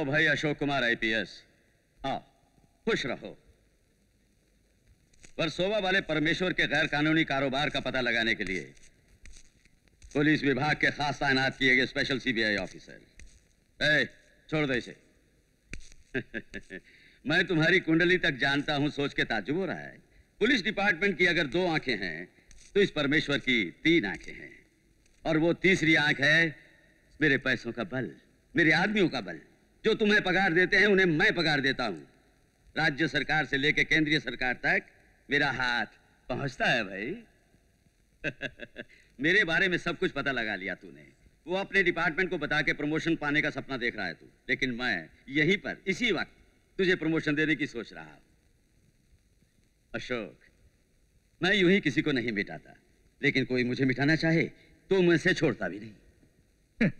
आओ भाई अशोक कुमार आईपीएस। आओ खुश रहो। वर्सोवा वाले परमेश्वर के गैर कानूनी कारोबार का पता लगाने के लिए पुलिस विभाग के खास तैनात किए गए स्पेशल सीबीआई ऑफिसर। ए, छोड़ दो इसे। मैं तुम्हारी कुंडली तक जानता हूँ सोच के ताजुब हो रहा है। पुलिस डिपार्टमेंट की अगर दो आँखें हैं तो इस परमेश्वर की तीन आँखें हैं। और वो तीसरी आँख है मेरे पैसों का बल मेरे आदमियों का बल। जो तुम्हें पगार देते हैं, उन्हें मैं पगार देता हूँ। राज्य सरकार से लेकर केंद्रीय सरकार तक मेरा हाथ पहुँचता है भाई। मेरे बारे में सब कुछ पता लगा लिया तूने। वो अपने डिपार्टमेंट को बता के प्रमोशन पाने का सपना देख रहा है तू। लेकिन मैं यहीं पर, इसी वक्त, तुझे प्रमोशन देने की सोच रहा हूँ। अशोक, मैं यूँ ही किसी को नहीं मिटाता। लेकिन कोई मुझे मिटाना चाहे तो मैं से छोड़ता भी नहीं।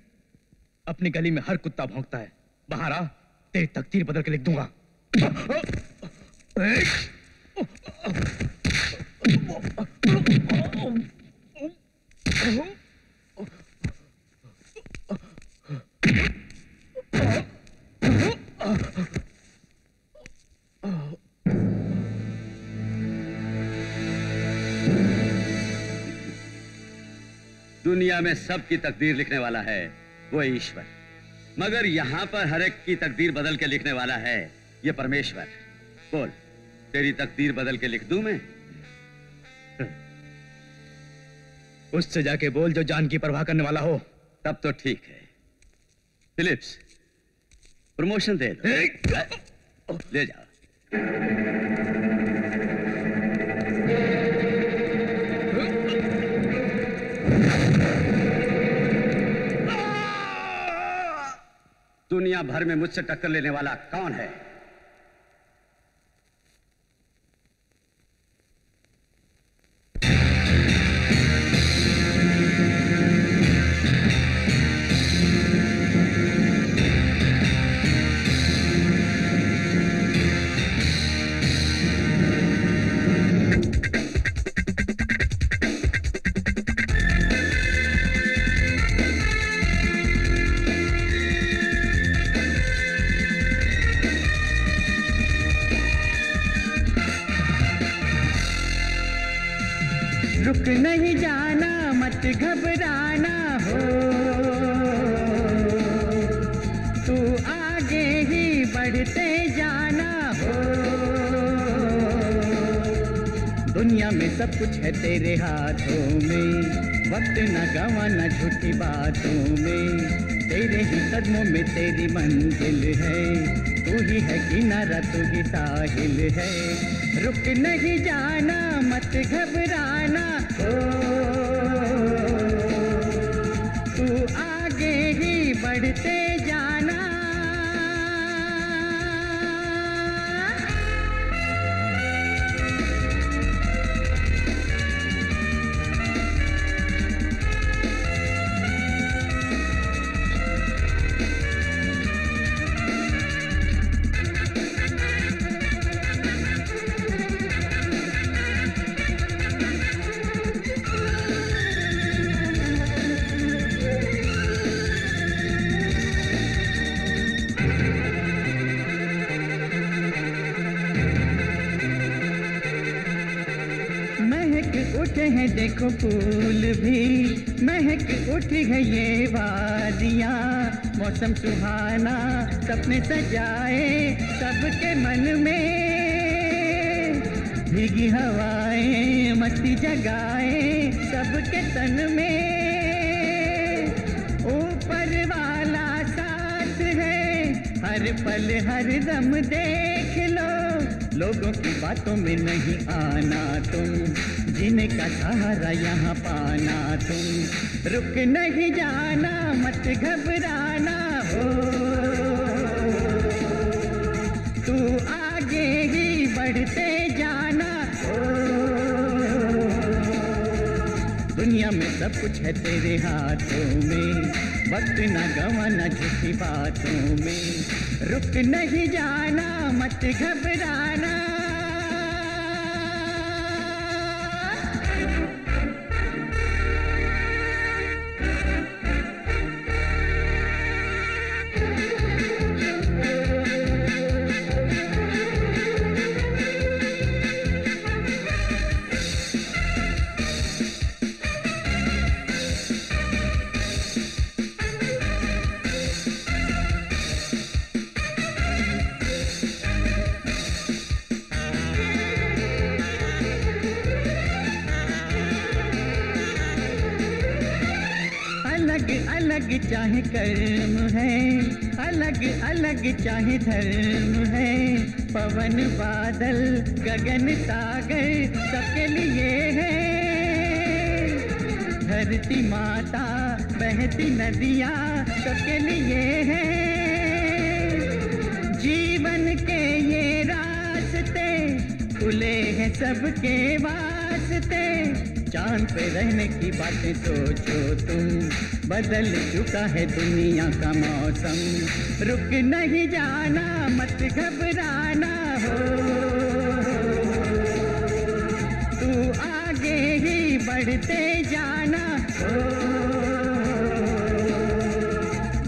अपनी गली में हर कुत्ता भौंकता है। बाहर आ तेरी तकदीर बदल के लिख दूँगा। दुनिया में सबकी तकदीर लिखने वाला है वो ईश्वर। मगर यहाँ पर हर एक की तकदीर बदल के लिखने वाला है ये परमेश्वर। बोल तेरी तकदीर बदल के लिख दू मैं? उससे जाके बोल जो जान की परवाह करने वाला हो। तब तो ठीक है। फिलिप्स प्रमोशन दे दो। ले जाओ। दुनिया भर में मुझसे टक्कर लेने वाला कौन है? घबराना हो। तू आगे ही बढ़ते जाना हो। दुनिया में सब कुछ है तेरे हाथों में। वक्त न गंवाना झूठी बातों में। तेरे ही कदमों में तेरी मंजिल है। तू ही है किनारा, तू ही साहिल है। रुक नहीं जाना, मत घबराना। बढ़ते फूल भी महक उठ है ये वादियाँ। मौसम सुहाना सपने सजाए सबके मन में। भीगी हवाएँ, मस्ती जगाए सबके तन में। ऊपर वाला साथ है, हर पल, हर दम देख लो। लोगों की बातों में नहीं आना तुम। जीने का सहारा यहाँ पाना तुम। रुक नहीं जाना, मत घबराना, हो। तू आगे ही बढ़ते जाना, हो। दुनिया में सब कुछ है तेरे हाथों में। वक्त न गंवाना झूठी बातों में। रुक नहीं जाना, मत घबराना चाहे धर्म है, पवन, बादल, गगन, सागर, सबके लिए है। धरती माता, बहती नदियाँ, सबके लिए है। जीवन के ये रास्ते, खुले हैं सबके वास्ते। चाँद पे रहने की बातें सोचो तुम बदल चुका है दुनिया का मौसम। रुक नहीं जाना, मत घबराना हो। तू आगे ही बढ़ते जाना हो।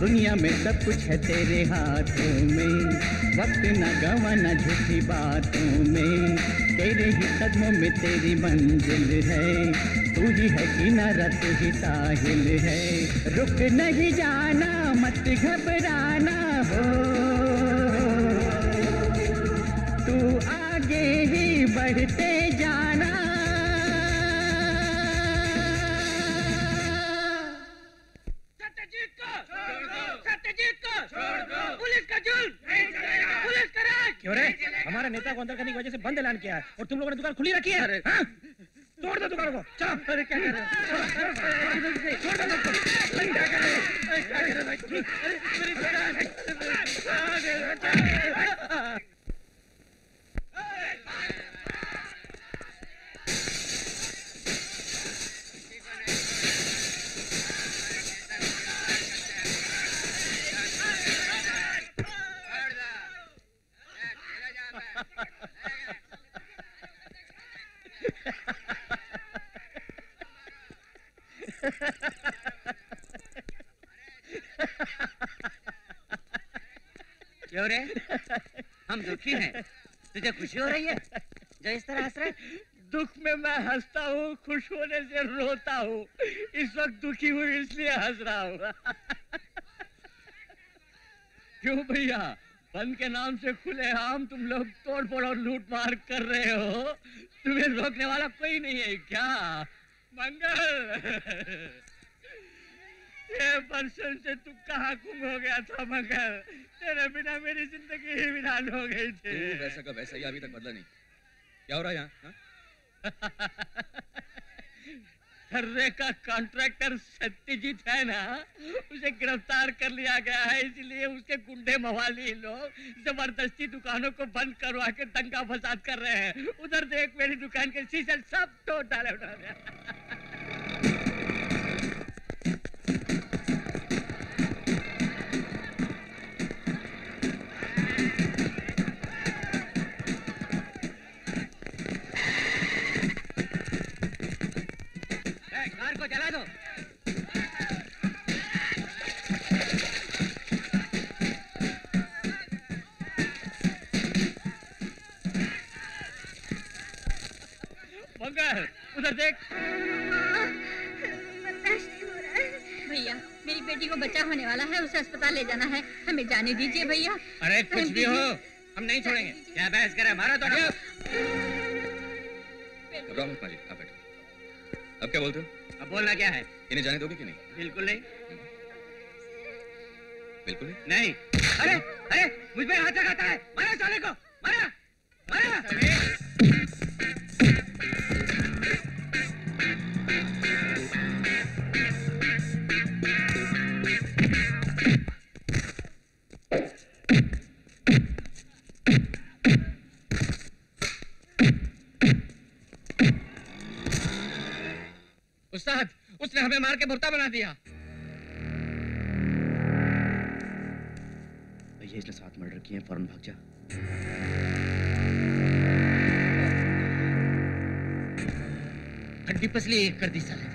दुनिया में सब कुछ है तेरे हाथों में। वक्त न गंवाना झूठी बातों में। तेरे ही कदमों में तेरी मंजिल है। तू ही है किनारा ही साहिल है। रुक नहीं जाना, मत घबराना, हो। तू आगे ही बढ़ते जाना सत्यजीत को सत्यजीत को पुलिस का जुल्म पुलिस का राज क्यों रे हमारे नेता को अंदर करने की वजह से बंद ऐलान किया है और तुम लोगों ने दुकान खुली रखी है हाँ? तोड़ दो दुकान को चलो अरे क्या कर रहे हो? छोड़ दो लोग को। अरे क्या कर रहे हो? अरे क्या कर रहे हो भाई? अरे मेरी बेटा- क्यों रे हम दुखी हैं तुझे खुशी हो रही है जो इस तरह हंस रहे दुख में मैं हंसता हूँ खुश होने से रोता हूँ इस वक्त दुखी हूँ इसलिए क्यों भैया? बंद के नाम से खुले आम तुम लोग तोड़ फोड़ और लूट मार कर रहे हो। तुम्हें रोकने वाला कोई नहीं है क्या? मंगल! ये बरसों से तू कहाँ गुम हो गया था मंगल? तेरे बिना मेरी ज़िंदगी ही विरान हो गई थी। वैसा का वैसा ही अभी तक बदला नहीं। क्या हो रहा है यहाँ? खर्रे का कॉन्ट्रैक्टर सत्यजीत है ना, उसे गिरफ़्तार कर लिया गया है, इसलिए उसके गुंडे मवाली लोग। ज़बरदस्ती दुकानों को बंद करवा के दंगा फसाद कर रहे हैं। उधर देख मेरी दुकान के शीशे सब तोड़ डाले उन्होंने इसको जला दो पंकज उधर देख भैया मेरी बेटी को बच्चा होने वाला है उसे अस्पताल ले जाना है। हमें जाने दीजिए भैया। अरे कुछ भी हो हम नहीं छोड़ेंगे। क्या बहस करे हमारा तो। मत मालिक आप बैठो। अब क्या बोलते हो? अब बोलना क्या है? इन्हें जाने दोगे कि नहीं? बिल्कुल नहीं। बिल्कुल नहीं? नहीं। अरे अरे मुझ पर हाथ लगाता है। मारा साले को मारो मारो। मार के भुरता बना दिया। भैया इसने साथ मर्डर किए हैं फ़ौरन भाग जा। हड्डी पसली एक कर दी साले।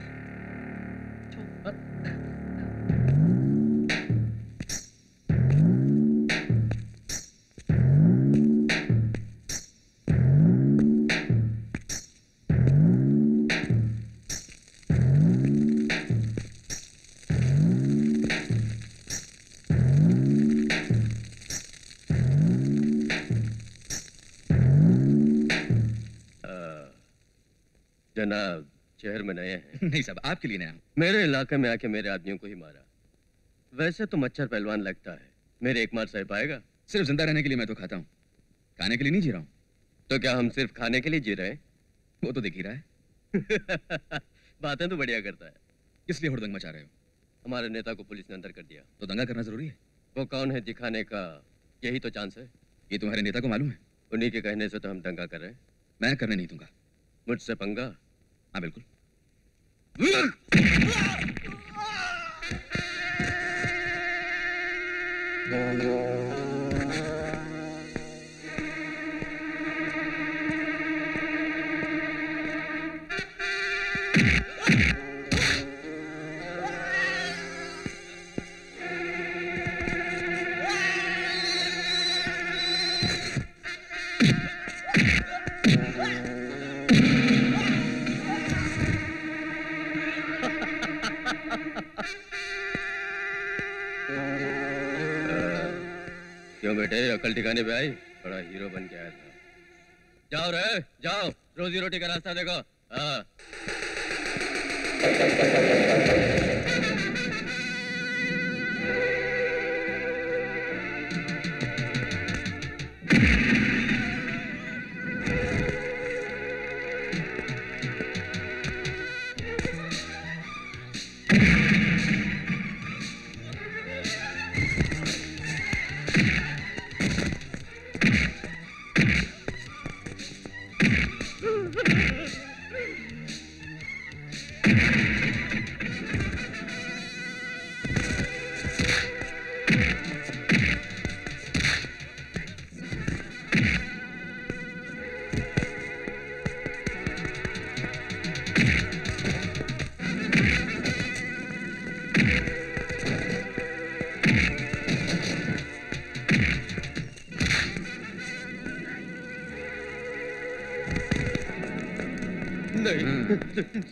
नहीं साहब आपके लिए नया। मेरे इलाके में आके मेरे आदमियों को ही मारा। वैसे तो मच्छर पहलवान लगता है। मेरे एक मार सह पाएगा सिर्फ़ ज़िंदा रहने के लिए मैं तो खाता हूँ। खाने के लिए नहीं जी रहा हूँ। तो क्या हम सिर्फ़ खाने के लिए जी रहे हैं? वो तो दिख ही रहा है। बातें तो बढ़िया करता है। किस लिए हुड़दंग मचा रहे हो। हमारे नेता को पुलिस ने अंदर कर दिया। तो दंगा करना ज़रूरी है। वो कौन है दिखाने का? यही तो चांस है। ये तुम्हारे नेता को मालूम है। उन्हीं के कहने से तो हम दंगा कर रहे हैं। मैं करने नहीं दूँगा। मुझसे पंगा? हाँ बिल्कुल। क्यों बेटे अकल ठिकाने पे आई। बड़ा हीरो बन के आया था। जाओ रे, जाओ। रोजी रोटी का रास्ता देखो। हाँ।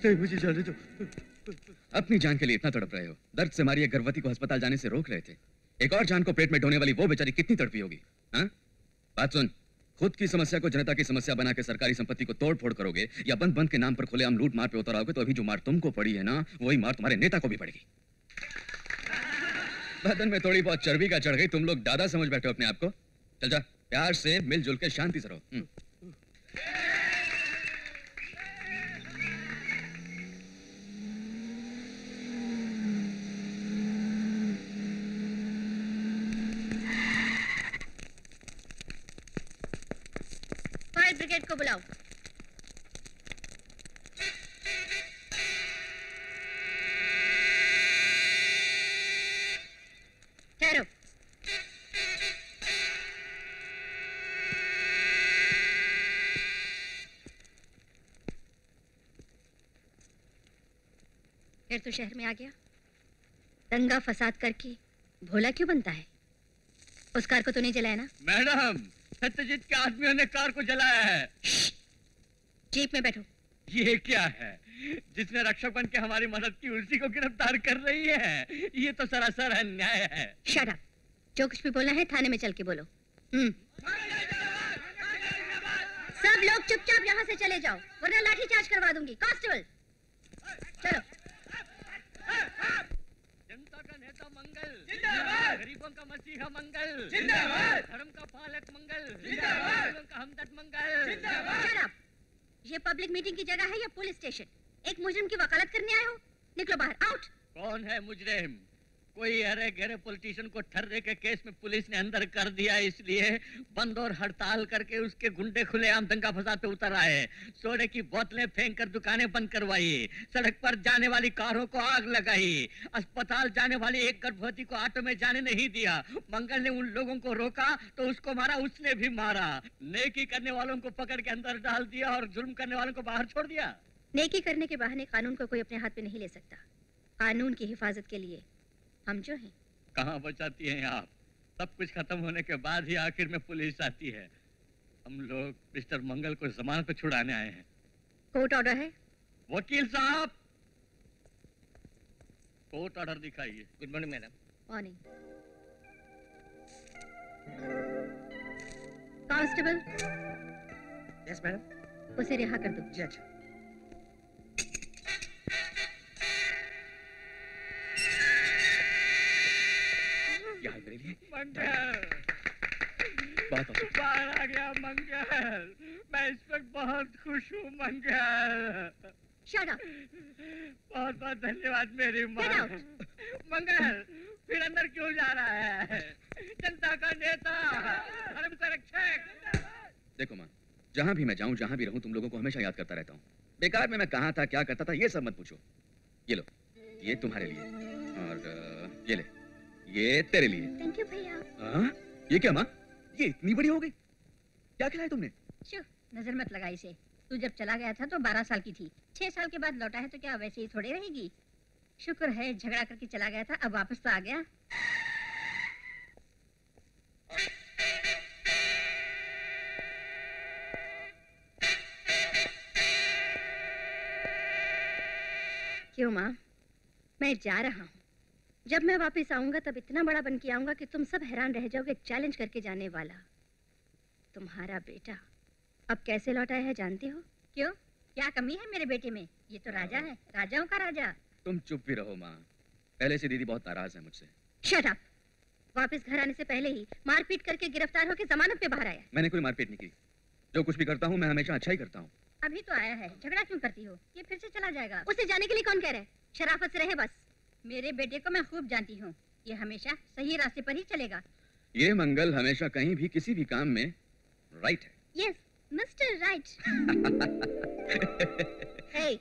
नहीं मुझे जाने दो। अपनी जान के लिए इतना तड़प रहे हो। दर्द से मारी गर्भवती को अस्पताल जाने से रोक रहे थे। एक और जान को पेट में ढोने वाली वो बेचारी कितनी तड़पी होगी हाँ? बात सुन। खुद की समस्या को जनता की समस्या बना के सरकारी संपत्ति को तोड़ फोड़ करोगे या बंद बंद के नाम पर खुलेआम लूट मार पे उतर आओगे तो अभी जो मार तुमको पड़ी है ना, वही मार तुम्हारे नेता को भी पड़ेगी। बदन में थोड़ी बहुत चर्बी का चढ़ गई, तुम लोग दादा समझ बैठे हो अपने आप को। चल जा, प्यार से मिलजुल के शांति से रहो। ब्रिगेड को बुलाओ। फिर तो शहर में आ गया। दंगा फसाद करके भोला क्यों बनता है? उस कार को तूने जलाया ना? मैडम सत्यजीत के आदमियों ने कार को जलाया है। जीप में बैठो। ये क्या है? जिसने रक्षक बन के हमारी मदद की उसी को गिरफ़्तार कर रही है ये तो सरासर अन्याय है। शट अप जो कुछ भी बोलना है थाने में चल के बोलो। हम्म। सब लोग चुपचाप यहाँ से चले जाओ वरना लाठी चार्ज करवा दूँगी। कांस्टेबल चलो जनता का मंगल। मंगल गरीबों का मसीहा मंगल। धर्म का पालक मंगल। जिंदाबाद। का हमदर्द मंगल। जिंदाबाद। ये पब्लिक मीटिंग की जगह है या पुलिस स्टेशन एक मुजरिम की वकालत करने आए हो? निकलो बाहर। आउट कौन है मुजरिम? कोई अरे गहरे पॉलिटिशियन को ठर्रे के केस में पुलिस ने अंदर कर दिया, इसलिए बंद और हड़ताल करके उसके गुंडे खुलेआम दंगा फसाद पे उतर आए। सोडे की बोतलें फेंक कर दुकानें बंद करवाई, सड़क पर जाने वाली कारों को आग लगाई, अस्पताल जाने वाली एक गर्भवती को ऑटो में जाने नहीं दिया। मंगल ने उन लोगों को रोका तो उसको मारा, उसने भी मारा। नेकी करने वालों को पकड़ के अंदर डाल दिया और जुल्म करने वालों को बाहर छोड़ दिया। नेकी करने के बहाने कानून को कोई अपने हाथ में नहीं ले सकता। कानून की हिफाजत के लिए हम जो हैं। कहाँ बचाती हैं आप? सब कुछ खत्म होने के बाद ही आखिर में पुलिस आती है। हम लोग मिस्टर मंगल को जमानत पे छुड़ाने आए हैं। कोर्ट ऑर्डर है? वकील साहब! कोर्ट ऑर्डर दिखाइए। Good morning madam. Morning. Constable? Yes madam. उसे रिहा कर दो। जी मंगल। बात बाहर आ गया मंगल। मैं इस वक्त बहुत खुश हूँ मंगल। बहुत बहुत धन्यवाद मेरी माँ। मंगल फिर अंदर क्यों जा रहा है? जनता का नेता धर्म का रक्षक देखो माँ जहाँ भी मैं जाऊँ जहाँ भी रहूँ तुम लोगों को हमेशा याद करता रहता हूँ। बेकार में मैं कहाँ था क्या करता था ये सब मत पूछो। ये लो ये तुम्हारे लिए। और ये ले। ये तेरे लिए। थैंक यू भैया। हाँ? ये क्या माँ? ये इतनी बड़ी हो गई। क्या खिलाया तुमने? नज़र मत लगा इसे। तू जब चला गया था तो बारह साल की थी। छह साल के बाद लौटा है तो क्या वैसे ही थोड़े रहेगी? शुक्र है झगड़ा करके चला गया था अब वापस तो आ गया। क्यों माँ? मैं जा रहा हूँ। जब मैं वापस आऊँगा तब इतना बड़ा बन के आऊँगा कि तुम सब हैरान रह जाओगे चैलेंज करके जाने वाला। तुम्हारा बेटा अब कैसे लौटा है जानती हो? क्यों? क्या कमी है मेरे बेटे में? ये तो राजा है राजाओं का राजा। तुम चुप भी रहो माँ। पहले से दीदी बहुत नाराज़ है मुझसे। शट अप वापस घर आने से पहले ही मारपीट करके गिरफ़्तार होकर जमानत पे बाहर आया। मैंने कोई मारपीट नहीं की। जो कुछ भी करता हूँ मैं हमेशा अच्छा ही करता हूँ। अभी तो आया है झगड़ा क्यों करती हो? ये फिर से चला जाएगा। उसे जाने के लिए कौन कह रहा है? शराफत से रहे बस। मेरे बेटे को मैं खूब जानती हूँ। ये हमेशा सही रास्ते पर ही चलेगा। ये मंगल हमेशा कहीं भी किसी भी काम में राइट है। यस मिस्टर राइट हे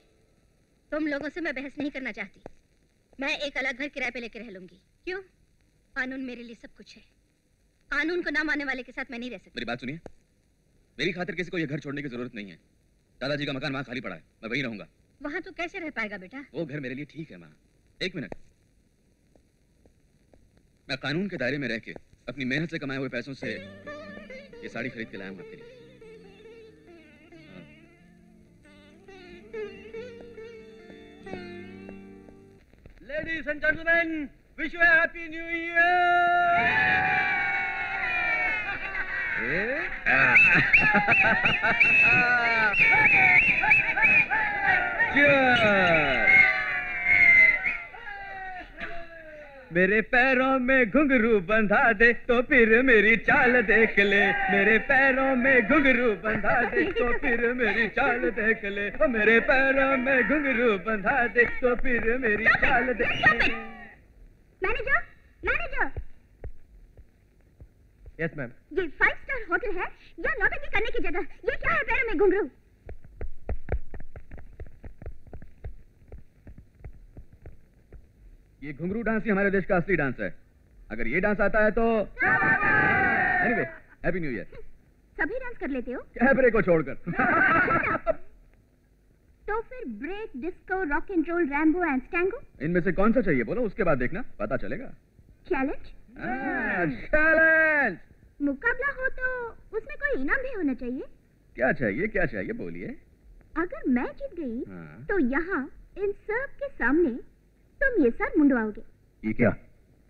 तुम लोगों से मैं बहस नहीं करना चाहती। मैं एक अलग घर किराए पे लेकर रह लूँगी। क्यों? कानून मेरे लिए सब कुछ है। कानून को ना मानने वाले के साथ मैं नहीं रह सकती। मेरी बात सुनिए। मेरी खातिर किसी को ये घर छोड़ने की ज़रूरत नहीं है। दादाजी का मकान वहाँ खाली पड़ा है। मैं वहीं रहूँगा। वहाँ तो कैसे रह पाएगा बेटा? वो घर मेरे लिए ठीक है माँ। एक मिनट मैं कानून के दायरे में रह के अपनी मेहनत से कमाए हुए पैसों से ये साड़ी खरीद के लाया हूँ आपके लिए हाँ। Ladies and gentlemen, wish you a happy year! मेरे पैरों में घुंघरू बंधा दे तो फिर मेरी चाल देख ले। मेरे पैरों में घुंघरू बंधा दे तो फिर मेरी चाल देख ले। मेरे पैरों में घुंघरू बंधा दे तो फिर मेरी चाल देख ले। Manager manager. यस मैम ये फाइव स्टार होटल है या नौटंकी करने की जगह ये क्या है पैरों में घुंघरू? ये घुंघरू डांस ही हमारे देश का असली डांस है। अगर ये डांस आता है तो एनीवे हैप्पी न्यू ईयर सभी डांस कर लेते हो? कैबरे को छोड़कर। तो फिर break disco rock and roll Rambo and tango? इनमें से कौन सा चाहिए? बोलो उसके बाद देखना पता चलेगा। चैलेंज चैलेंज मुकाबला हो तो उसमें कोई इनाम भी होना चाहिए। क्या चाहिए क्या चाहिए बोलिए। अगर मैं जीत गई हाँ। तो यहाँ इन सब के सामने तुम ये सर मुंडवाओगे। ये क्या?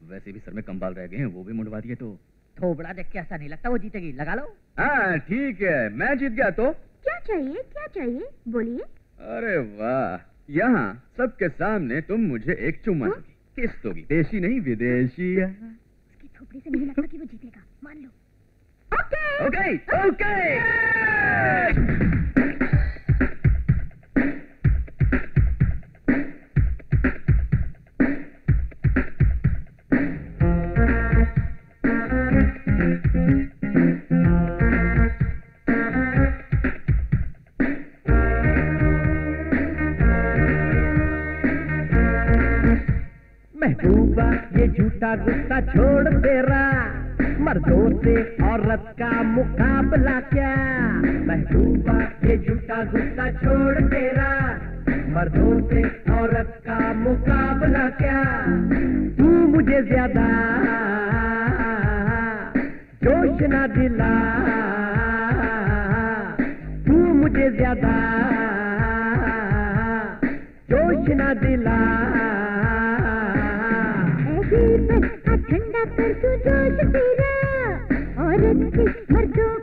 वैसे भी सर में कम बाल रह गए हैं वो भी मुंडवा दिए तो। थोबड़ा देख के ऐसा नहीं लगता वो जीतेगी। लगा लो। हाँ ठीक है मैं जीत गया तो। क्या चाहिए क्या चाहिए? बोलिए। अरे वाह यहाँ सबके सामने तुम मुझे एक चुम्मा हाँ? दोगी। किस दोगी? देशी नहीं विदेशी है। उसकी थोपड़ी से नहीं लगता कि वो जीतेगा। मान लो। Okay okay okay. महबूबा ये झूठा गुस्सा छोड़ तेरा। मर्दों से औरत का मुकाबला क्या? महबूबा, ये झूठा गुस्सा छोड़ तेरा। मर्दों से औरत का मुकाबला क्या? तू मुझे ज़्यादा जोश ना दिला। तू मुझे ज़्यादा जोश ना दिला। औरत से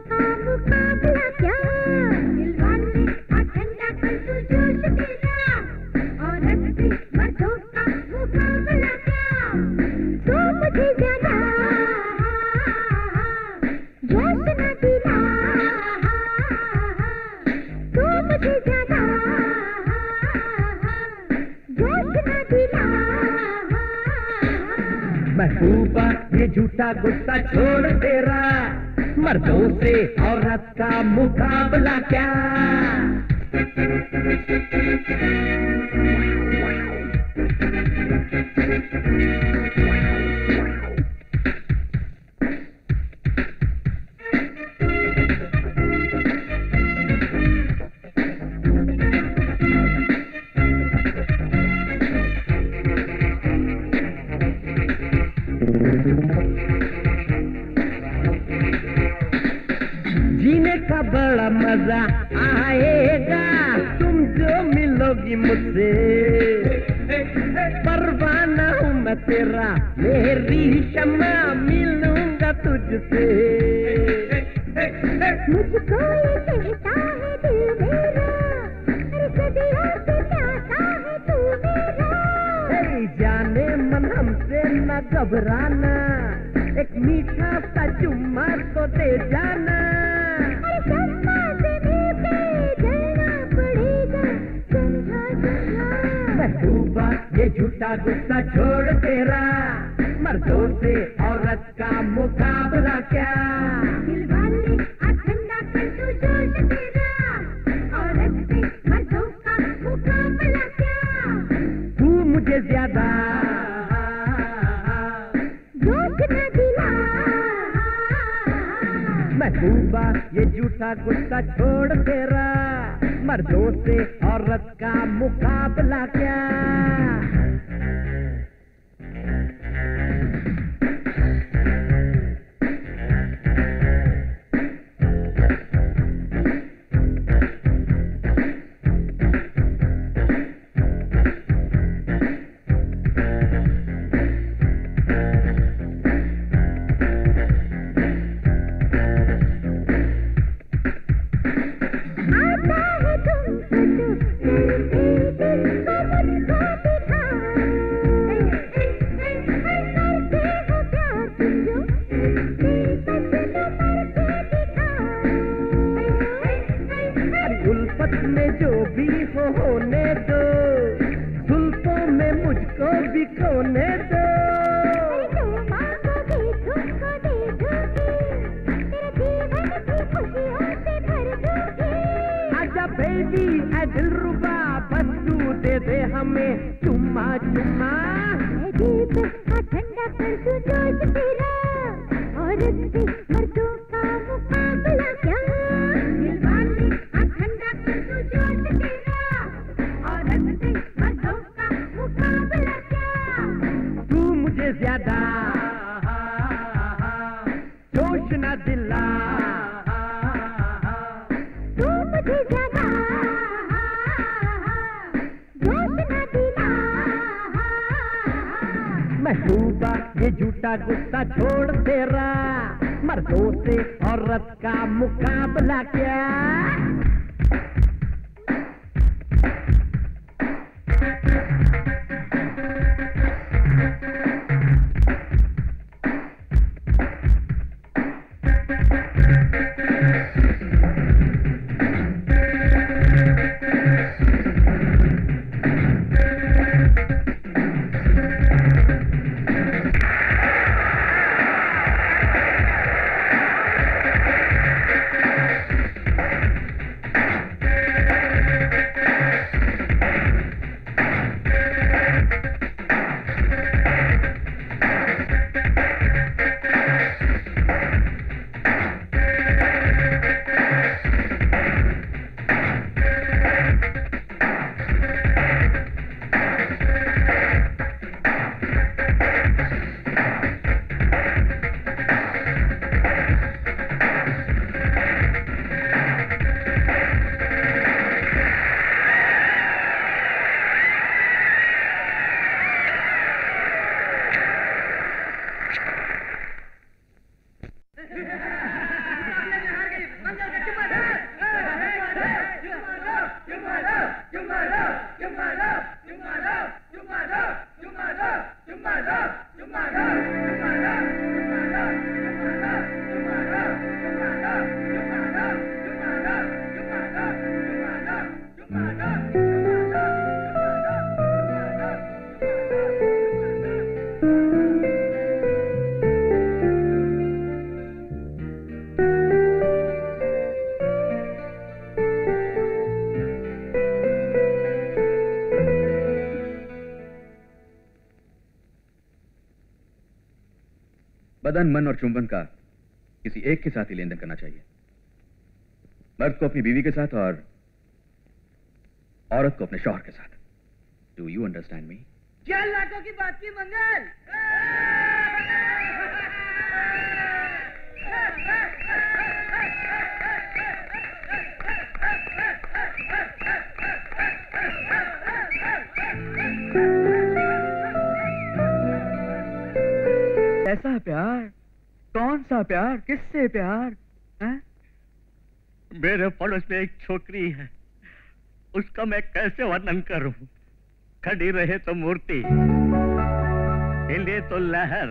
महबूबा ये झूठा गुस्सा छोड़ तेरा। मर्दों से औरत का मुकाबला क्या? आजा बेबी ऐ दिलरुबा बस तू दे दे हमें। बदन, मन और चुंबन का किसी एक के साथ ही लेन करना चाहिए। मर्द को अपनी बीवी के साथ और औरत को अपने शौहर के साथ। डू यू अंडरस्टैंड मी क्या लाखों की बात की मंगल? मेरे पड़ोस में एक छोकरी है। उसका मैं कैसे वर्णन करूँ? खड़ी रहे तो मूर्ति, हिले तो लहर।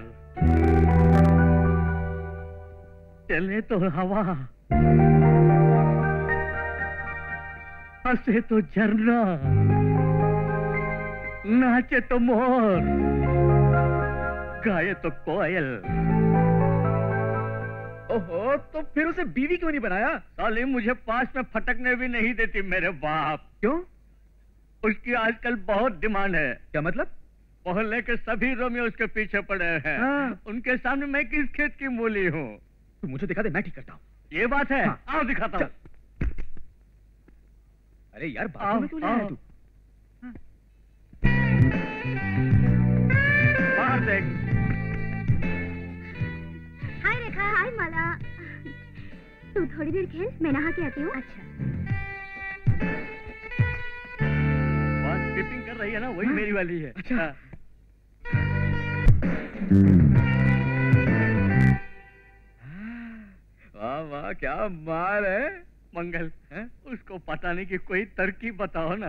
चले तो हवा। हंसे तो झरना। नाचे तो मोर। गाए तो कोयल। ओहो तो फिर उसे बीवी क्यों नहीं बनाया? साली मुझे पास में फटकने भी नहीं देती मेरे बाप। क्यों? उसकी आजकल बहुत डिमांड है। क्या मतलब? मोहल्ले के सभी रोमियो उसके पीछे पड़े हैं। हाँ। उनके सामने मैं किस खेत की मूली हूँ? तू मुझे दिखा दे मैं ठीक करता हूँ। ये बात है। हाँ। आओ दिखाता हूँ। अरे यार बाथरूम में क्यों ले आया तू? बाहर देख। हाय रेखा हाय माला। तू थोड़ी देर खेल मैं नहा के आती हूँ अच्छा स्किपिंग कर रही है ना वही हाँ। मेरी वाली है अच्छा। हाँ। वाह वाह क्या मार है मंगल हैं? उसको पता नहीं कि कोई तरकीब बताओ ना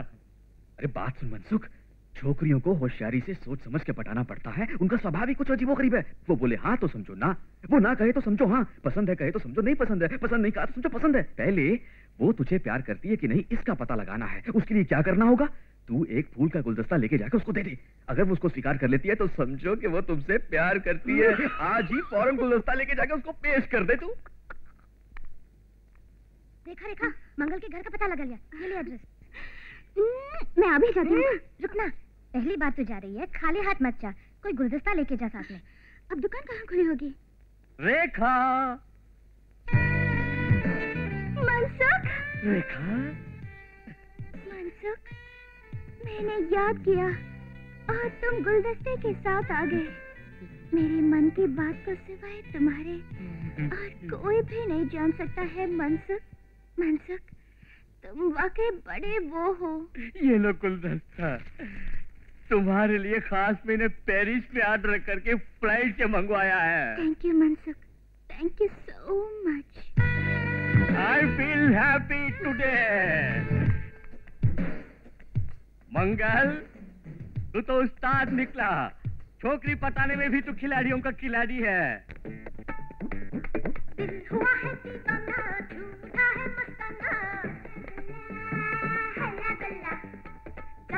अरे बात सुन मनसुख छोकरियों को होशियारी से सोच समझ के पटाना पड़ता है। उनका स्वभाव ही कुछ अजीबो गरीब है। वो बोले हाँ तो समझो ना। वो ना कहे तो समझो हाँ। पसंद है, कहे तो समझो। नहीं पसंद है, पसंद नहीं कहा तो समझो, पसंद है। पहले वो तुझे प्यार करती है कि नहीं, इसका पता लगाना है। उसके लिए क्या करना होगा? तू एक फूल का गुलदस्ता लेके जाकर उसको दे दे। अगर वो उसको स्वीकार कर लेती है तो समझो कि वो तुमसे प्यार करती है। आज ही फ़ौरन गुलदस्ता लेके जाकर उसको पेश कर दे तू। देखा रेखा मंगल के घर का पता लगा लिया। ये ले एड्रेस। मैं अभी जाती हूँ। रुकना। पहली बार तो जा रही है। खाली हाथ मत जा। कोई गुलदस्ता लेके जा साथ में। अब दुकान कहाँ खुली होगी? रेखा। मनसुख? रेखा। मनसुख मैंने याद किया। और तुम गुलदस्ते के साथ आ गए। मेरे मन की बात को सिवाय तुम्हारे और कोई भी नहीं जान सकता है मनसुख। मनसुख तुम वाकई बड़े वो हो। ये लो गुलदस्ता। तुम्हारे लिए खास मैंने पेरिस पे ऑर्डर करके फ़्लाइट से मंगवाया है। Thank you Mansukh. Thank you so much I feel happy today Mangal तू तो उस्ताद निकला। छोकरी पटाने में भी तू खिलाड़ियों का खिलाड़ी है।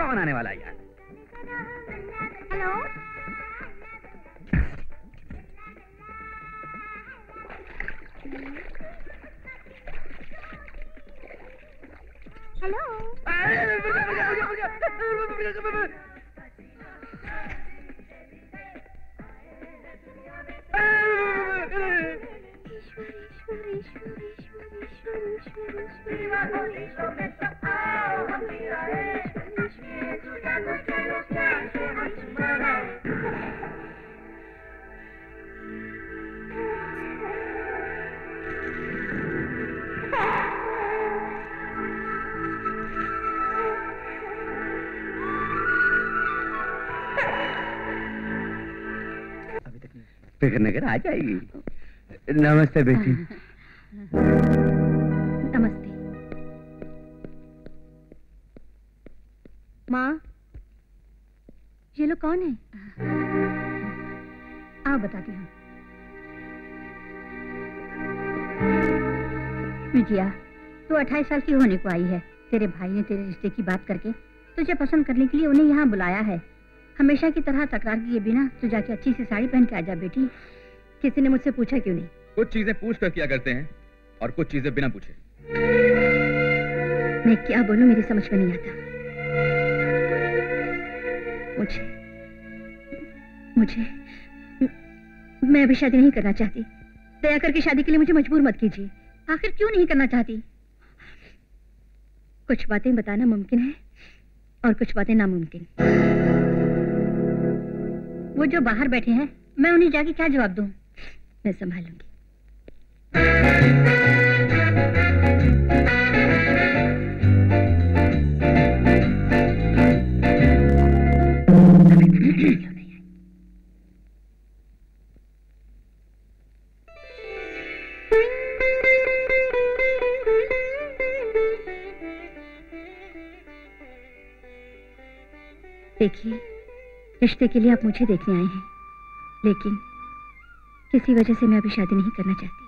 कौन आने वाला है यार? हेलो हेलो फ़िक्र नगर आ जाएगी। नमस्ते बेटी। माँ ये लोग कौन है? आओ बताती हूँ। विजया तू तो अट्ठाईस साल की होने को आई है। तेरे भाई ने तेरे रिश्ते की बात करके तुझे पसंद करने के लिए उन्हें यहाँ बुलाया है। हमेशा की तरह तकरार किए बिना तू जाके अच्छी सी साड़ी पहन के आ जा बेटी। किसी ने मुझसे पूछा क्यों नहीं? कुछ चीज़ें पूछ कर किया करते हैं और कुछ चीज़ें बिना पूछे। मैं क्या बोलूँ मेरी समझ में नहीं आता। मुझे मुझे, मैं अभी शादी नहीं करना चाहती। दया करके शादी के लिए मुझे मजबूर मत कीजिए। आखिर क्यों नहीं करना चाहती? कुछ बातें बताना मुमकिन है और कुछ बातें नामुमकिन। वो जो बाहर बैठे हैं, मैं उन्हें जाके क्या जवाब दूँ? मैं संभालूँगी देखिए रिश्ते के लिए आप मुझे देखने आए हैं लेकिन किसी वजह से मैं अभी शादी नहीं करना चाहती।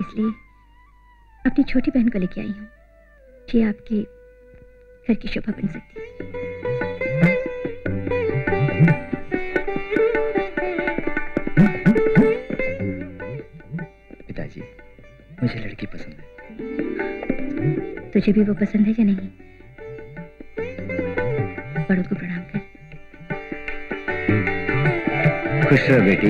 इसलिए अपनी छोटी बहन को लेके आई हूँ ये आपके घर की शोभा बन सकती है। पिताजी मुझे लड़की पसंद है। तुझे भी वो पसंद है या नहीं? खुश रहो बेटी।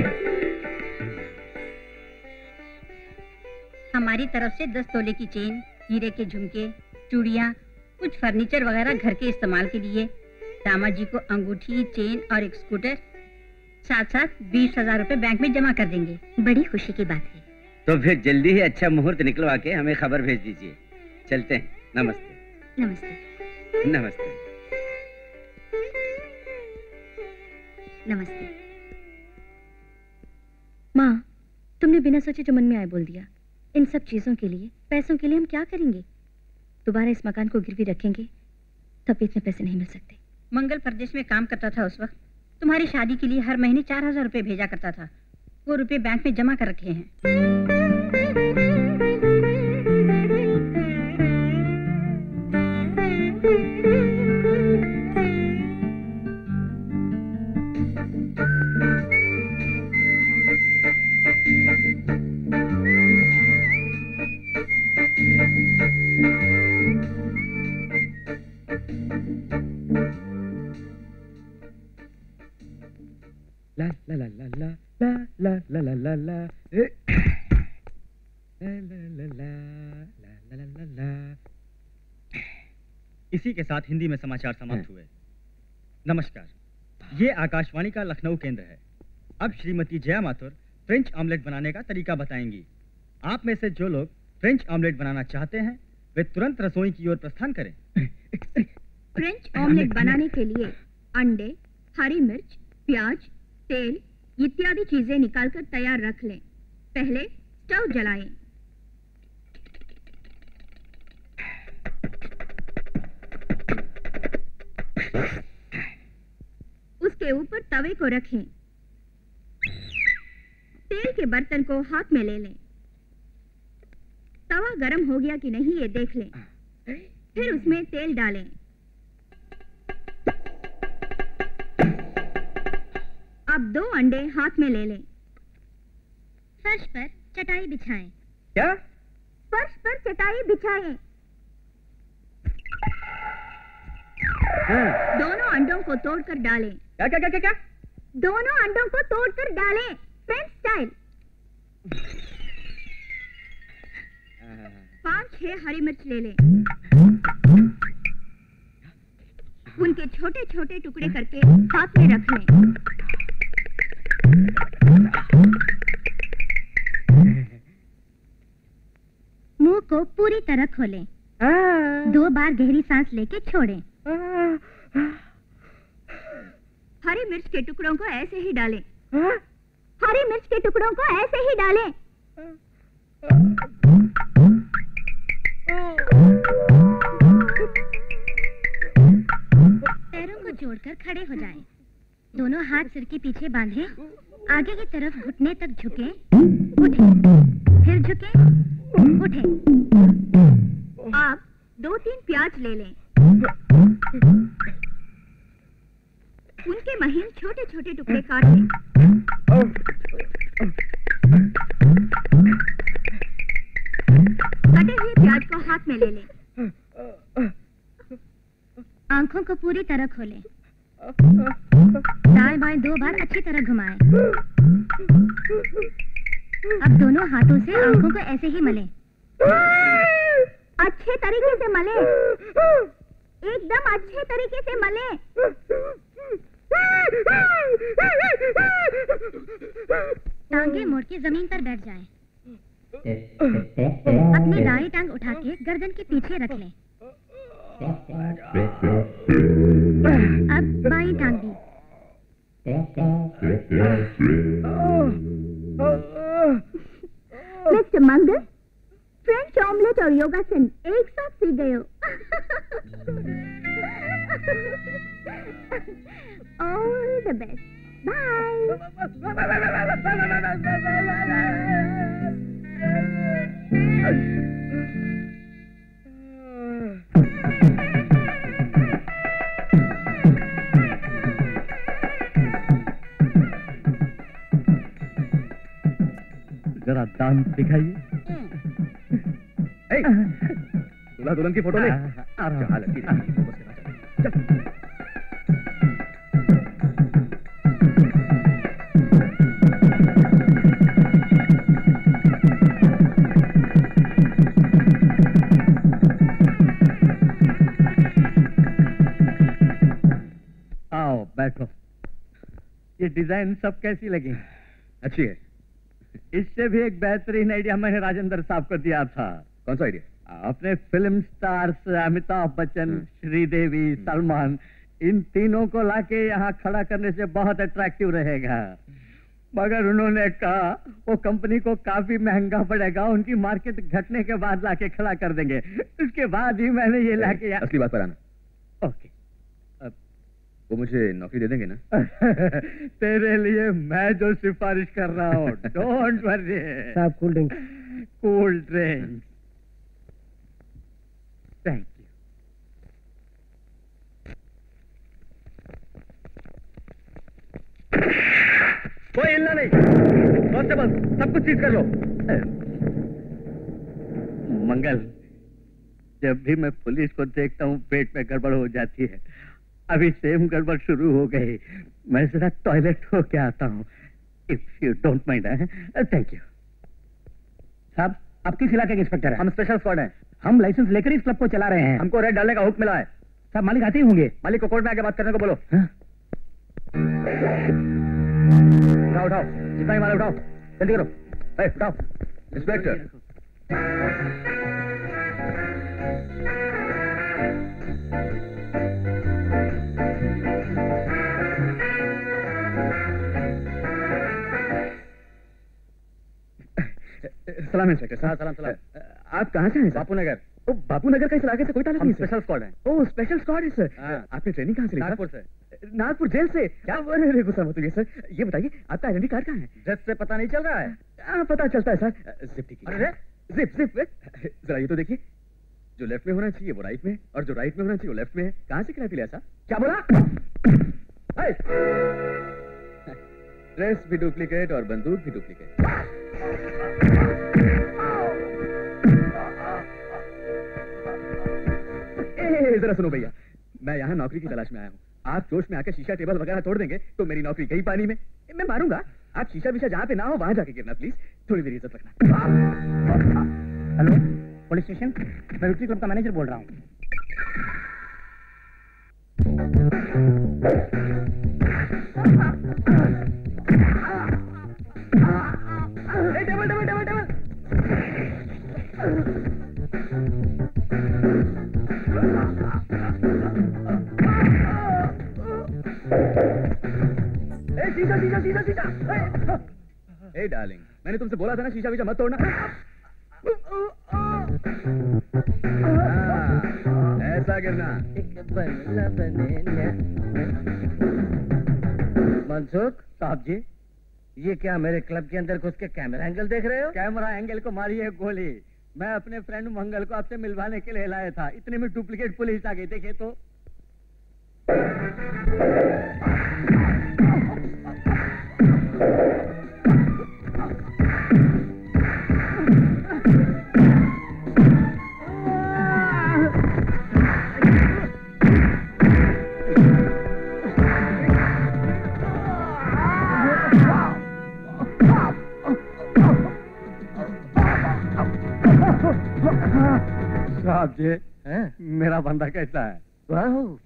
हमारी तरफ़ से दस तोले की चेन हीरे के झुमके चूड़िया कुछ फर्नीचर वगैरह घर के इस्तेमाल के लिए। दामाद जी को अंगूठी चेन और एक स्कूटर साथ साथ बीस हज़ार रूपए बैंक में जमा कर देंगे। बड़ी खुशी की बात है। तो फिर जल्दी ही अच्छा मुहूर्त निकलवा के हमें खबर भेज दीजिए। चलते हैं। नमस्ते। नमस्ते। नमस्ते। नमस्ते। माँ, तुमने बिना सोचे जो मन में आए बोल दिया। इन सब चीज़ों के लिए, पैसों के लिए हम क्या करेंगे? दोबारा इस मकान को गिरवी रखेंगे, तब इतने पैसे नहीं मिल सकते। मंगल प्रदेश में काम करता था उस वक्त। तुम्हारी शादी के लिए हर महीने चार हज़ार रुपये भेजा करता था। वो रुपये बैंक में जमा कर रखे हैं। इसी के साथ हिंदी में समाचार समाप्त हुए। नमस्कार। ये आकाशवाणी का लखनऊ केंद्र है। अब श्रीमती जया माथुर फ्रेंच ऑमलेट बनाने का तरीका बताएँगी। आप में से जो लोग फ्रेंच ऑमलेट बनाना चाहते हैं वे तुरंत रसोई की ओर प्रस्थान करें। फ्रेंच ऑमलेट बनाने के लिए अंडे हरी मिर्च प्याज तेल इत्यादि चीज़ें निकालकर तैयार रख लें। पहले स्टव जलाएँ। उसके ऊपर तवे को रखें। तेल के बर्तन को हाथ में ले लें। तवा गरम हो गया कि नहीं ये देख लें। फिर उसमें तेल डालें। अब दो अंडे हाथ में ले लें। फर्श पर चटाई बिछाएँ। क्या? फर्श पर चटाई बिछाएँ। हाँ, दोनों अंडों को तोड़कर डालें। क्या क्या क्या क्या क्या? दोनों अंडों को तोड़कर डालें। फ्रेंच स्टाइल पाँच छह हरी मिर्च ले लें। उनके छोटे छोटे टुकड़े करके हाथ में रख लें। मुँह को पूरी तरह खोलें। दो बार गहरी सांस लेके छोड़ें। हरी मिर्च के टुकड़ों को ऐसे ही डालें। हरी मिर्च के टुकड़ों को ऐसे ही डालें। पैरों को जोड़कर खड़े हो जाएँ। दोनों हाथ सिर के पीछे बांधें। आगे की तरफ़ घुटने तक झुके उठें। फिर झुके उठें। आप दो तीन प्याज ले लें। उनके महीन छोटे छोटे टुकड़े काट लें। कटे हुए प्याज को हाथ में ले लें। आँखों को पूरी तरह खोलें। दाएँ बाएँ दो बार अच्छी तरह घुमाएँ। अब दोनों हाथों से आँखों को ऐसे ही मले। अच्छे तरीके से मले। एकदम अच्छे तरीके से मले। टांगे मोड़ के ज़मीन पर बैठ जाएँ। अपनी दाएँ टांग उठा के गर्दन के पीछे रख लें। अब बाएं टांग भी मिस्टर मंगल फ्रेंच ऑमलेट और योगासन एक साथ सीख गए हो ऑल द बेस्ट जरा दांत दिखाइए। दूल्हा दुल्हन की फ़ोटो ले। करना चल। चल। आओ बैठो। ये डिज़ाइन सब कैसी लगी? अच्छी है। इससे भी एक बेहतरीन आइडिया मैंने राजेंद्र साहब को दिया था। कौन सा आइडिया? अपने फ़िल्म स्टार्स अमिताभ बच्चन श्रीदेवी सलमान इन तीनों को लाके यहाँ खड़ा करने से बहुत अट्रैक्टिव रहेगा। मगर उन्होंने कहा वो कंपनी को काफ़ी महँगा पड़ेगा उनकी मार्केट घटने के बाद लाके खड़ा कर देंगे। उसके बाद ही मैंने ये लाके असली बात पर आना। ओके वो मुझे नौकरी दे देंगे ना? तेरे लिए मैं जो सिफारिश कर रहा हूँ डोंट वरी साहब cool drink cool drink thank you कोई हिलना नहीं। कांस्टेबल सब कुछ सीज कर लो। मंगल जब भी मैं पुलिस को देखता हूँ पेट में गड़बड़ हो जाती है। अभी सेम गड़बड़ शुरू हो गई। मैं जरा टॉयलेट हो के आता हूँ। If you don't mind thank you साहब आप किस इलाके के इंस्पेक्टर हैं। हम स्पेशल स्क्वाड हैं। हम लाइसेंस लेकर इस क्लब को चला रहे हैं। हमको रेड डालने का हुक्म मिला है। साहब मालिक आते ही होंगे। मालिक को कोर्ट में आके बात करने को बोलो। उठाओ उठाओ। जितना ही माल उठाओ। जल्दी करो। उठाओ। इंस्पेक्टर सलाम इंस्पेक्टर साहब। सलाम, सलाम। आप कहाँ से हैं बापू नगर ओ, बापू नगर का इस इलाके से कोई ताल्लुक नहीं स्पेशल स्क्वाड हैं। ओ स्पेशल स्क्वाड है सर। हाँ। आपने ट्रेनिंग कहाँ से ली नागपुर से। नागपुर जेल से? क्या? अरे अरे, गुस्सा मत होइए सर। ये बताइए आपका आइडेंटी कार्ड कहाँ है? ड्रेस से पता नहीं चल रहा है। हाँ पता चलता है सर। जिप ठीक अरे, जिप जिप जरा ये तो देखिए। जो लेफ़्ट में होना चाहिए वो राइट में और जो राइट में होना चाहिए वो लेफ़्ट में है। कहाँ से किराया लिया सर क्या बोला? ड्रेस भी डुप्लीकेट और बंदूक भी डुप्लीकेट। जरा सुनो भैया, मैं यहाँ नौकरी की तलाश में आया हूँ। आप जोश में आकर शीशा टेबल वगैरह तोड़ देंगे तो मेरी नौकरी कहीं पानी में। मैं मारूँगा। आप शीशा विशा जहाँ पे ना हो, वहाँ जाके गिरना प्लीज़ थोड़ी मेरी इज़्ज़त रखना। हेलो पुलिस स्टेशन मैं रोटरी क्लब का मैनेजर बोल रहा हूँ। मैंने तुमसे बोला था ना शीशा वीशा मत तोड़ना। हाँ, ऐसा गिरना मनसुख साहब जी, ये क्या मेरे क्लब के अंदर घुस के कैमरा एंगल देख रहे हो? कैमरा एंगल को मारी है गोली। मैं अपने फ्रेंड मंगल को आपसे मिलवाने के लिए लाया था। इतने में डुप्लीकेट पुलिस आ गई, देखे तो। साहब जी मेरा बंदा कैसा है?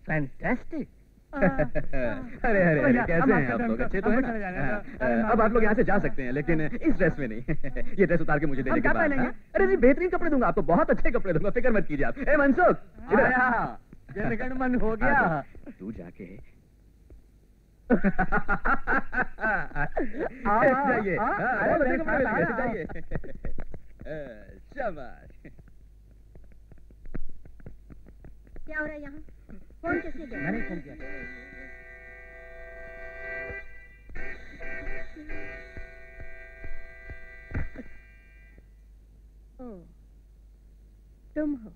फैंटास्टिक अरे अरे अरे कैसे हैं आप लोग? अच्छे तो हैं ना? हाँ, अब आप लोग यहाँ से जा सकते हैं लेकिन इस ड्रेस में नहीं। ये ड्रेस उतार के मुझे देने के बाद हाँ? अरे जी बेहतरीन कपड़े दूँगा आपको बहुत अच्छे कपड़े दूँगा फ़िक्र मत कीजिए आप। ए मनसुख जनगण हो गया। हाँ, तू जाके जाइए। हाँ, हाँ, अरे बहुत अच्छे मेरे कपड़े साथ मिलेंगे, आया। जाइए हाँ, शाबाश क्या हो रहा है यहाँ? कौन किसने गया मैंने फ़ोन किया ओ तुम हो।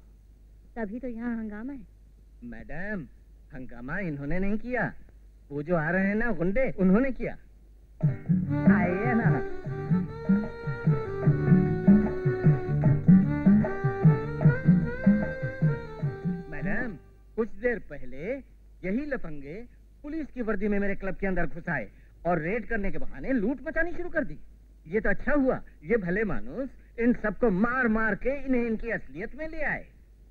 तभी तो यहाँ हंगामा है। मैडम हंगामा इन्होंने नहीं किया। वो जो आ रहे हैं ना गुंडे उन्होंने किया। आइए ना। कुछ देर पहले यही लफंगे पुलिस की वर्दी में मेरे क्लब के अंदर घुस आए और रेड करने के बहाने लूट मचानी शुरू कर दी। ये तो अच्छा हुआ ये भले मानुस इन सबको मार मार के इन्हें इनकी असलियत में ले आए।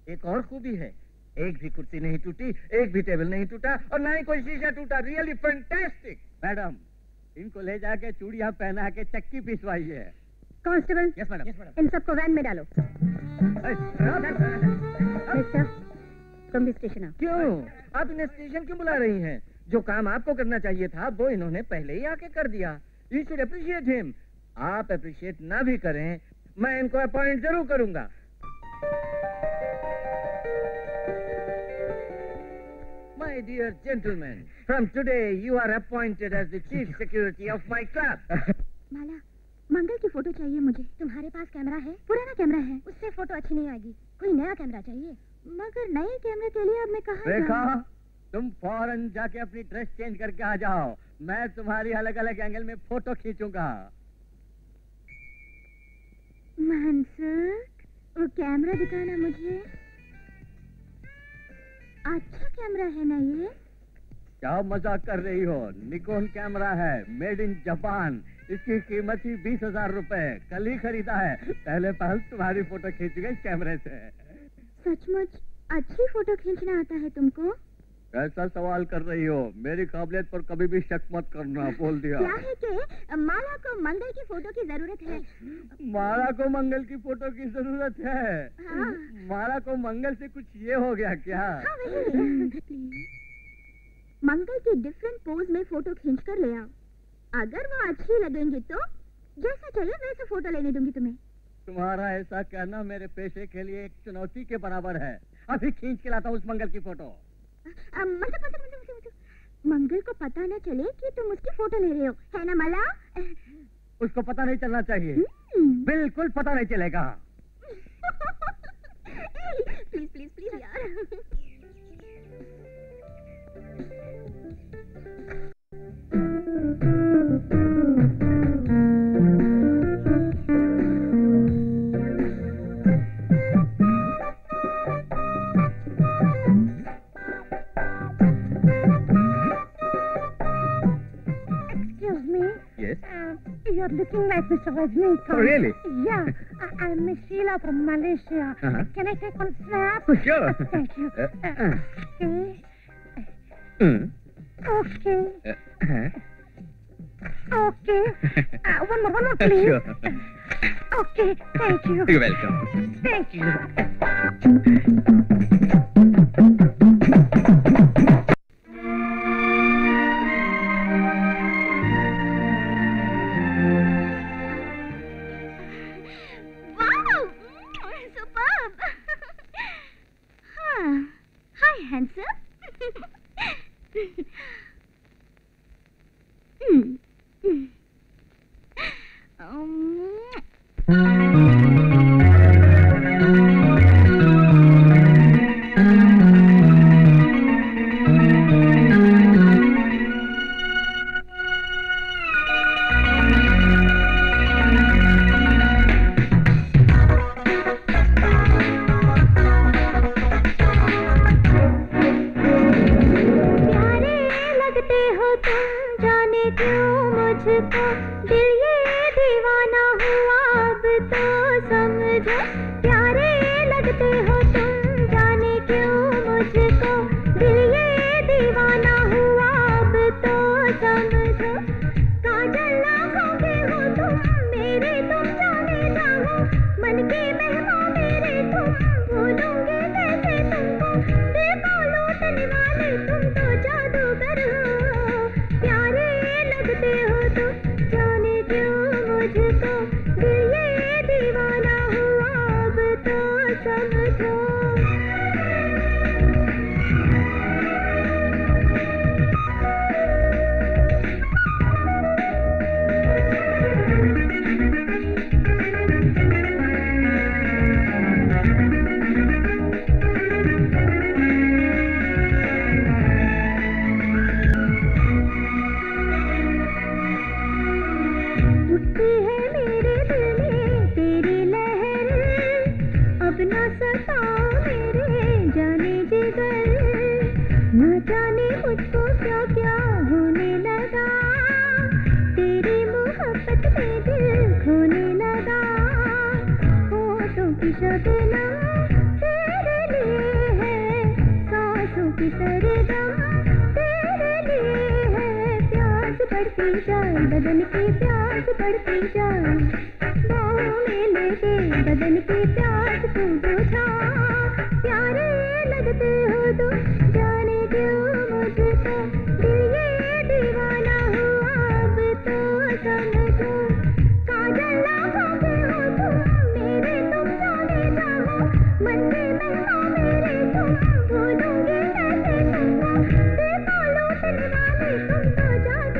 एक और खूबी है एक भी कुर्सी नहीं टूटी एक भी टेबल नहीं टूटा और ना ही कोई शीशा टूटा। रियली फैंटास्टिक मैडम इनको ले जाके चूड़िया पहना के चक्की पिसवाइए कांस्टेबल यस मैडम इन सबको वैन में डालो। मिस्टर तुम भी स्टेशन आओ क्यों आप इन्हें स्टेशन क्यों बुला रही हैं? जो काम आपको करना चाहिए था वो इन्होंने पहले ही आके कर दिया। यू शुड अप्रिशिएट हिम आप अप्रिशिएट ना भी करें मैं इनको अपॉइंट ज़रूर करूँगा। My dear gentlemen, from today you are appointed as the chief security of my club. Mala Mangal की फ़ोटो चाहिए मुझे। तुम्हारे पास कैमरा है? पुराना कैमरा है। उससे फ़ोटो अच्छी नहीं आएगी। कोई नया कैमरा चाहिए? मगर नए कैमरे के लिए अब मैं कहाँ देखा? तुम फ़ौरन जाके अपनी ड्रेस चेंज करके आ जाओ। मैं तुम्हारी अलग अलग एंगल में फ़ोटो खींचूँगा। मनसुख वो कैमरा दिखाना मुझे। अच्छा कैमरा है ना ये? क्या मज़ाक कर रही हो? निकोन कैमरा है मेड इन जापान। इसकी कीमत ही बीस हज़ार रूपए। कल ही खरीदा है। पहले पहल तुम्हारी फ़ोटो खींच गई कैमरे से। सचमुच अच्छी फ़ोटो खींचना आता है तुमको? कैसा सवाल कर रही हो? मेरी काबिलियत पर कभी भी शक मत करना बोल दिया। क्या है कि माला को मंगल की फ़ोटो की ज़रूरत है? माला को मंगल की फ़ोटो की ज़रूरत है। हाँ। माला को मंगल से कुछ ये हो गया क्या? हाँ, वही। मंगल के डिफरेंट पोज में फ़ोटो खींच कर ले आओ। अगर वो अच्छी लगेंगी तो जैसा चाहिए वैसा फ़ोटो लेने दूँगी तुम्हें। तुम्हारा ऐसा कहना मेरे पेशे के लिए एक चुनौती के बराबर है। अभी खींच के लाता हूँ उस मंगल की फ़ोटो। मतलब, मतलब, मतलब, मतलब, मंगल को पता न चले कि तुम उसकी फ़ोटो ले रहे हो है ना मला उसको पता नहीं चलना चाहिए। हम्म। बिल्कुल पता नहीं चलेगा। प्लीज़ प्लीज़ प्लीज़ यार। Yes. Uh, you're looking like Mr. Rajnikant. Oh, really? Yeah. I, I'm Miss Sheila from Malaysia. Uh-huh. Can I take one snap? Sure. Thank you. Uh, Uh, okay. Mm. Okay. Uh, Okay. Uh, one more, one more, please. Sure. Okay. Thank you. You're welcome. Thank you. handsome. Hmm. Um, दीवाना हुआ अब तो समझो प्यारे लगते हो बदन की प्यास बढ़ती जाए बाहों में लेके बदन की प्यास तू बुझा। प्यारे लगते हो तो जाने क्यों मुझको दिल ये दीवाना हुआ, अब तो समझो। काजल आँखों के हो तुम मेरे तुम जाने जाओ मन के मेहमान मेरे तुम, भूलूँगे कैसे तुमको लौटने वाले तुम तो जादूगर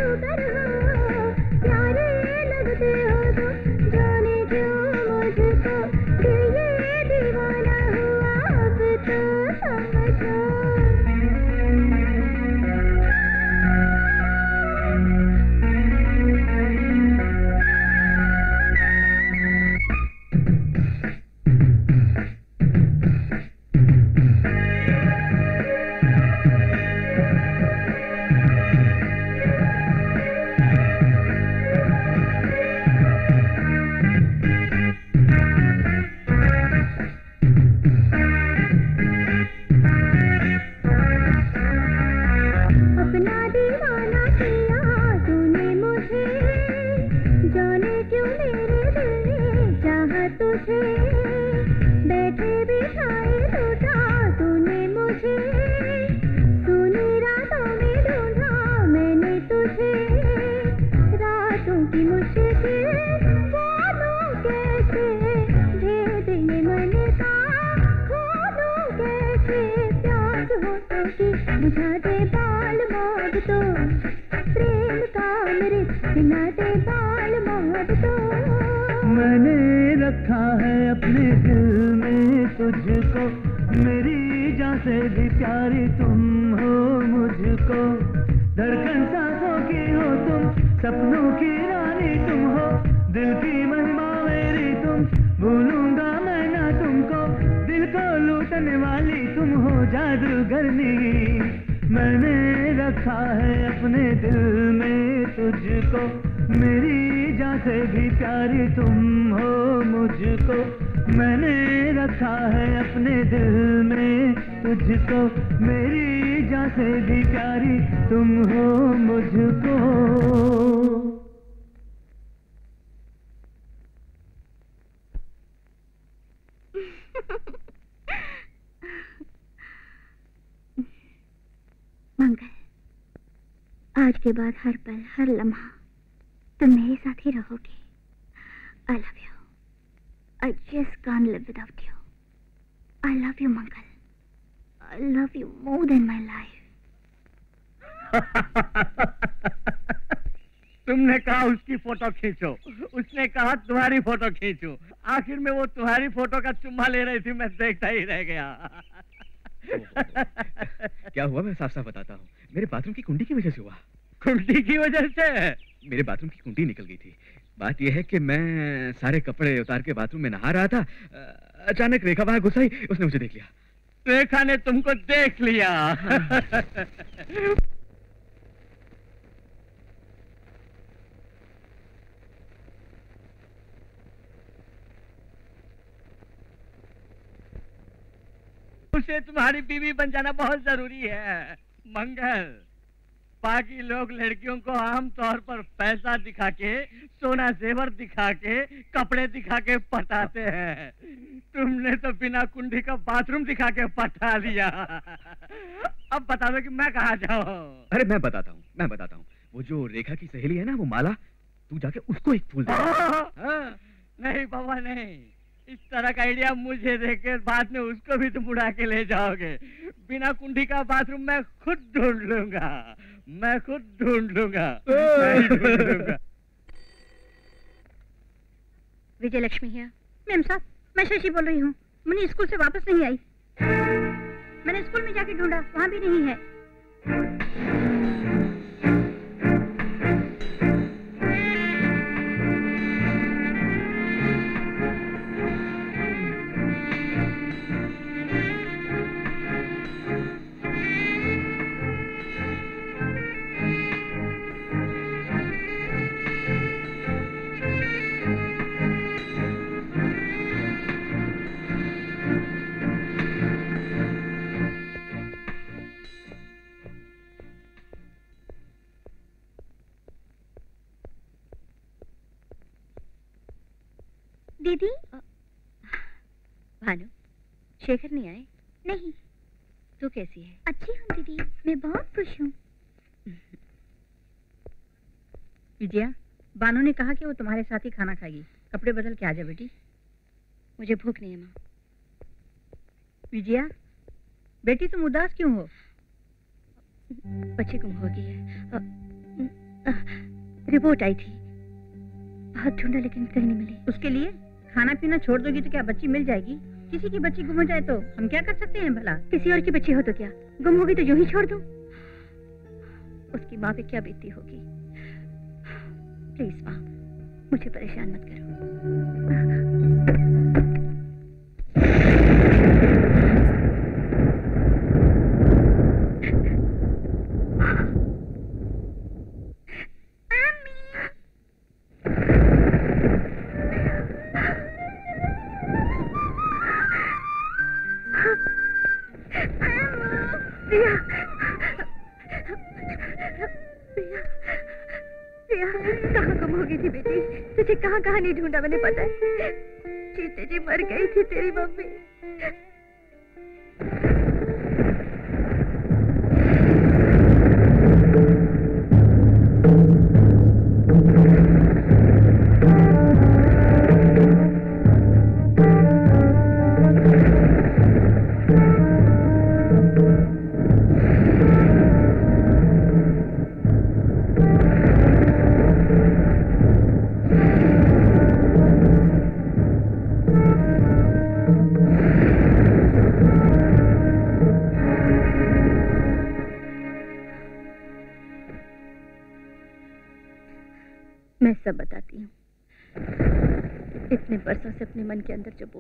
खींचो। उसने कहा तुम्हारी फ़ोटो खींचो। आखिर में वो तुम्हारी फ़ोटो का चुम्मा ले रही थी मैं देखता ही रह गया। क्या हुआ मैं साफ़ साफ़ बताता हूँ। मेरे बाथरूम की कुंडी की वजह से हुआ। कुंडी की वजह से? मेरे बाथरूम की कुंडी निकल गई थी। बात यह है कि मैं सारे कपड़े उतार के बाथरूम में नहा रहा था। अचानक रेखा वहाँ घुस आई उसने मुझे देख लिया। रेखा ने तुमको देख लिया। उसे तुम्हारी बीवी बन जाना बहुत ज़रूरी है। मंगल बाकी लोग लड़कियों को आम तौर पर पैसा दिखा के सोना जेवर दिखा के कपड़े दिखा के पटाते हैं। तुमने तो बिना कुंडी का बाथरूम दिखा के पटा लिया। अब बता दो कि मैं कहा जाऊँ? अरे मैं बताता हूँ मैं बताता हूँ। वो जो रेखा की सहेली है ना वो माला तू जाके उसको एक फूल दे। नहीं बाबा नहीं। इस तरह का आइडिया मुझे देकर बाद में उसको भी तुम उड़ा के ले जाओगे। बिना कुंडी का बाथरूम मैं खुद ढूंढ लूँगा। मैं खुद ढूंढ लूँगा। विजय लक्ष्मी है। मैम साहब, मैं शशि बोल रही हूँ। मुन्नी स्कूल से वापस नहीं आई। मैंने स्कूल में जाके ढूंढा, वहाँ भी नहीं है। भानु शेखर नहीं आए? नहीं। तू कैसी है? अच्छी हूँ दीदी मैं बहुत खुश हूँ। विजया बानू ने कहा कि वो तुम्हारे साथ ही खाना खाएगी। कपड़े बदल के आ जा बेटी। मुझे भूख नहीं है माँ। विजया बेटी तुम उदास क्यों हो? बच्ची गुम हो गई है। रिपोर्ट आई थी। बहुत ढूंढा लेकिन कहीं नहीं मिली। उसके लिए खाना पीना छोड़ दोगी तो क्या बच्ची मिल जाएगी? किसी की बच्ची गुम हो जाए तो हम क्या कर सकते हैं भला? किसी और की बच्ची हो तो क्या? गुम होगी तो यूँ ही छोड़ दो? उसकी माँ पे क्या बीती होगी? प्लीज़ माँ, मुझे परेशान मत करो। मैंने पता। है जीते जी मर गई थी तेरी मम्मी।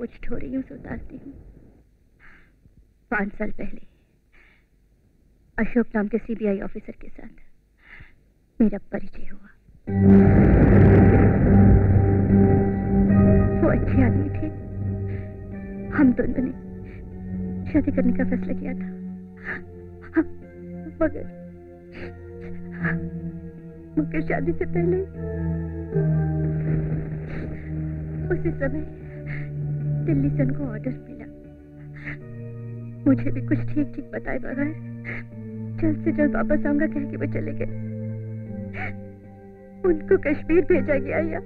ढो रही हूँ उतारती हूँ। पाँच साल पहले, अशोक नाम के सीबीआई ऑफिसर के साथ मेरा परिचय हुआ। वो अच्छे आदमी थे। हम दोनों ने शादी करने का फैसला किया था। मगर मगर शादी से पहले, उसी समय दिल्ली से उनको ऑर्डर मिला। मुझे भी कुछ ठीक ठीक बताए बगैर जल्द से जल्द वापस आऊँगा कह के वो चले गए। उनको कश्मीर भेजा गया या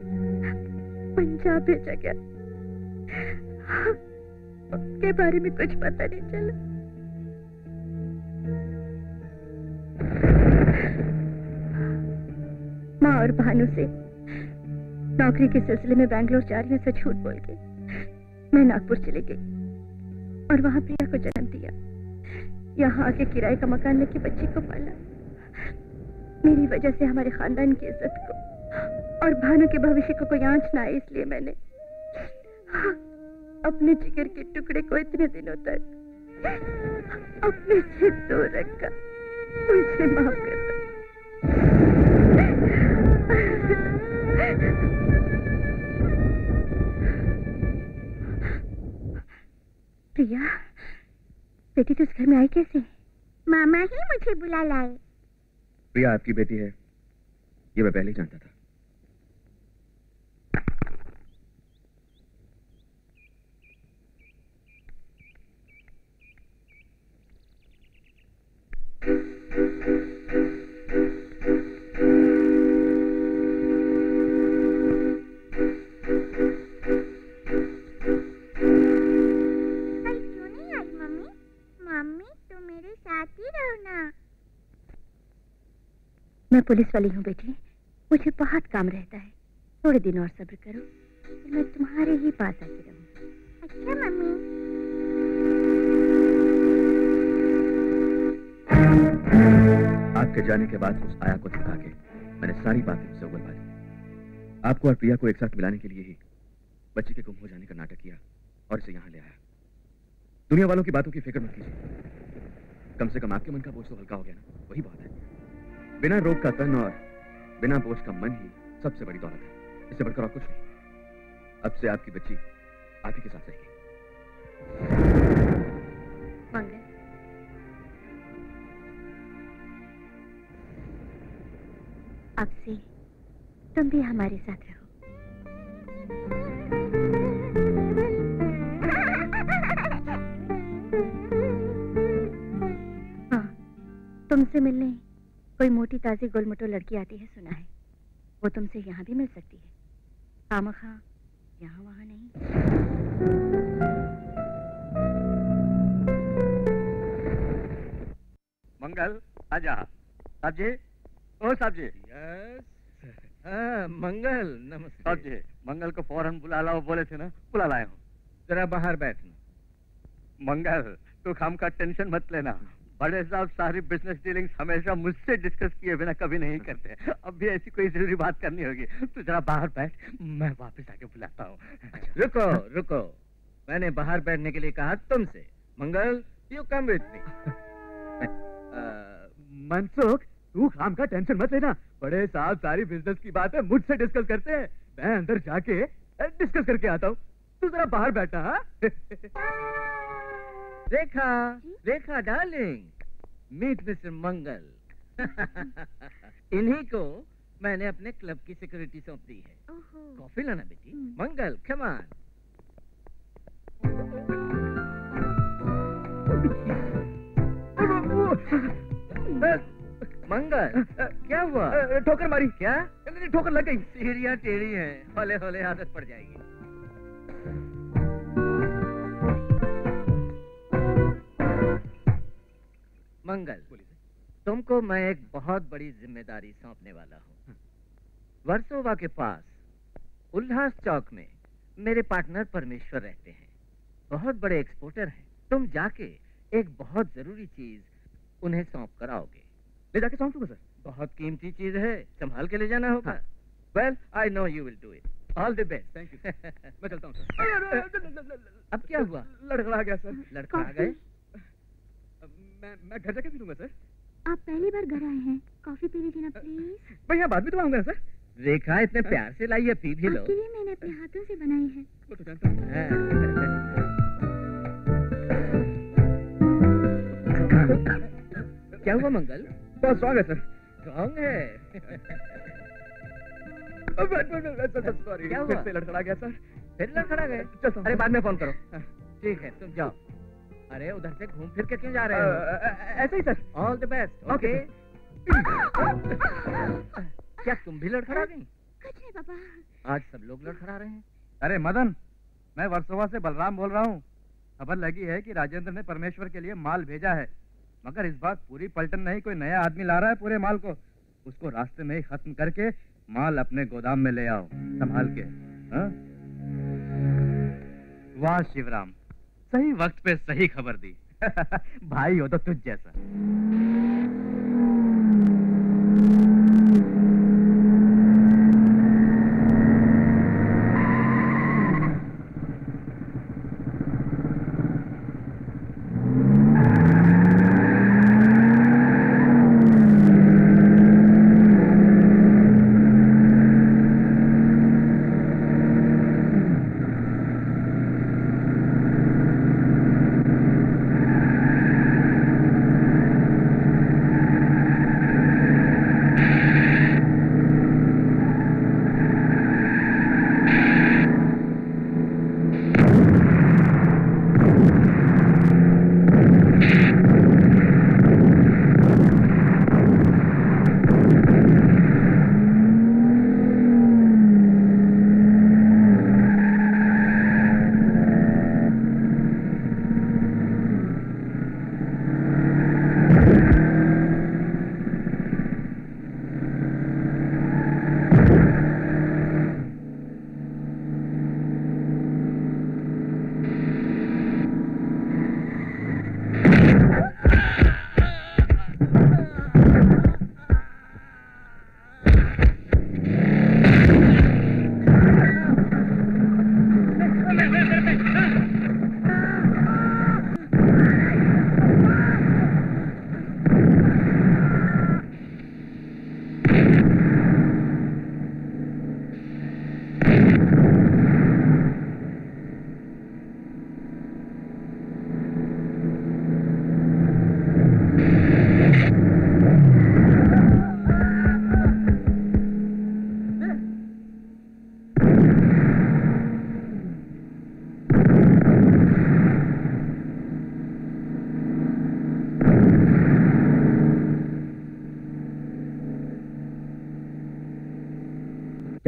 पंजाब भेजा गया। उनके बारे में कुछ पता नहीं चला। माँ और भानु से नौकरी के सिलसिले में बैंगलोर जा रही हूँ से झूठ बोल के। मैं नागपुर चली गई और वहाँ प्रिया को जन्म दिया। यहाँ आके किराए का मकान लेके बच्ची को पाला। मेरी वजह से हमारे खानदान की इज़्ज़त को और भानु के भविष्य को कोई आँच ना आए इसलिए मैंने अपने जिगर के टुकड़े को इतने दिनों तक अपने से दूर रखा। मुझे माफ़ कर प्रिया बेटी तो इस घर में आई कैसे? मामा ही मुझे बुला लाए। प्रिया आपकी बेटी है। ये मैं पहले ही जानता था। मैं पुलिस वाली हूँ बेटी। मुझे बहुत काम रहता है। थोड़े दिन और सब्र करो, फिर मैं तुम्हारे ही पास आती रहूँ। अच्छा मम्मी। आपके जाने के बाद उस आया को थका के मैंने सारी बातें उससे उगलवा दी आपको और प्रिया को एक साथ मिलाने के लिए ही बच्चे के गुम हो जाने का नाटक किया और इसे यहाँ ले आया। दुनिया वालों की बातों की फ़िक्र मत कीजिए। कम से कम आपके मन का बोझ तो हल्का हो गया ना? वही बात है। बिना रोग का तन और बिना बोझ का मन ही सबसे बड़ी दौलत है। इससे बढ़कर और कुछ नहीं। अब से आपकी बच्ची आप ही के साथ रहेगी। अब से तुम भी हमारे साथ रहो। हाँ तुमसे मिलने कोई मोटी ताजी गोलमटो लड़की आती है सुना है। वो तुमसे यहाँ भी मिल सकती है। खामखा यहाँ वहाँ नहीं। मंगल आजा साहब जी ओ साहब जी हाँ, मंगल नमस्ते। साहब जी मंगल को फ़ौरन बुला लाओ बोले थे ना बुला लाया हूँ। जरा बाहर बैठना। मंगल तू काम का टेंशन मत लेना। बड़े साहब सारी बिज़नेस डीलिंग्स हमेशा मुझसे डिस्कस किए बिना कभी नहीं करते। अब भी ऐसी कोई ज़रूरी बात करनी होगी तू जरा बाहर बैठ मैं वापस आके बुलाता हूँ। रुको रुको। मैंने बाहर बैठने के लिए कहा तुमसे। Mangal you come with me Mansukh तू काम का टेंशन मत लेना। बड़े साहब सारी बिज़नेस की बात है मुझसे डिस्कस करते हैं। मैं अंदर जाके डिस्कस करके आता हूँ। तू जरा बाहर बैठा हाँ? Rekha Rekha darling. Meet mister Mangal. इन्हीं को मैंने अपने क्लब की सिक्योरिटी सौंप दी है। कॉफ़ी लाना बेटी। मंगल खमान मंगल क्या हुआ? ठोकर मारी। क्या? ठोकर लग गई। सीढ़ियाँ टेढ़ी हैं। हौले हौले आदत पड़ जाएगी। मंगल तुमको मैं एक बहुत बड़ी ज़िम्मेदारी सौंपने वाला हूँ। वर्सोवा के पास उल्लास चौक में मेरे पार्टनर परमेश्वर रहते हैं। बहुत बड़े एक्सपोर्टर हैं। तुम जाके एक बहुत ज़रूरी चीज़ उन्हें सौंप कर आओगे। ले जाके सौंप दूँगा सर। बहुत कीमती चीज़ है। संभाल के ले जाना होगा। Well I know you will do it all the best thank you मैं चलता हूँ अब क्या हुआ? लड़खड़ा गया सर। लड़का आ गए? मैं मैं घर जाके पी लूँगा सर। आप पहली बार घर आए हैं। कॉफ़ी पी लीजिए ना प्लीज़ यहाँ बाद में तो आऊँगा सर। रेखा इतने प्यार से लाई है पी भी लो। आपके लिए मैंने अपने हाथों से बनाई है। वो तो जानता हूँ। क्या हुआ मंगल? बहुत स्ट्रॉन्ग है? सर रॉन्ग है सॉरी क्या हुआ? फिर से लड़खड़ा गया सर। फिर लड़खड़ा गए? अरे बाद में फ़ोन करो। हाँ। ठीक है तुम जाओ। अरे उधर से घूम फिर के क्यों जा रहे हो? ऐसे ही sir. All the best okay क्या तुम भी लड़खड़ा गई? कुछ नहीं पापा। आज सब लोग लड़खड़ा रहे हैं। अरे मदन मैं वर्सोवा से बलराम बोल रहा हूँ। खबर लगी है कि राजेंद्र ने परमेश्वर के लिए माल भेजा है। मगर इस बार पूरी पलटन नहीं कोई नया आदमी ला रहा है पूरे माल को। उसको रास्ते में ही खत्म करके माल अपने गोदाम में ले आओ संभाल के हाँ? वाह शिवराम। सही वक्त पे सही खबर दी। भाई हो तो तुझ जैसा।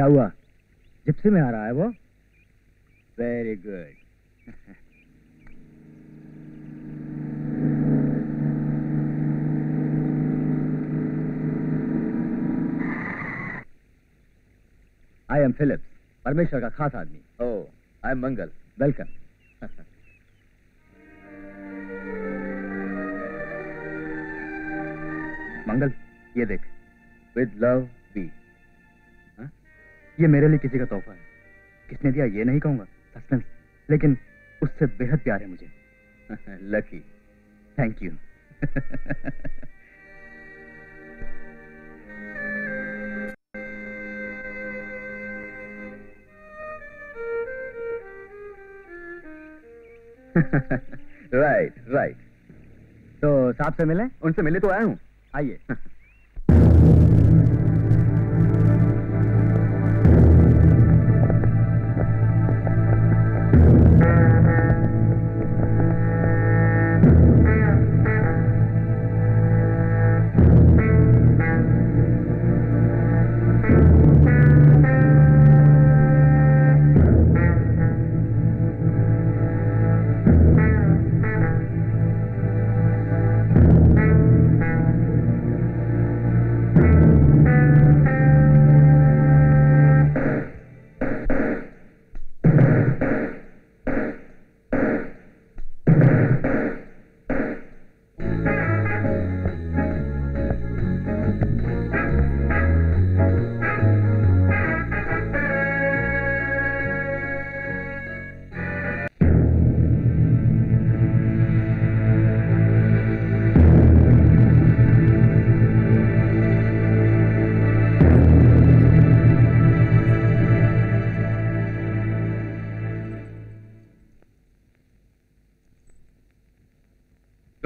हुआ। जिप्सी में आ रहा है वो। Very good I am Philips Parmeshwar का खास आदमी। ओ आई एम मंगल। वेलकम मंगल, ये देख। विद लव ये मेरे लिए किसी का तोहफा है। किसने दिया ये नहीं कहूँगा सस्पेंस। लेकिन उससे बेहद प्यार है मुझे। Lucky thank you right right तो साहब से मिले? उनसे मिले तो आया हूँ। आइए।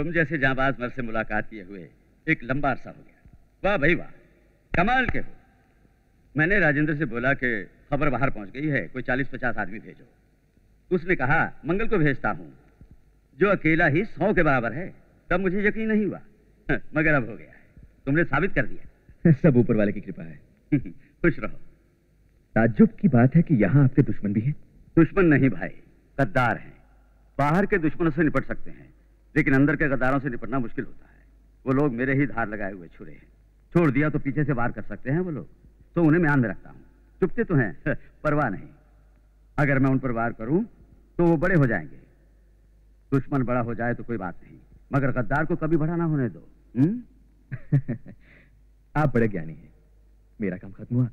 तुम जैसे जाबाज मर से मुलाकात किए हुए एक लंबा अरसा हो गया। वाह भाई वाह कमाल के हो। मैंने राजेंद्र से बोला कि खबर बाहर पहुँच गई है कोई चालीस पचास आदमी भेजो। उसने कहा मंगल को भेजता हूँ जो अकेला ही सौ के बराबर है तब मुझे यकीन नहीं हुआ। मगर अब हो गया है। तुमने साबित कर दिया। सब ऊपर वाले की कृपा है। खुश रहो। ताज्जुब की बात है कि यहाँ आपके दुश्मन भी हैं? दुश्मन नहीं भाई गद्दार हैं। बाहर के दुश्मनों से निपट सकते हैं। लेकिन अंदर के गद्दारों से निपटना मुश्किल होता है। वो लोग मेरे ही धार लगाए हुए छुरे हैं। छोड़ दिया तो पीछे से वार कर सकते हैं वो लोग। तो उन्हें ध्यान में रखता हूँ। चुपते तो हैं परवाह नहीं। अगर मैं उन पर वार करूँ तो वो बड़े हो जाएँगे। दुश्मन बड़ा हो जाए तो कोई बात नहीं। मगर गद्दार को कभी बड़ा ना होने दो। आप बड़े ज्ञानी हैं। मेरा काम खत्म हुआ।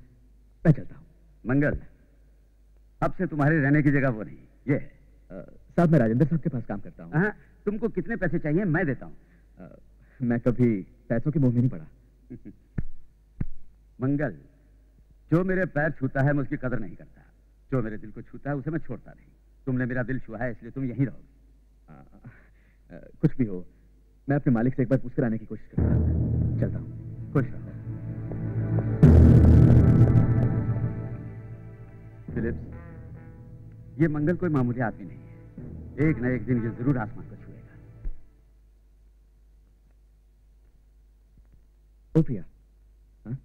मैं चलता हूँ। मंगल अब से तुम्हारे रहने की जगह वो नहीं। ये है। साहब मैं राजेंद्र साहब के पास काम करता हाँ, तुमको कितने पैसे चाहिए मैं देता हूँ। मैं कभी पैसों के मुँह में नहीं पड़ा। मंगल जो मेरे पैर छूता है मैं उसकी कदर नहीं करता। जो मेरे दिल को छूता है उसे मैं छोड़ता नहीं। तुमने मेरा दिल छुआ है इसलिए तुम यहीं रहोगे। कुछ भी हो मैं अपने मालिक से एक बार पूछ कर आने की कोशिश करूँगा। चलता हूँ। खुश रहो। फिलिप्स ये मंगल कोई मामूली आदमी नहीं है। एक न एक दिन ये ज़रूर आसमान को ओ प्रिया हाँ?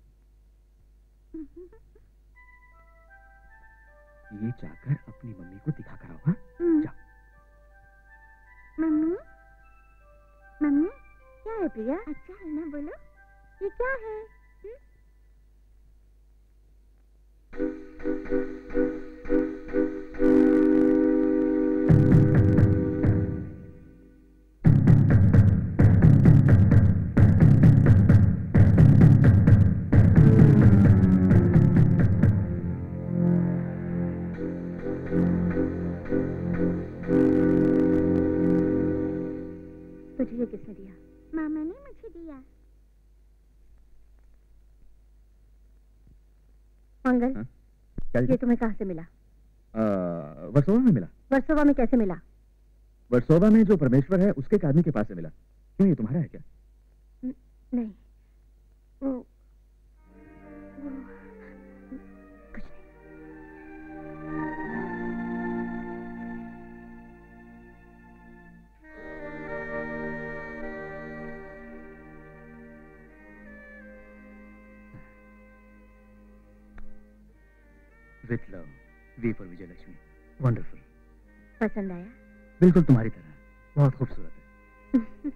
ये जाकर अपनी मम्मी को दिखा कर आओ हाँ? जाओ। मम्मी? मम्मी? क्या है प्रिया? अच्छा है ना बोलो। ये क्या है? हम्म? तुझे ये किसने दिया? मामा ने मुझे दिया। मंगल हाँ? ये तुम्हें कहाँ से मिला? आ, वर्सोवा में मिला। वर्सोवा में कैसे मिला? वर्सोवा में जो परमेश्वर है उसके एक आदमी के पास से मिला। क्यों ये तुम्हारा है क्या? नहीं। With love V for Vijay Lakshmi wonderful पसंद आया? बिल्कुल तुम्हारी तरह। बहुत खूबसूरत है।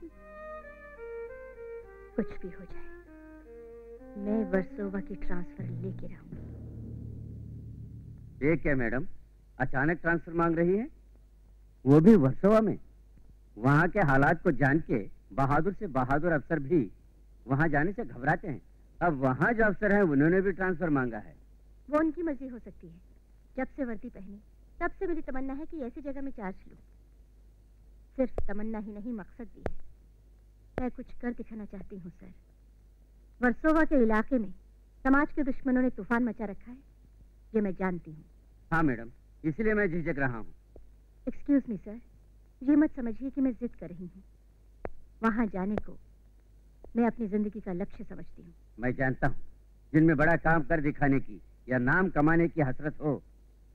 कुछ भी हो जाए मैं वर्सोवा की ट्रांसफ़र लेके रहूँगी। ये क्या मैडम अचानक ट्रांसफ़र मांग रही है? वो भी वर्सोवा में? वहाँ के हालात को जान के बहादुर से बहादुर अफसर भी वहाँ जाने से घबराते हैं। अब वहाँ जो अफसर हैं उन्होंने भी ट्रांसफ़र मांगा है। वो उनकी मर्ज़ी हो सकती है। जब से वर्दी पहनी तब से मेरी तमन्ना है कि ऐसी जगह में चार्ज लूँ। सिर्फ़ तमन्ना ही नहीं मकसद भी है। मैं कुछ कर दिखाना चाहती हूँ सर। वर्सोवा के इलाके में समाज के दुश्मनों ने तूफ़ान मचा रखा है ये मैं जानती हूँ। हाँ मैडम इसलिए मैं झिझक रहा हूँ। एक्सक्यूज मी सर ये मत समझिए कि मैं जिद कर रही हूँ। वहाँ जाने को मैं अपनी ज़िंदगी का लक्ष्य समझती हूँ। मैं जानता हूँ जिनमें बड़ा काम कर दिखाने की या नाम कमाने की हसरत हो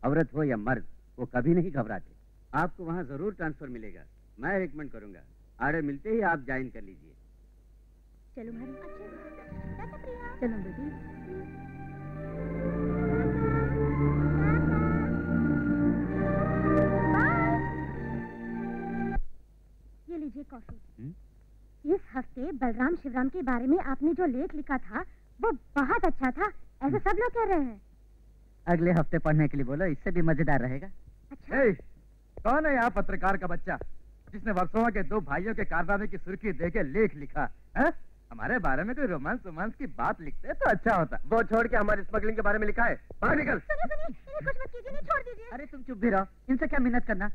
औरत हो या मर्द वो कभी नहीं घबराते। आपको वहाँ ज़रूर ट्रांसफ़र मिलेगा। मैं रिकमेंड करूँगा। आर्डर मिलते ही आप ज्वाइन कर लीजिए। चलो मारी चलो ये लीजिए कॉफ़ी। इस हफ़्ते बलराम शिवराम के बारे में आपने जो लेख लिखा था वो बहुत अच्छा था। ऐसे सब लोग कह रहे हैं। अगले हफ़्ते पढ़ने के लिए बोलो इससे भी मज़ेदार रहेगा। ए, कौन है यहाँ पत्रकार का बच्चा जिसने वर्सोवा के दो भाइयों के कारनामे की सुर्खी देके लेख लिखा है? हमारे बारे में कोई रोमांस रोमांस की बात लिखते तो अच्छा होता। वो छोड़ के हमारे स्मगलिंग के बारे में लिखा है। बाहर निकल। सुनिए सुनिए कुछ मत कीजिए नहीं छोड़ दीजिए। अरे तुम चुप भी रहो इनसे क्या मिन्नत करना?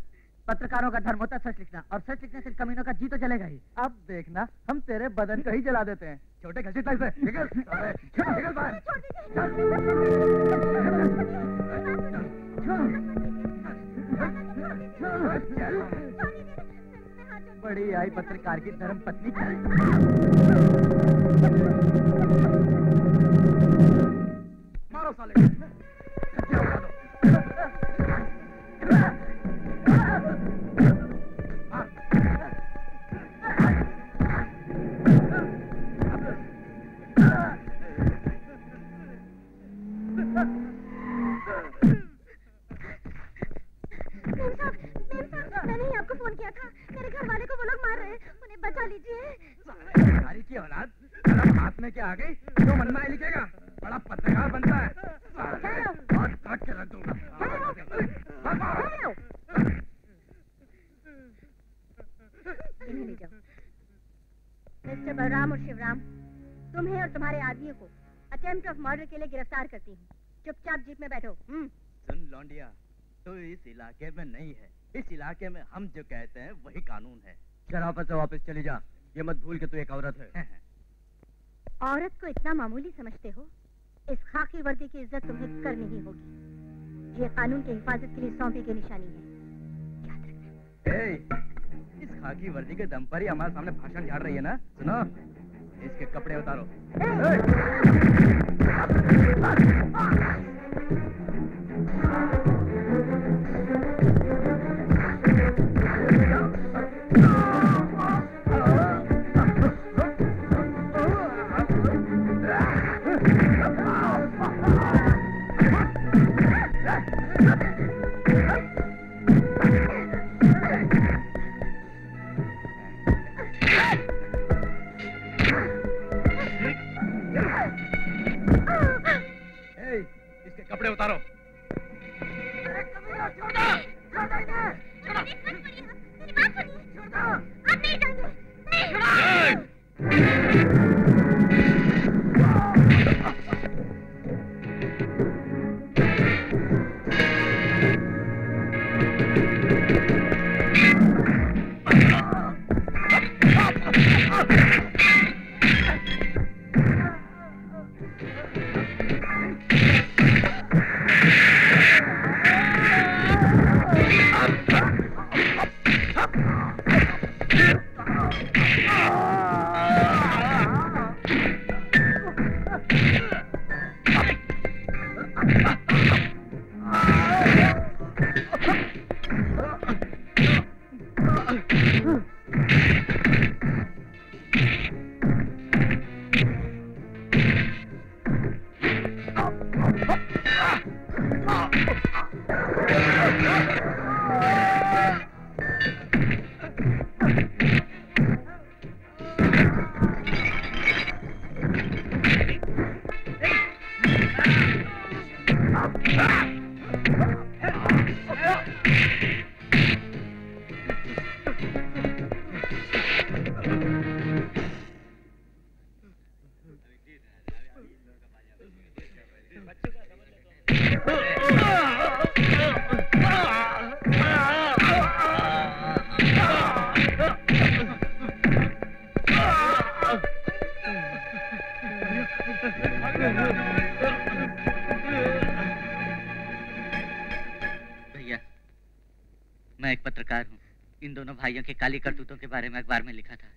पत्रकारों का धर्म होता है सच लिखना। और सच लिखने से कमीनों का जी तो चलेगा ही। अब देखना हम तेरे बदन को ही जला देते हैं। छोटे घसीट लाइफ से निकल निकल बाहर। पड़ी आई पत्रकार की धर्म पत्नी। मारो साले। घर वाले को वो लोग मार रहे हैं। उन्हें बचा लीजिए। सारी की औलाद हाथ में क्या आ गई? जो मन में लिखेगा बड़ा पत्रकार बनता है। बहुत काट के रख दूँगा। मिस्टर बलराम और शिवराम तुम्हें और तुम्हारे आदमियों को अटेम्प्ट ऑफ़ मर्डर के लिए गिरफ़्तार करती हूँ। चुपचाप जीप में बैठो। हम्म। सुन लौंडिया तो इस इलाके में नहीं है। इस इलाके में हम जो कहते हैं वही कानून है। शराफत से वापस चली जा। ये मत भूल के तू एक औरत है। औरत को इतना मामूली समझते हो? इस खाकी वर्दी की इज़्ज़त तुम्हें करनी ही होगी। ये कानून की हिफाजत के लिए सौंपी की निशानी है। ए, इस खाकी वर्दी के दम पर ही हमारे सामने भाषण झाड़ रही है ना? सुनो इसके कपड़े उतारो। ए, इसके कपड़े उतारो। इन दोनों भाइयों के काली करतूतों के बारे में अखबार में लिखा था।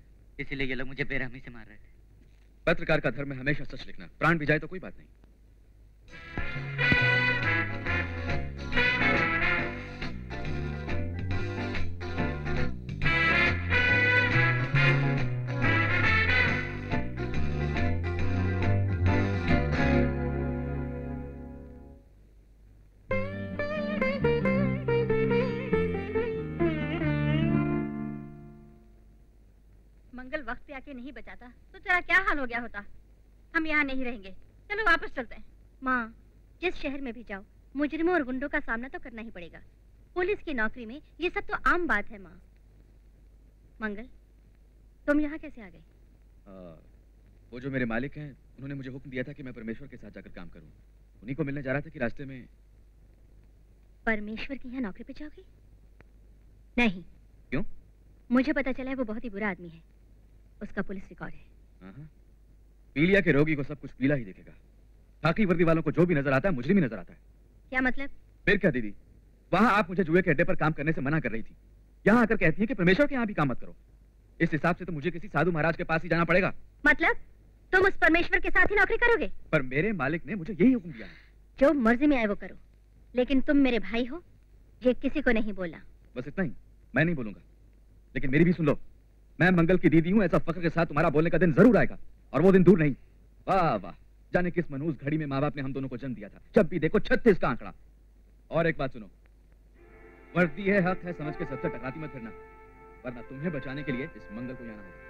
इसीलिए ये लोग मुझे बेरहमी से मार रहे थे। पत्रकार का धर्म है हमेशा सच लिखना। प्राण भी जाए तो कोई बात नहीं। आके नहीं बचाता तो तेरा क्या हाल हो गया होता? हम यहाँ नहीं रहेंगे। चलो वापस चलते हैं। माँ जिस शहर में भी जाओ मुजरिमों और गुंडों का सामना तो करना ही पड़ेगा। पुलिस की नौकरी में ये सब तो आम बात है माँ। मंगल तुम यहाँ कैसे आ गए? आ, वो जो मेरे मालिक हैं उन्होंने मुझे हुक्म दिया था कि मैं परमेश्वर के साथ जाकर काम करूँ। उन्हीं को मिलने जा रहा था कि रास्ते में परमेश्वर की यहाँ नौकरी पे जाओगे? नहीं। क्यों? मुझे पता चला है वो बहुत ही बुरा आदमी है। उसका पुलिस रिकॉर्ड है। हाँ, हाँ। पीलिया के रोगी को सब कुछ पीला ही देखेगा। खाकी वर्दी वालों को जो भी नज़र आता है मुझे भी नज़र आता है। क्या मतलब? फिर क्या दीदी? वहाँ आप मुझे जुए के अड्डे पर काम करने से मना कर रही थी। यहाँ आकर कहती है कि परमेश्वर के यहाँ भी काम मत करो। इस हिसाब से तो मुझे किसी साधु महाराज के पास ही जाना पड़ेगा। मतलब? तुम उस परमेश्वर के साथ ही नौकरी करोगे? पर मेरे मालिक ने मुझे यही हुक्म दिया है। जो मर्ज़ी में आए वो करो। लेकिन तुम मेरे भाई हो ये किसी को नहीं बोलना बस इतना ही। मैं नहीं बोलूँगा। लेकिन मेरी भी सुन लो। मैं मंगल की दीदी हूँ, ऐसा फख्र के साथ तुम्हारा बोलने का दिन ज़रूर आएगा, और वो दिन दूर नहीं। वाह वाह, जाने किस मनूस घड़ी में माँ बाप ने हम दोनों को जन्म दिया था। जब भी देखो, छत्तीस का आंकड़ा। और एक बात सुनो, वर्दी है, हक है, समझ के सबसे टकराती मत फिरना, वरना तुम्हें बचाने के लिए इस मंगल को जाना होगा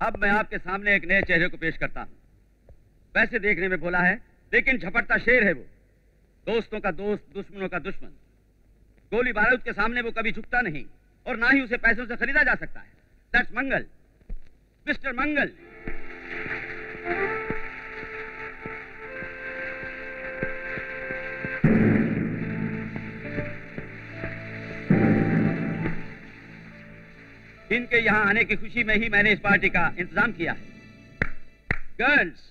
अब मैं आपके सामने एक नए चेहरे को पेश करता हूँ। वैसे देखने में भोला है, लेकिन झपटता शेर है वो। दोस्तों का दोस्त, दुश्मनों का दुश्मन। गोली बारूद के सामने वो कभी झुकता नहीं, और ना ही उसे पैसों से खरीदा जा सकता है। दैट्स मंगल मिस्टर मंगल इनके यहाँ आने की खुशी में ही मैंने इस पार्टी का इंतज़ाम किया है। गर्ल्स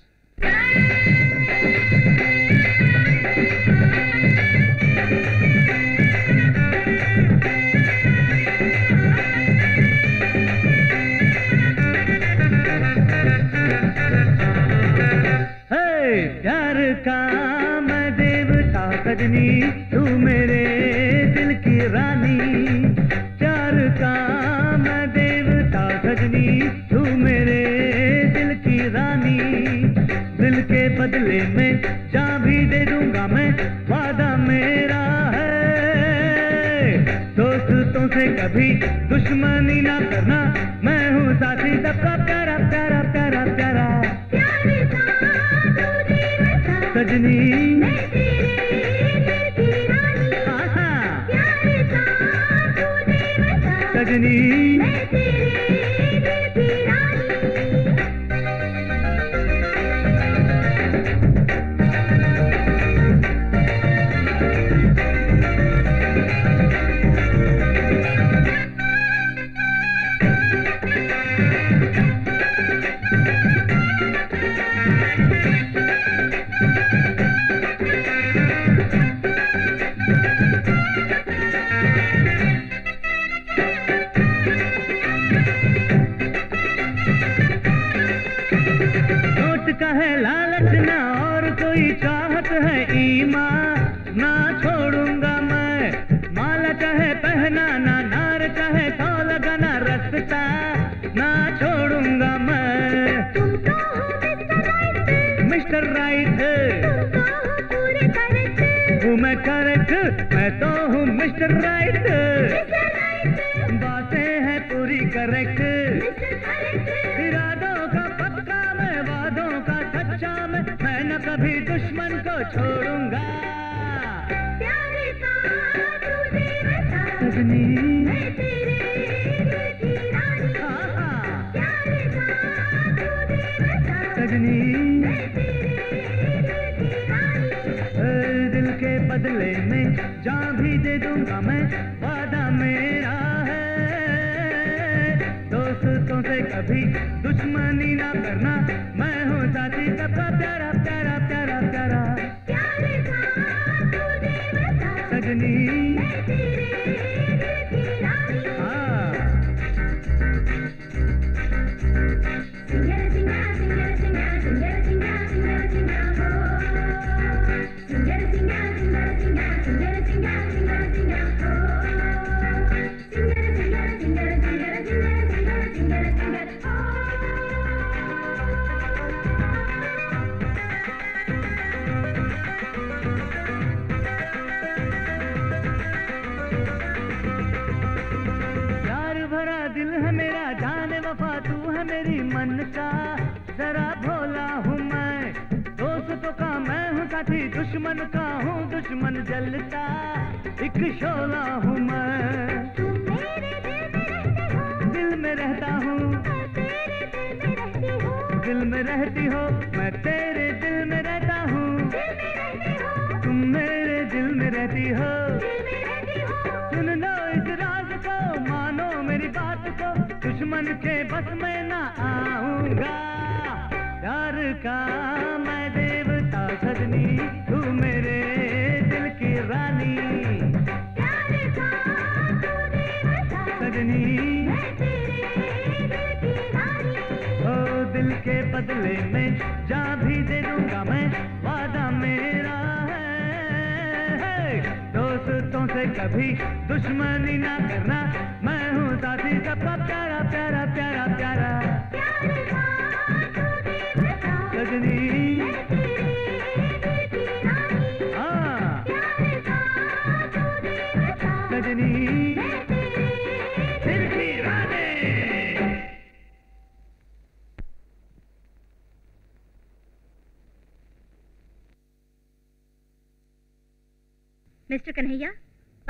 प्यार का मैं देवता सजनी तू मेरे दिल की रानी। दुश्मनी ना करना। मैं हूँ साथी सबका प्यारा प्यारा प्यारा प्यारा। सजनी। कभी को छोड़ूँगा सजनी हाँ, हाँ। सजनी दिल के बदले में जान भी दे दूँगा मैं। वादा मेरा है। दोस्तों से कभी दुश्मनी ना करना। मैं हूँ साथी सबका प्यारा ಸಾಗರ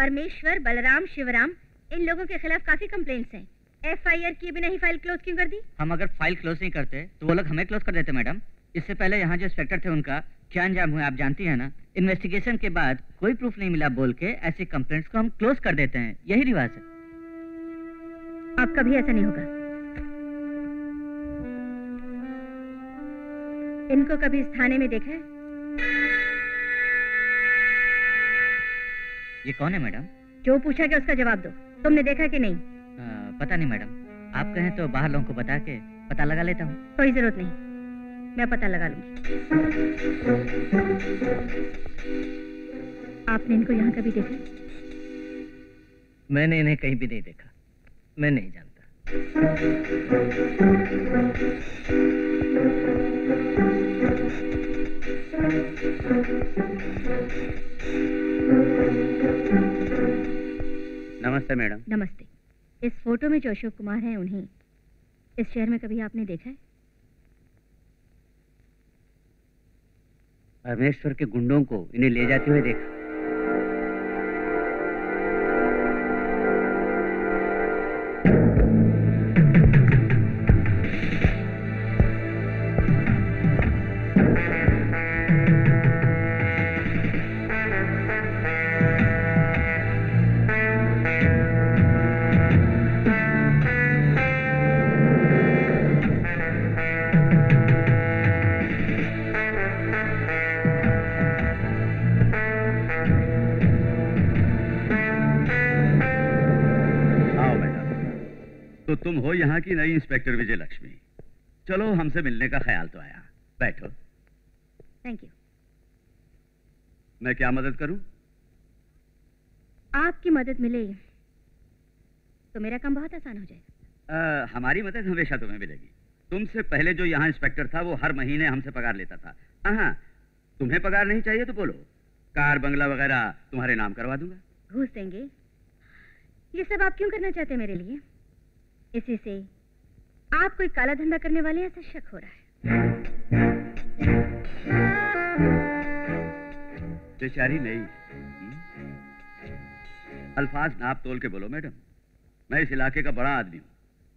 परमेश्वर बलराम शिवराम इन लोगों के खिलाफ काफ़ी कंप्लेंट्स हैं। एफआईआर की भी नहीं फ़ाइल क्लोज क्यों कर दी? हम अगर फ़ाइल क्लोज नहीं करते तो वो लोग हमें क्लोज कर देते मैडम इससे पहले यहाँ जो इंस्पेक्टर थे उनका क्या अंजाम हुआ आप जानती है ना? इन्वेस्टिगेशन के बाद कोई प्रूफ नहीं मिला बोल के ऐसे कंप्लेंट्स को हम क्लोज कर देते हैं। यही रिवाज है। अब कभी ऐसा नहीं होगा। इनको कभी इस थाने में देखा है? ये कौन है मैडम? जो पूछा गया उसका जवाब दो। तुमने देखा कि नहीं? अ, पता नहीं मैडम। आप कहें तो बाहर लोगों को बता के पता लगा लेता हूँ। कोई ज़रूरत नहीं। मैं पता लगा लूँगी। आपने इनको यहाँ कभी देखा? मैंने इन्हें कहीं भी नहीं देखा। मैं नहीं जानता। नमस्ते मैडम। नमस्ते। इस फ़ोटो में जो अशोक कुमार है उन्हें इस शहर में कभी आपने देखा है? परमेश्वर के गुंडों को इन्हें ले जाते हुए देखा। चलो हमसे मिलने का ख्याल तो आया। बैठो। थैंक यू मैं क्या मदद करूँ? आपकी मदद मिले तो मेरा काम बहुत आसान हो जाएगा। आ, हमारी मदद हमेशा तुम्हें मिलेगी। तुमसे पहले जो यहाँ इंस्पेक्टर था वो हर महीने हमसे पगार लेता था। हाँ तुम्हें पगार नहीं चाहिए तो बोलो। कार बंगला वगैरह तुम्हारे नाम करवा दूँगा। घूस देंगे। ये सब आप क्यों करना चाहते हैं मेरे लिए? इसी से आप कोई काला धंधा करने वाले ऐसा शक हो रहा है। बेचारी नहीं? अल्फाज नाप तोल के बोलो मैडम। मैं इस इलाके का बड़ा आदमी हूँ।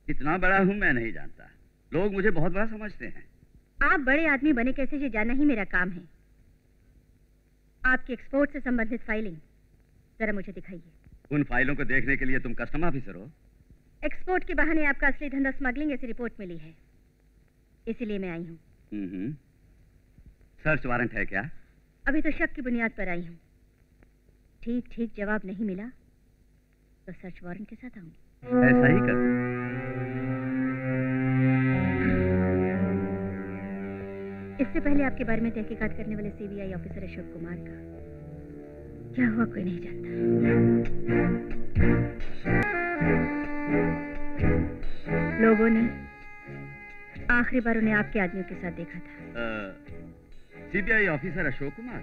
कितना बड़ा हूँ मैं नहीं जानता। लोग मुझे बहुत बड़ा समझते हैं। आप बड़े आदमी बने कैसे ये जानना ही मेरा काम है। आपकी एक्सपोर्ट से संबंधित फाइलिंग जरा मुझे दिखाइए। उन फाइलों को देखने के लिए तुम कस्टम ऑफिसर हो। एक्सपोर्ट के बहाने आपका असली धंधा स्मगलिंग ऐसी रिपोर्ट मिली है। इसीलिए मैं आई हूँ। हम्म सर्च वारंट है क्या? अभी तो शक की बुनियाद पर आई हूँ। ठीक ठीक जवाब नहीं मिला तो सर्च वारंट के साथ आऊँगी। ऐसा ही कर। इससे पहले आपके बारे में तहकीकात करने वाले सीबीआई ऑफिसर अशोक कुमार का क्या हुआ कोई नहीं जानता। लोगों ने आखिरी बार उन्हें आपके आदमियों के साथ देखा था। सीबीआई ऑफिसर अशोक कुमार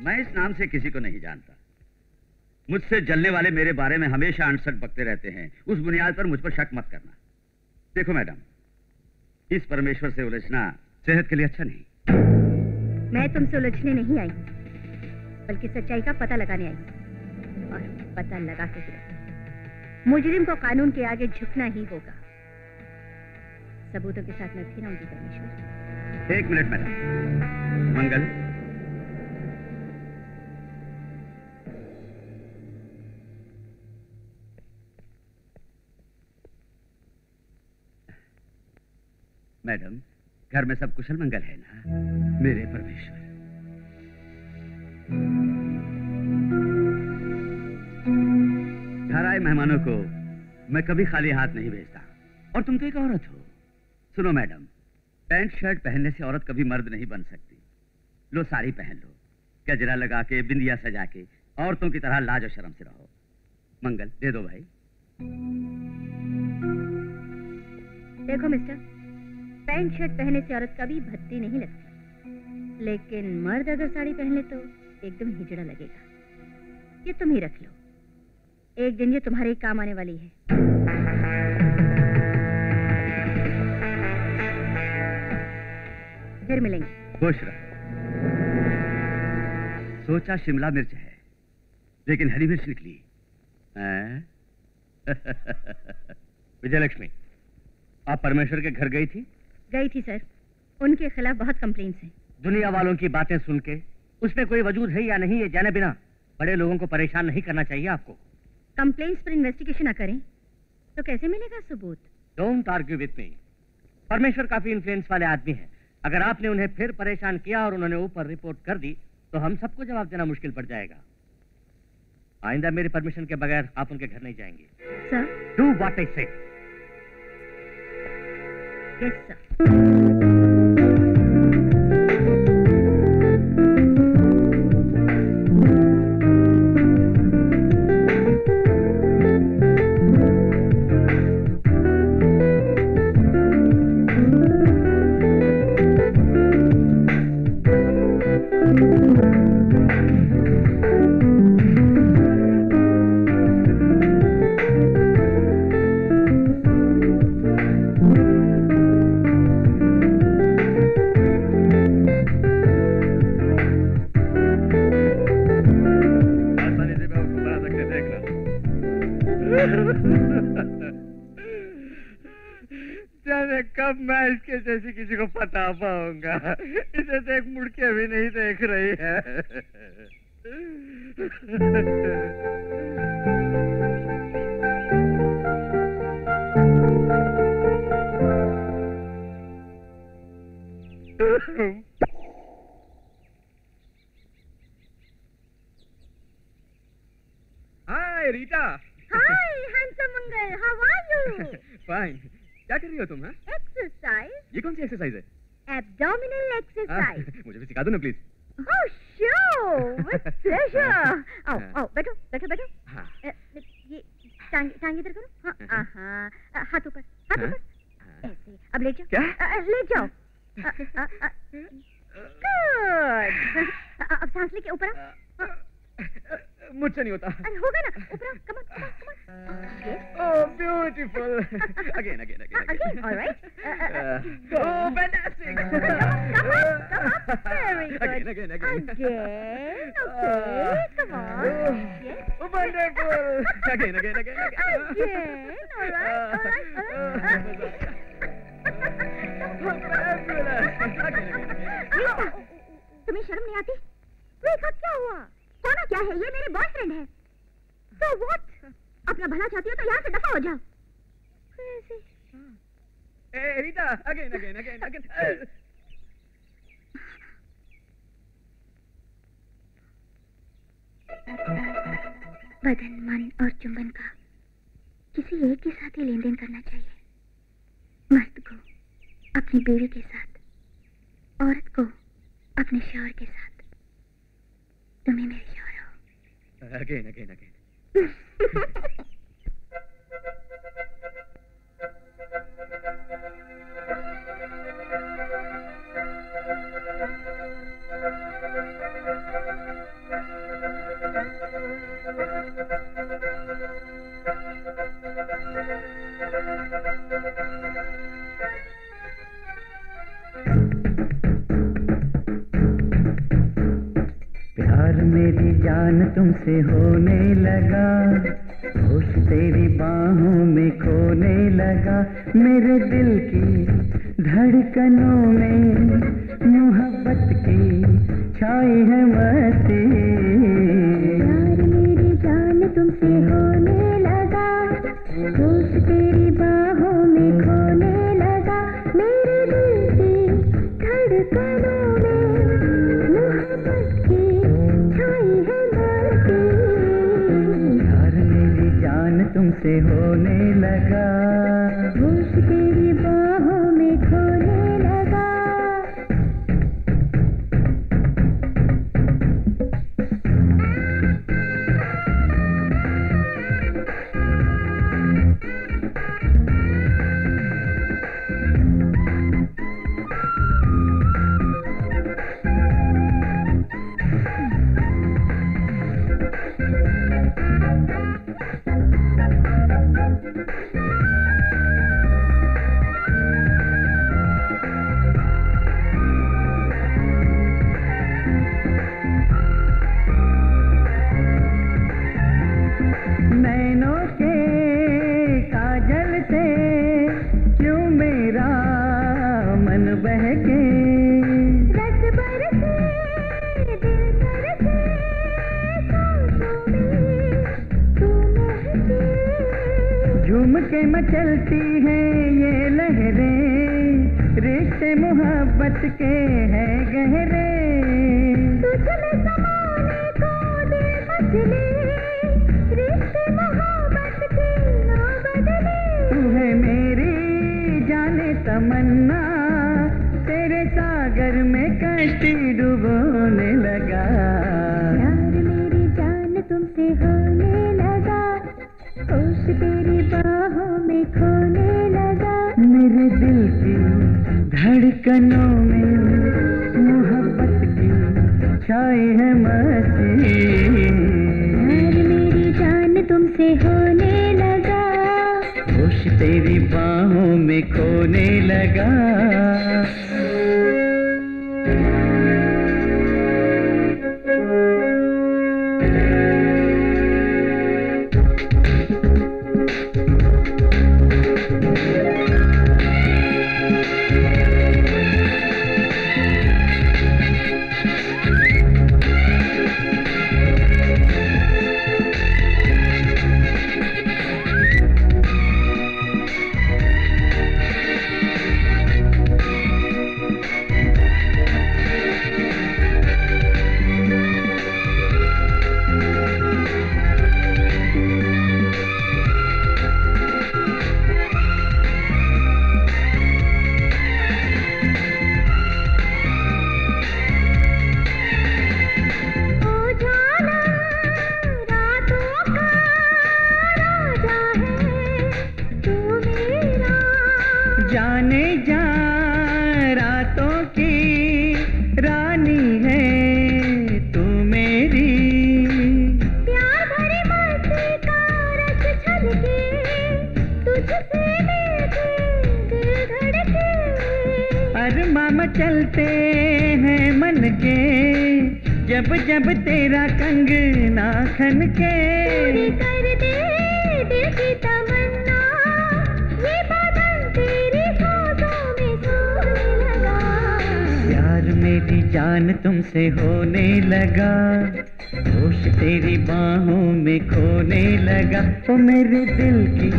मैं इस नाम से किसी को नहीं जानता। मुझसे जलने वाले मेरे बारे में हमेशा अनसठ बकते रहते हैं। उस बुनियाद पर मुझ पर शक मत करना। देखो मैडम इस परमेश्वर से उलझना सेहत के लिए अच्छा नहीं। मैं तुमसे उलझने नहीं आई बल्कि सच्चाई का पता लगाने आई। और पता लगा के। मुजरिम को कानून के आगे झुकना ही होगा। सबूतों के साथ मैं फिर आऊँगी, परमेश्वर। एक मिनट, मैडम। मंगल। मैडम, घर में सब कुशल मंगल है ना? मेरे परमेश्वर। घर आए मेहमानों को मैं कभी खाली हाथ नहीं भेजता। और तुम तो एक औरत हो। सुनो मैडम, पैंट शर्ट पहनने से औरत कभी मर्द नहीं बन सकती। लो साड़ी पहन लो, गजरा लगा के, बिंदिया सजा के, औरतों की तरह लाज और शर्म से रहो। मंगल, दे दो भाई। देखो मिस्टर, पैंट शर्ट पहनने से औरत कभी भद्दी नहीं लगती। लेकिन मर्द अगर साड़ी पहन तो एकदम हिजड़ा लगेगा। ये तुम ही रख लो। एक दिन ये तुम्हारे काम आने वाली है। फिर मिलेंगे। खुश रहो। सोचा शिमला मिर्च है लेकिन हरी मिर्च निकली। विजयलक्ष्मी आप परमेश्वर के घर गई थी? गई थी सर। उनके खिलाफ बहुत कंप्लेंट्स हैं। दुनिया वालों की बातें सुन के उसमें कोई वजूद है या नहीं ये जाने बिना बड़े लोगों को परेशान नहीं करना चाहिए आपको। कंप्लेंट्स पर इन्वेस्टिगेशन ना करें। तो कैसे मिलेगा सबूत? डोंट आर्ग्यू विथ मी परमेश्वर काफ़ी इन्फ्लुएंस वाले आदमी हैं। अगर आपने उन्हें फिर परेशान किया और उन्होंने ऊपर रिपोर्ट कर दी तो हम सबको जवाब देना मुश्किल पड़ जाएगा। आइंदा मेरी परमिशन के बगैर आप उनके घर नहीं जाएँगे। Sir do what I say yes sir beautiful. again, again, again, Uh, again, all right. Uh, oh, fantastic. Come on, come on, come on. Very good. Again, again, again. Again. Okay, come on. Yes. Oh, wonderful. Again, again, again, again. Again. All right, all right. Again, again, again, again. Uh, बदन मन और चुंबन का किसी एक के साथ ही लेन then करना चाहिए मर्द को अपनी बीवी के साथ औरत को अपने शौहर के साथ तुम्हें मेरे शौहर हो again, again, again. मेरी जान तुमसे होने लगा। होश तेरी बाहों में खोने लगा। मेरे दिल की धड़कनों में मोहब्बत की छाई है मस्ती तुमसे होने जब जब तेरा कंग नाखन के पूरी कर दे दिल की तमन्ना ये बादल तेरी सांसों में सोने लगा। प्यार मेरी जान तुमसे होने लगा होश तेरी बाहों में खोने लगा। ओ मेरे दिल की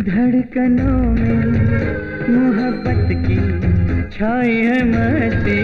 धड़कनों में मोहब्बत की छाई है मस्ती।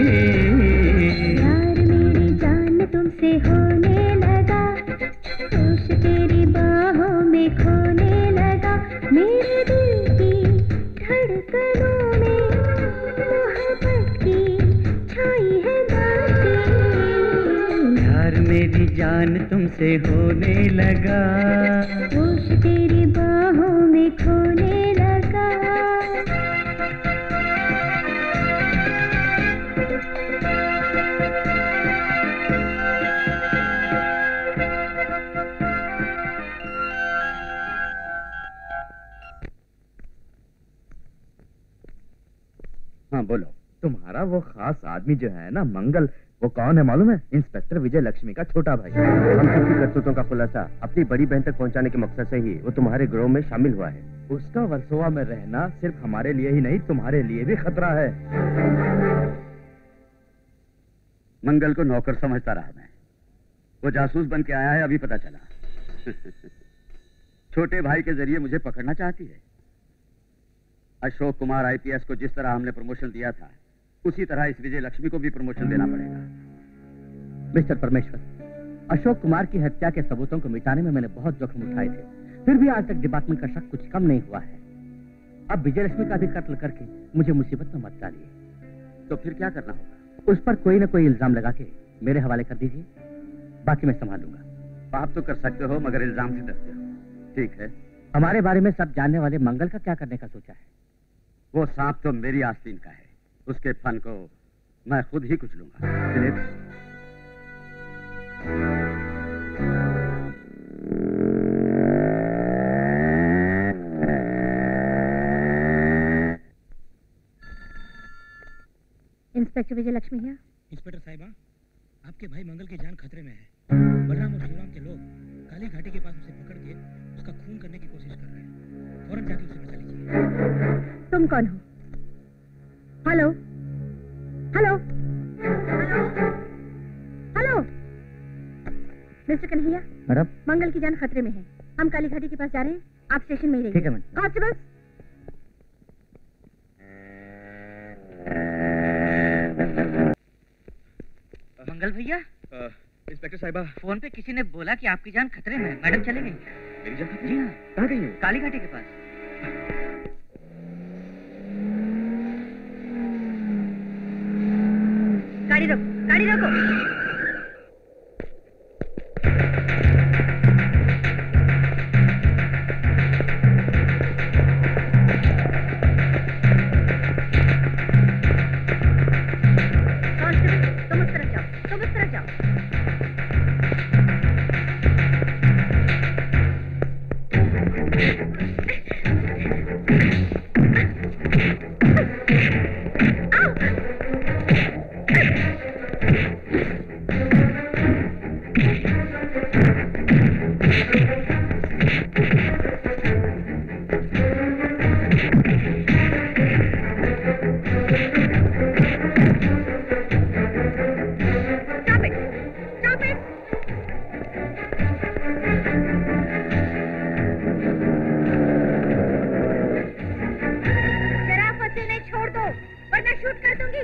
आदमी जो है ना, मंगल, वो कौन है मालूम है? इंस्पेक्टर विजय लक्ष्मी का छोटा भाई। हम सबकी करतूतों का खुलासा अपनी बड़ी बहन तक पहुँचाने के मकसद से ही वो तुम्हारे ग्रोह में शामिल हुआ है। उसका वर्सोवा में रहना सिर्फ़ हमारे लिए ही नहीं, तुम्हारे लिए भी खतरा है। मंगल को नौकर समझता रहा मैं। वो जासूस बन के आया है, अभी पता चला। छोटे भाई के ज़रिए मुझे पकड़ना चाहती है। अशोक कुमार आईपीएस को जिस तरह हमने प्रमोशन दिया था उसी तरह इस विजय लक्ष्मी को भी प्रमोशन देना पड़ेगा। मिस्टर परमेश्वर अशोक कुमार की हत्या के सबूतों को मिटाने में मैंने बहुत जोखिम उठाए थे। फिर भी आज तक डिपार्टमेंट का शक कुछ कम नहीं हुआ है। अब विजय लक्ष्मी का भी कत्ल करके मुझे मुसीबत में मत डालिए। तो फिर क्या करना होगा? उस पर कोई ना कोई इल्ज़ाम लगा के मेरे हवाले कर दीजिए। बाकी मैं संभालूँगा आप तो कर सकते हो मगर इल्ज़ाम से डरते हो। ठीक है। हमारे बारे में सब जानने वाले मंगल का क्या करने का सोचा है? वो सांप तो मेरी आस्तीन का है। उसके फन को मैं खुद ही कुछ लूँगा। इंस्पेक्टर विजय लक्ष्मी है इंस्पेक्टर साहिबा आपके भाई मंगल की जान खतरे में है। बलराम और शिवराम के लोग काली घाटी के पास उसे पकड़ के उसका खून करने की कोशिश कर रहे हैं। फ़ौरन जाके उसे बचा लीजिए। तुम कौन हो? Hello hello hello mister Kanhaiya madam Mangal की जान खतरे में है। हम काली घाटी के पास जा रहे हैं। आप स्टेशन में ही ठीक है, रहिए मैडम। कांस्टेबल मंगल भैया? इंस्पेक्टर साहिबा। फ़ोन पे किसी ने बोला कि आपकी जान खतरे में मैडम चले गई। मेरी जान जी हाँ? कहाँ गई है? काली घाटी के पास। गाड़ी रोको गाड़ी रोको। वरना शूट कर दूँगी।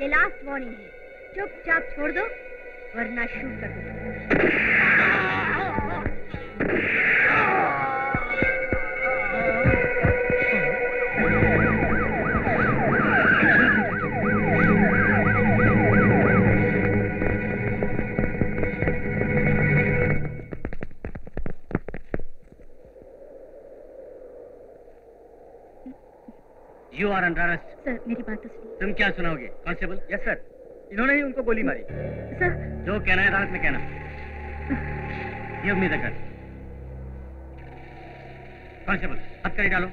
ये लास्ट वार्निंग है। चुपचाप छोड़ दो, वरना शूट कर दूँगी। मेरी बात तो सुनिए। तुम क्या सुनाओगे? कांस्टेबल यस सर इन्होंने ही उनको गोली मारी। सर। जो कहना है अदालत में कहना। ये उम्मीद है कर। कांस्टेबल कर डालो।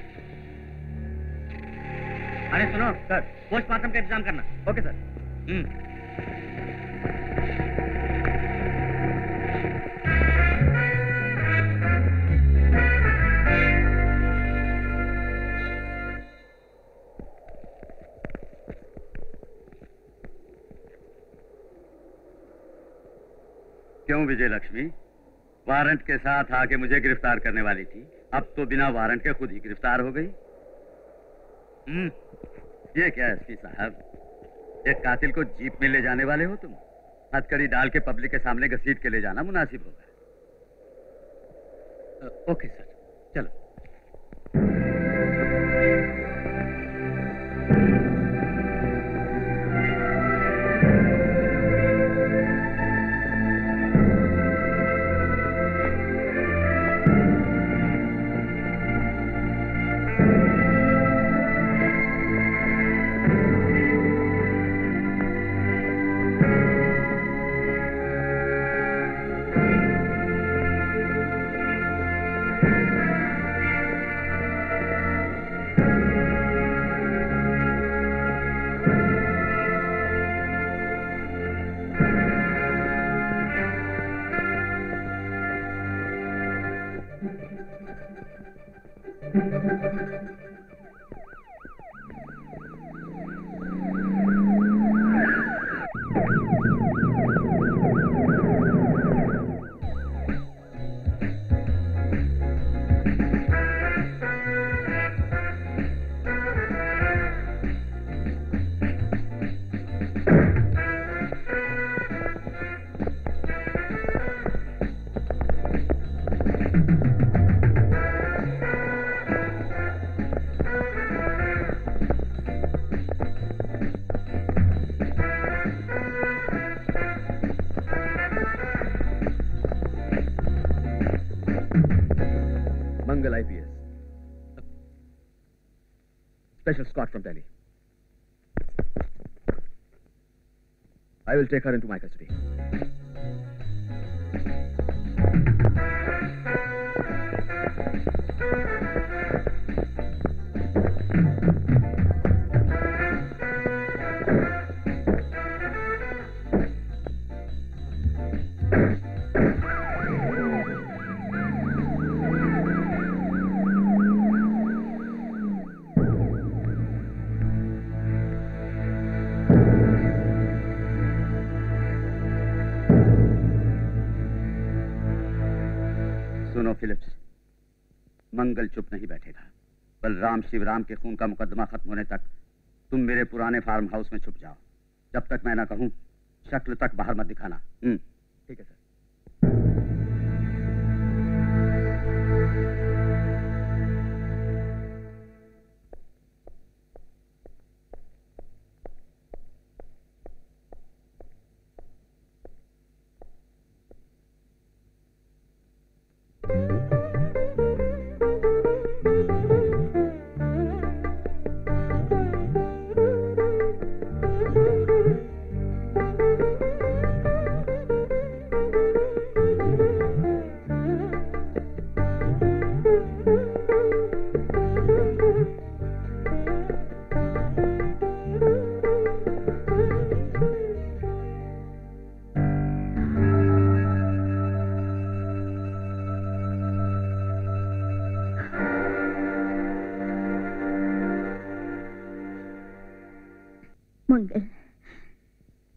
अरे सुनो सर। पोस्टमार्टम का इंतज़ाम करना। Okay sir hmm. क्यों विजय लक्ष्मी वारंट के साथ आके मुझे गिरफ़्तार करने वाली थी। अब तो बिना वारंट के खुद ही गिरफ़्तार हो गई। हम्म ये क्या एसपी साहब? एक कातिल को जीप में ले जाने वाले हो तुम? हथकड़ी डाल के पब्लिक के सामने घसीट के ले जाना मुनासिब होगा। ओके सर, चलो। Special squad from Delhi. I will take her into my custody. Mangal चुप नहीं बैठेगा बलराम शिवराम के खून का मुकदमा खत्म होने तक तुम मेरे पुराने फार्म हाउस में छुप जाओ। जब तक मैं ना कहूँ, शक्ल तक बाहर मत दिखाना। हम्म। ठीक है, सर।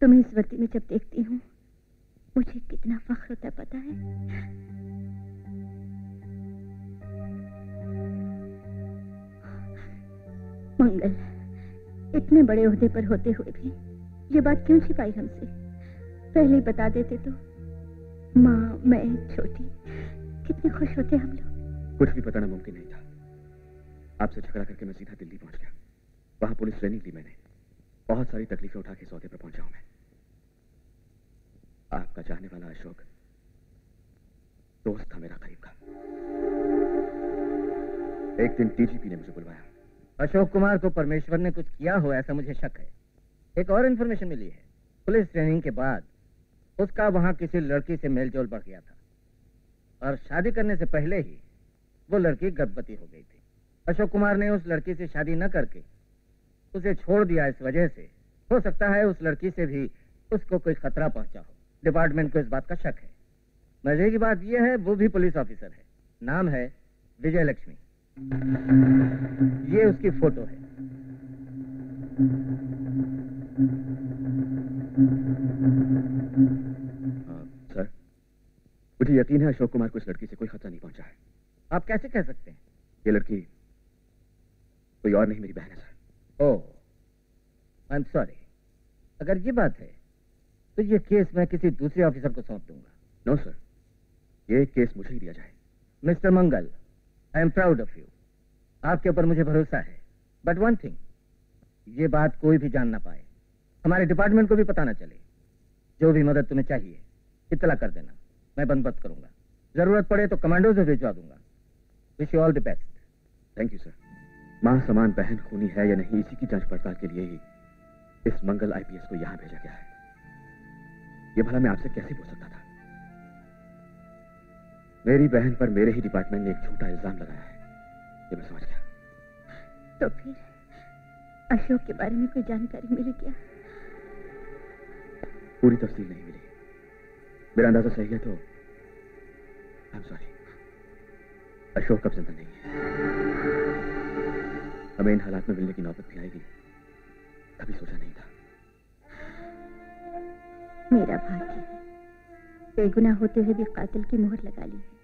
तुम्हें इस वर्दी में जब देखती हूँ, मुझे कितना फख्र होता पता है? मंगल, इतने बड़े ओहदे पर होते हुए भी ये बात क्यों छिपाई हमसे? पहले बता देते तो। माँ, मैं छोटी, कितने खुश होते हम लोग। कुछ भी बताना मुमकिन नहीं था। आपसे झगड़ा करके मैं सीधा दिल्ली पहुँच गया। वहाँ पुलिस ट्रेनिंग ली मैंने बहुत सारी तकलीफें उठा के सौदे पर पहुँचा हूँ मैं। आपका चाहने वाला अशोक दोस्त था मेरा करीब का। एक दिन टीजीपी ने मुझे बुलवाया। अशोक कुमार को परमेश्वर ने कुछ किया हो, ऐसा मुझे शक है। एक और इन्फॉर्मेशन मिली है। पुलिस ट्रेनिंग के बाद उसका वहाँ किसी लड़की से मेलजोल बढ़ गया था। और शादी करने से पहले ही वो लड़की गर्भवती हो गई थी। अशोक कुमार ने उस लड़की से शादी न करके उसे छोड़ दिया इस वजह से। हो सकता है उस लड़की से भी उसको कोई खतरा पहुँचा हो। डिपार्टमेंट को इस बात का शक है। मज़े की बात यह है वो भी पुलिस ऑफिसर है। नाम है विजय लक्ष्मी ये उसकी फ़ोटो है। सर मुझे यकीन है अशोक कुमार को इस लड़की से कोई खतरा नहीं पहुँचा है। आप कैसे कह सकते हैं? ये लड़की कोई और नहीं मेरी बहन है sir. Oh I am sorry अगर ये बात है तो ये केस मैं किसी दूसरे ऑफिसर को सौंप दूँगा। नो सर ये केस मुझे ही दिया जाए। Mister Mangal I am proud of you आपके ऊपर मुझे भरोसा है। बट वन थिंग ये बात कोई भी जान ना पाए। हमारे डिपार्टमेंट को भी पता ना चले। जो भी मदद तुम्हें चाहिए इतला कर देना। मैं बंदोबस्त करूँगा। ज़रूरत पड़े तो कमांडो से भिजवा दूँगा। Wish you all the best thank you sir माँ समान बहन खूनी है या नहीं इसी की जाँच पड़ताल के लिए ही इस मंगल आईपीएस को यहाँ भेजा गया है। ये भला मैं आपसे कैसे पूछ सकता था? मेरी बहन पर मेरे ही डिपार्टमेंट ने एक झूठा इल्ज़ाम लगाया है। ये मैं समझ गया। तो फिर अशोक के बारे में कोई जानकारी मिली क्या? पूरी तफसील नहीं मिली। मेरा अंदाज़ा सही है तो आई एम सॉरी अशोक अब ज़िंदा नहीं है। हमें इन हालात में मिलने की नौबत भी आएगी। कभी सोचा नहीं था। मेरा भाग्य बेगुनाह होते हुए भी कातिल की मोहर लगा ली है।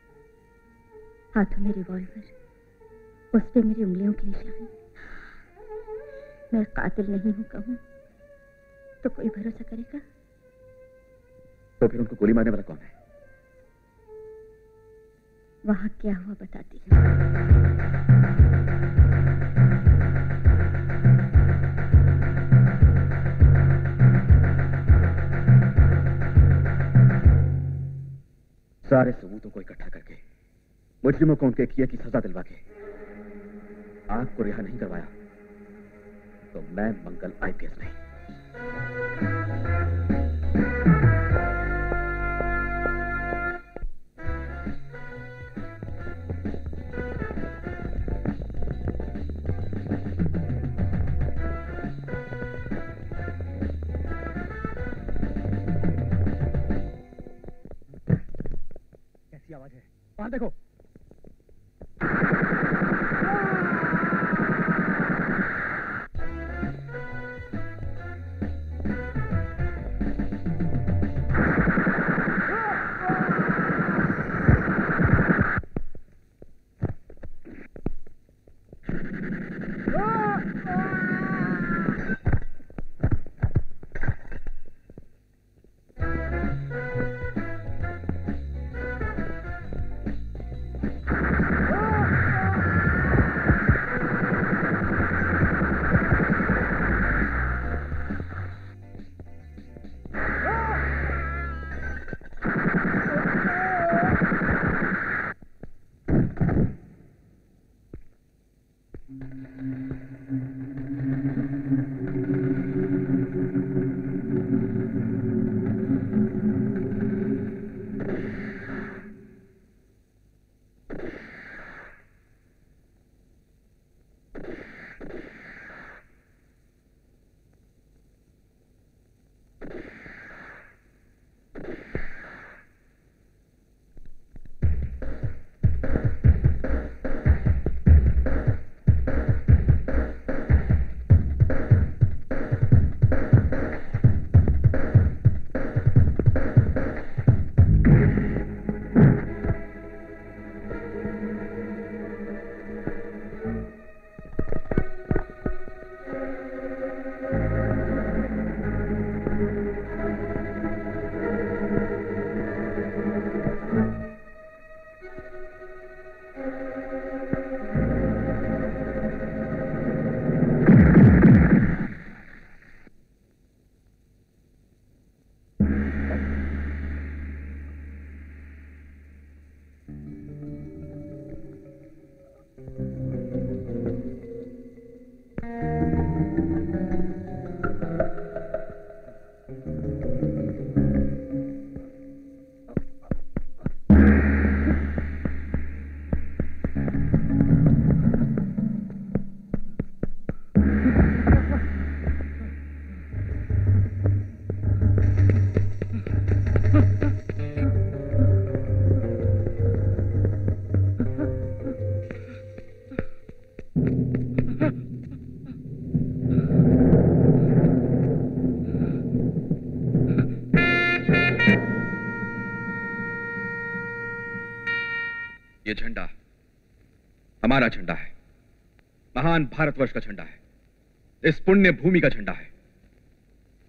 हाथों में रिवॉल्वर उस पे मेरी उंगलियों के निशान। मैं कातिल नहीं हूँ कहूँ तो कोई भरोसा करेगा? तो फिर उनको गोली मारने वाला कौन है? वहाँ क्या हुआ बताती हूँ। सारे सबूतों को इकट्ठा करके, मुजरिमों को उनके किए की सजा दिलवा के आपको रिहा नहीं करवाया तो मैं मंगल आईपीएस नहीं। कैसी आवाज़ है। वहाँ देखो। हमारा झंडा है। महान भारतवर्ष का झंडा है। इस पुण्य भूमि का झंडा है।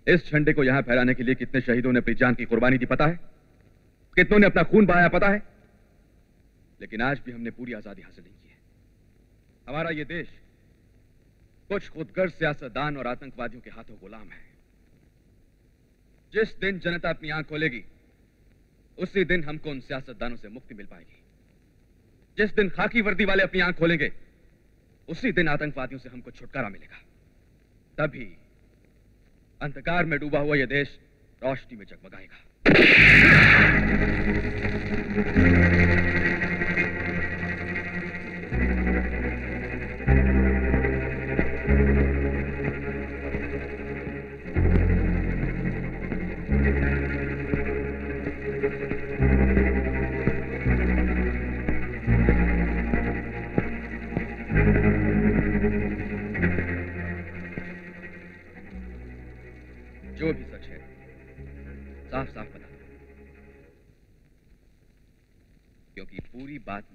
इस झंडे को यहाँ फहराने के लिए कितने शहीदों ने अपनी जान की कुर्बानी दी, पता है? कितनों ने अपना खून बहाया, पता है? लेकिन आज भी हमने पूरी आज़ादी हासिल नहीं की है। हमारा ये देश कुछ खुदगर्ज सियासतदान और आतंकवादियों के हाथों गुलाम है। जिस दिन जनता अपनी आँख खोलेगी, उसी दिन हमको उन सियासतदानों से मुक्ति मिल पाएगी। जिस दिन खाकी वर्दी वाले अपनी आँख खोलेंगे, उसी दिन आतंकवादियों से हमको छुटकारा मिलेगा। तभी अंधकार में डूबा हुआ यह देश रोशनी में जगमगाएगा।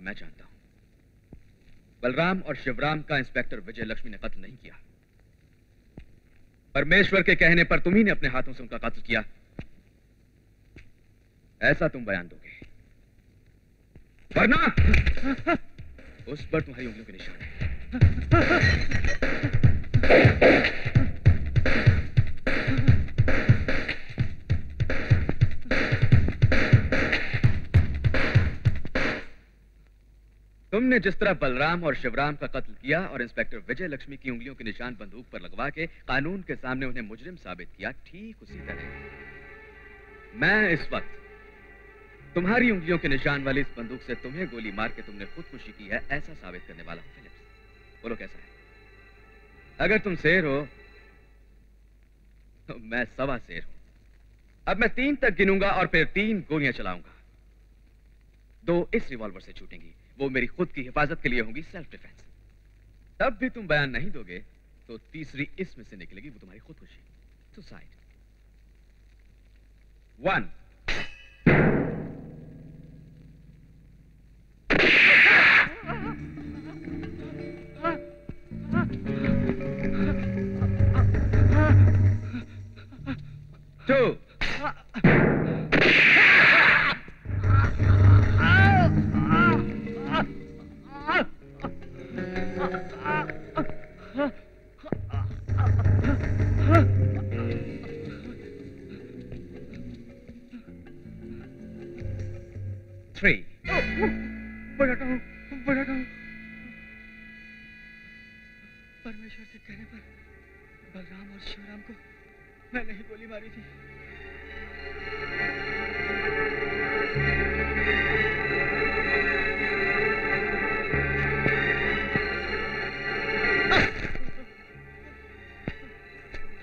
मैं जानता हूँ। बलराम और शिवराम का इंस्पेक्टर विजय लक्ष्मी ने कत्ल नहीं किया। परमेश्वर के कहने पर तुम ही ने अपने हाथों से उनका कत्ल किया। ऐसा तुम बयान दोगे। वरना उस पर तुम्हारी उंगलियों के निशान है। तुमने जिस तरह बलराम और शिवराम का कत्ल किया और इंस्पेक्टर विजय लक्ष्मी की उंगलियों के निशान बंदूक पर लगवा के कानून के सामने उन्हें मुजरिम साबित किया, ठीक उसी तरह। मैं इस वक्त तुम्हारी उंगलियों के निशान वाली इस बंदूक से तुम्हें गोली मार के तुमने खुदकुशी की है, ऐसा साबित करने वाला फिलिप्स। बोलो कैसा है? अगर तुम शेर हो तो मैं सवा शेर हूँ। अब मैं तीन तक गिनूँगा और फिर तीन गोलियाँ चलाऊँगा। दो इस रिवॉल्वर से छूटेंगी। वो मेरी खुद की हिफाजत के लिए होंगी सेल्फ डिफेंस तब भी तुम बयान नहीं दोगे तो तीसरी इसमें से निकलेगी वो तुम्हारी खुदकुशी। Suicide one two. मैंने ही थी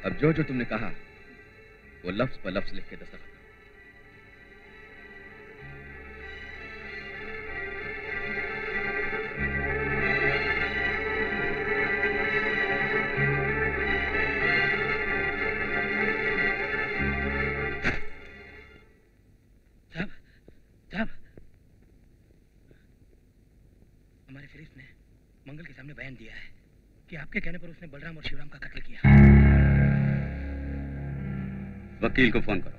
अब जो जो तुमने कहा, वो लफ्ज पर लफ्ज लिख के दस्तखत उसने बलराम और शिवराम का कत्ल किया। वकील को फ़ोन करो।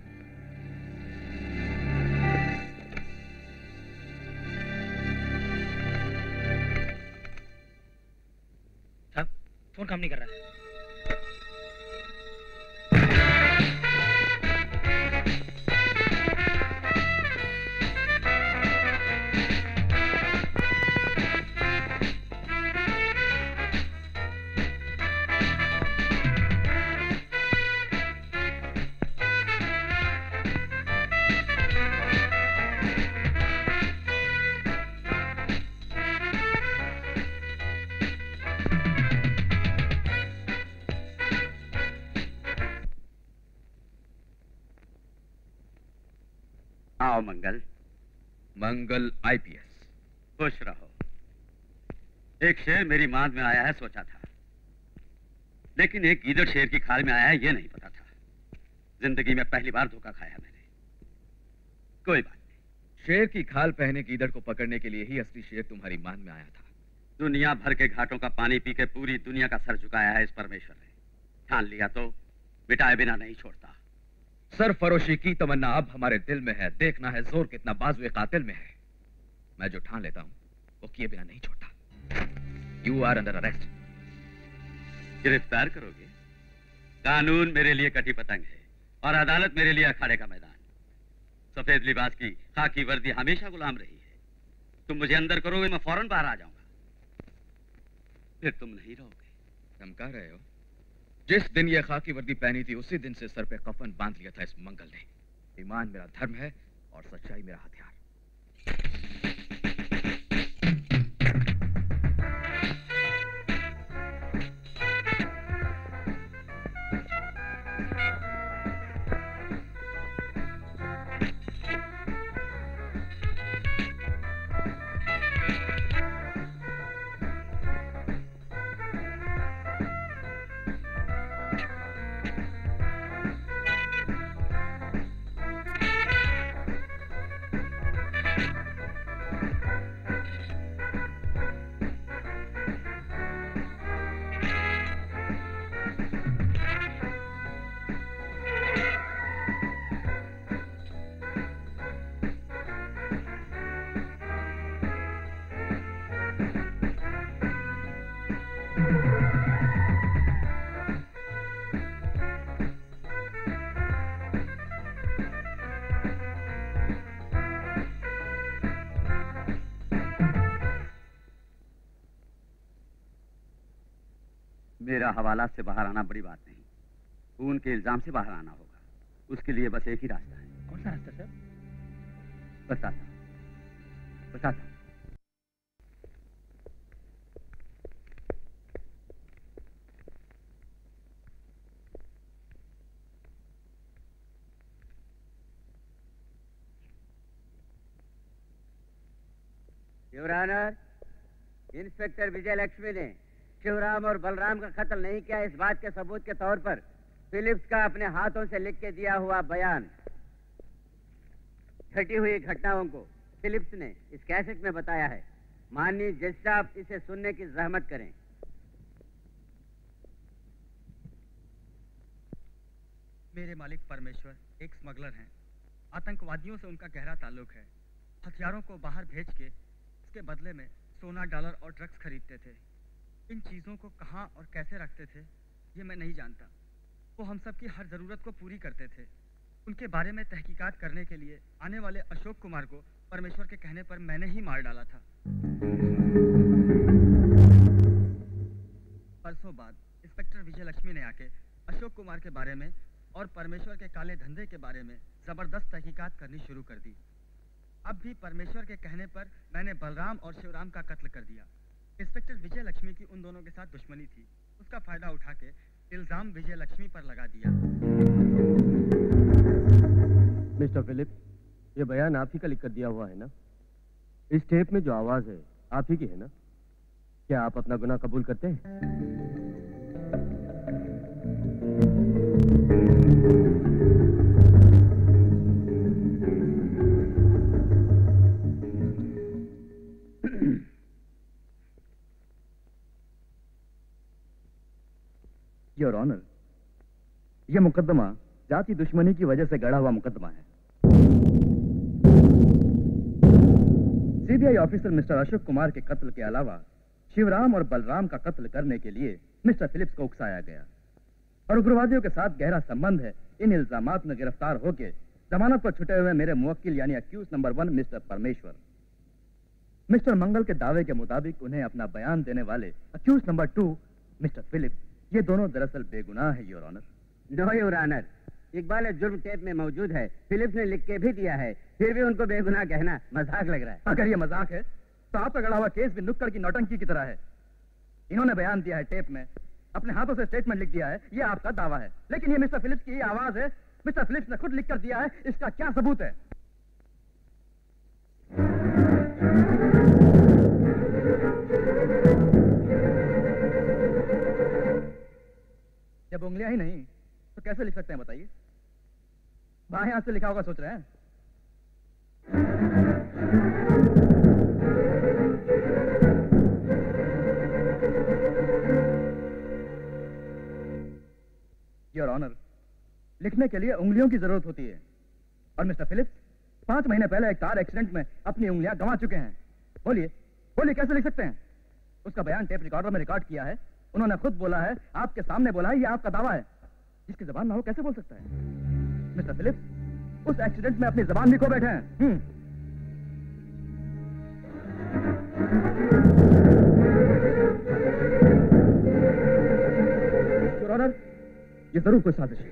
शेर में आया है सोचा था। लेकिन एक गीदड़ शेर की खाल में आया है ये नहीं पता था। ज़िंदगी में पहली बार धोखा खाया मैंने। कोई बात नहीं। शेर की खाल पहने कीदड़ को पकड़ने के लिए ही असली शेर तुम्हारी मान में आया था। दुनिया भर के घाटों का पानी पी के पूरी दुनिया का सर झुकाया है इस परमेश्वर ने। ठान लिया तो बिटाए बिना नहीं छोड़ता। सरफरोशी की तमन्ना अब हमारे दिल में है। देखना है ज़ोर कितना बाजुए कातिल में है। मैं जो ठान लेता हूँ वो किए बिना नहीं छोड़ता। यू आर अंडर अरेस्ट गिरफ़्तार करोगे? कानून मेरे लिए कटी पतंग है और अदालत मेरे लिए अखाड़े का मैदान। सफ़ेद लिबास की खाकी वर्दी हमेशा गुलाम रही है। तुम मुझे अंदर करोगे मैं फ़ौरन बाहर आ जाऊँगा। फिर तुम नहीं रहोगे। धमका रहे हो? जिस दिन ये खाकी वर्दी पहनी थी उसी दिन से सर पे कफन बाँध लिया था इस मंगल ने। ईमान मेरा धर्म है और सच्चाई मेरा हथियार। हवालात से बाहर आना बड़ी बात नहीं। खून के इल्ज़ाम से बाहर आना होगा। उसके लिए बस एक ही रास्ता है। कौन सा रास्ता सर? बताता बताता। युवरानर इंस्पेक्टर विजय लक्ष्मी ने शिवराम और बलराम का कत्ल नहीं किया इस बात के सबूत के तौर पर फिलिप्स का अपने हाथों से लिख के दिया हुआ बयान। घटी हुई घटनाओं को फिलिप्स ने इस कैसेट में बताया है। माननीय जज साहब, इसे सुनने की जहमत करें। मेरे मालिक परमेश्वर, एक स्मगलर हैं। आतंकवादियों से उनका गहरा ताल्लुक है। हथियारों को बाहर भेज के उसके बदले में सोना, डॉलर और ड्रग्स खरीदते थे। इन चीज़ों को कहाँ और कैसे रखते थे, ये मैं नहीं जानता। वो हम सब की हर ज़रूरत को पूरी करते थे। उनके बारे में तहकीकात करने के लिए आने वाले अशोक कुमार को परमेश्वर के कहने पर मैंने ही मार डाला था। परसों बाद इंस्पेक्टर विजय लक्ष्मी ने आके अशोक कुमार के बारे में और परमेश्वर के काले धंधे के बारे में ज़बरदस्त तहकीकात करनी शुरू कर दी। अब भी परमेश्वर के कहने पर मैंने बलराम और शिवराम का कत्ल कर दिया। इंस्पेक्टर विजय लक्ष्मी की उन दोनों के साथ दुश्मनी थी। उसका फ़ायदा उठा के इल्ज़ाम विजय लक्ष्मी पर लगा दिया। मिस्टर फिलिप ये बयान आप ही का लिख कर दिया हुआ है ना? इस टेप में जो आवाज़ है, आप ही की है ना? क्या आप अपना गुनाह कबूल करते हैं? योर ऑनर यह मुकदमा जाति दुश्मनी की वजह से गढ़ा हुआ मुकदमा है। CBI officer mister Ashok Kumar के कत्ल के अलावा शिवराम और बलराम का कत्ल करने के लिए मिस्टर फिलिप्स को उकसाया गया। और उग्रवादियों के साथ गहरा संबंध है, इन इल्ज़ाम में गिरफ़्तार होकर जमानत पर छुटे हुए मेरे मुवक्किल यानी accused number one mister Parmeshwar. Mister Mangal के दावे के मुताबिक उन्हें अपना बयान देने वाले accused number two mister Philips ये दोनों दरअसल बेगुनाह है your honour no your honour Iqbal जुर्म टेप में मौजूद है। फिलिप्स ने लिख के भी दिया है। फिर भी उनको बेगुनाह कहना मज़ाक लग रहा है। अगर ये मज़ाक है तो आपका गढ़ा हुआ केस भी नुक्कड़ की नौटंकी की तरह है। इन्होंने बयान दिया है टेप में। अपने हाथों से स्टेटमेंट लिख दिया है। ये आपका दावा है। लेकिन ये मिस्टर फिलिप्स की ये आवाज़ है। मिस्टर फिलिप्स ने खुद लिख कर दिया है। इसका क्या सबूत है? जब उंगलियाँ ही नहीं तो कैसे लिख सकते हैं बताइए? बाएँ हाथ से लिखा होगा, सोच रहे हैं? योर ऑनर लिखने के लिए उंगलियों की ज़रूरत होती है। और मिस्टर फिलिप्स, पाँच महीने पहले एक कार एक्सीडेंट में अपनी उंगलियाँ गंवा चुके हैं। बोलिए बोलिए, कैसे लिख सकते हैं? उसका बयान टेप रिकॉर्डर में रिकॉर्ड किया है। उन्होंने खुद बोला है, आपके सामने बोला है, ये आपका दावा है। जिसकी जबान ना हो, कैसे बोल सकता है? मिस्टर फिलिप्स, उस एक्सीडेंट में अपनी जबान भी खो बैठे हैं। हम्म। ऑनर ये ज़रूर कोई साजिश है।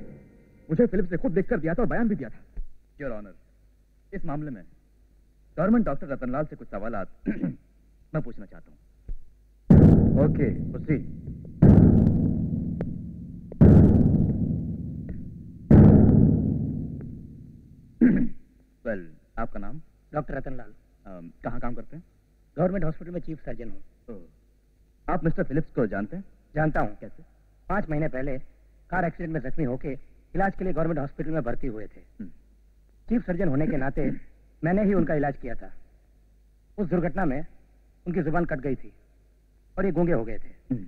मुझे फिलिप्स ने खुद देखकर दिया था और बयान भी दिया था। योर ऑनर इस मामले में गवर्नमेंट डॉक्टर रतनलाल से कुछ सवाल मैं पूछना चाहता हूँ। ओके प्रोसीड वेल आपका नाम? डॉक्टर रतनलाल अम, कहाँ काम करते हैं? गवर्नमेंट हॉस्पिटल में चीफ सर्जन हूँ। आप मिस्टर फिलिप्स को जानते हैं? जानता हूँ कैसे? पाँच महीने पहले कार एक्सीडेंट में जख्मी होके इलाज के लिए गवर्नमेंट हॉस्पिटल में भर्ती हुए थे। हम्म। चीफ सर्जन होने के नाते मैंने ही उनका इलाज किया था। उस दुर्घटना में उनकी ज़ुबान कट गई थी और ये गूँगे हो गए थे। हम्म,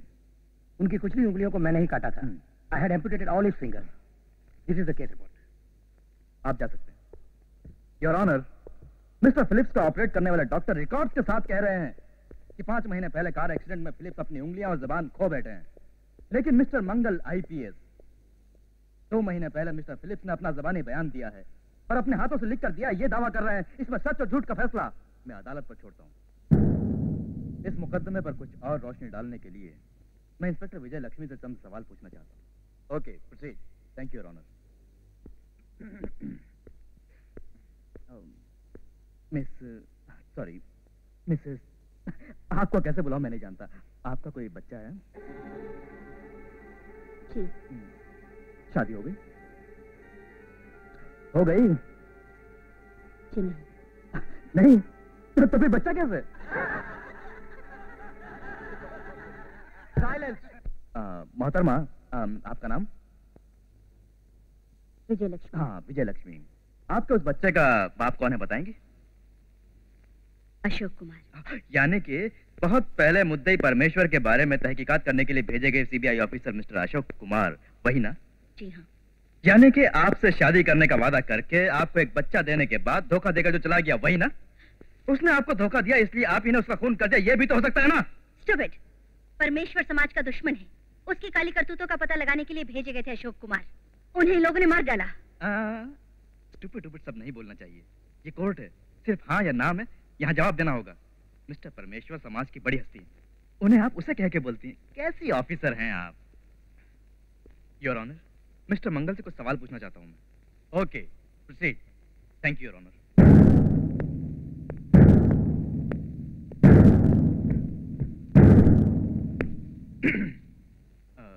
उनकी भी उंगलियों को मैंने ही काटा था। I had amputated all his fingers this is the case report आप जा सकते योर ऑनर मिस्टर फिलिप्स को ऑपरेट करने वाले डॉक्टर रिकॉर्ड्स के साथ कह रहे हैं कि पाँच महीने पहले कार एक्सीडेंट में फिलिप्स अपनी उंगलियाँ और जबान खो बैठे हैं। लेकिन मिस्टर मंगल आईपीएस दो महीने पहले मिस्टर फिलिप्स ने अपना जबानी बयान दिया है और अपने हाथों से लिख कर दिया, ये दावा कर रहे हैं, इसमें सच और झूठ का फैसला। मैं अदालत पर छोड़ता हूँ। इस मुकदमे पर कुछ और रोशनी डालने के लिए मैं इंस्पेक्टर विजय लक्ष्मी से चंद सवाल पूछना चाहता हूँ। Okay proceed thank you honour miss sorry Mrs आपको कैसे बुलाऊं मैं नहीं जानता। आपका कोई बच्चा है? शादी हो गई? हो गई? नहीं। नहीं? तो, तो फिर बच्चा कैसे? साइलेंस। मोहतरमा आपका नाम? विजय लक्ष्मी हाँ विजय लक्ष्मी आपके उस बच्चे का बाप कौन है बताएँगे? अशोक कुमार। यानी कि बहुत पहले मुद्दई परमेश्वर के बारे में तहकीकात करने के लिए भेजे गए CBI officer mister Ashok Kumar वही ना? जी हाँ। यानी कि आपसे शादी करने का वादा करके आपको एक बच्चा देने के बाद धोखा देकर जो चला गया वही ना? उसने आपको धोखा दिया इसलिए आप ही ने उसका खून कर दिया ये भी तो हो सकता है ना? स्टूपिड परमेश्वर समाज का दुश्मन है। उसकी काली करतूतों का पता लगाने के लिए भेजे गए थे अशोक कुमार। उन्हें लोगों ने मार डाला। स्टूपिड टूपिड सब नहीं बोलना चाहिए। ये कोर्ट है। सिर्फ़ हाँ या नाम है यहाँ जवाब देना होगा। मिस्टर परमेश्वर समाज की बड़ी हस्ती है। उन्हें आप उसे कह के बोलती हैं कैसी ऑफिसर हैं आप? योर ऑनर मिस्टर मंगल से कुछ सवाल पूछना चाहता हूँ मैं। Okay proceed thank you your honour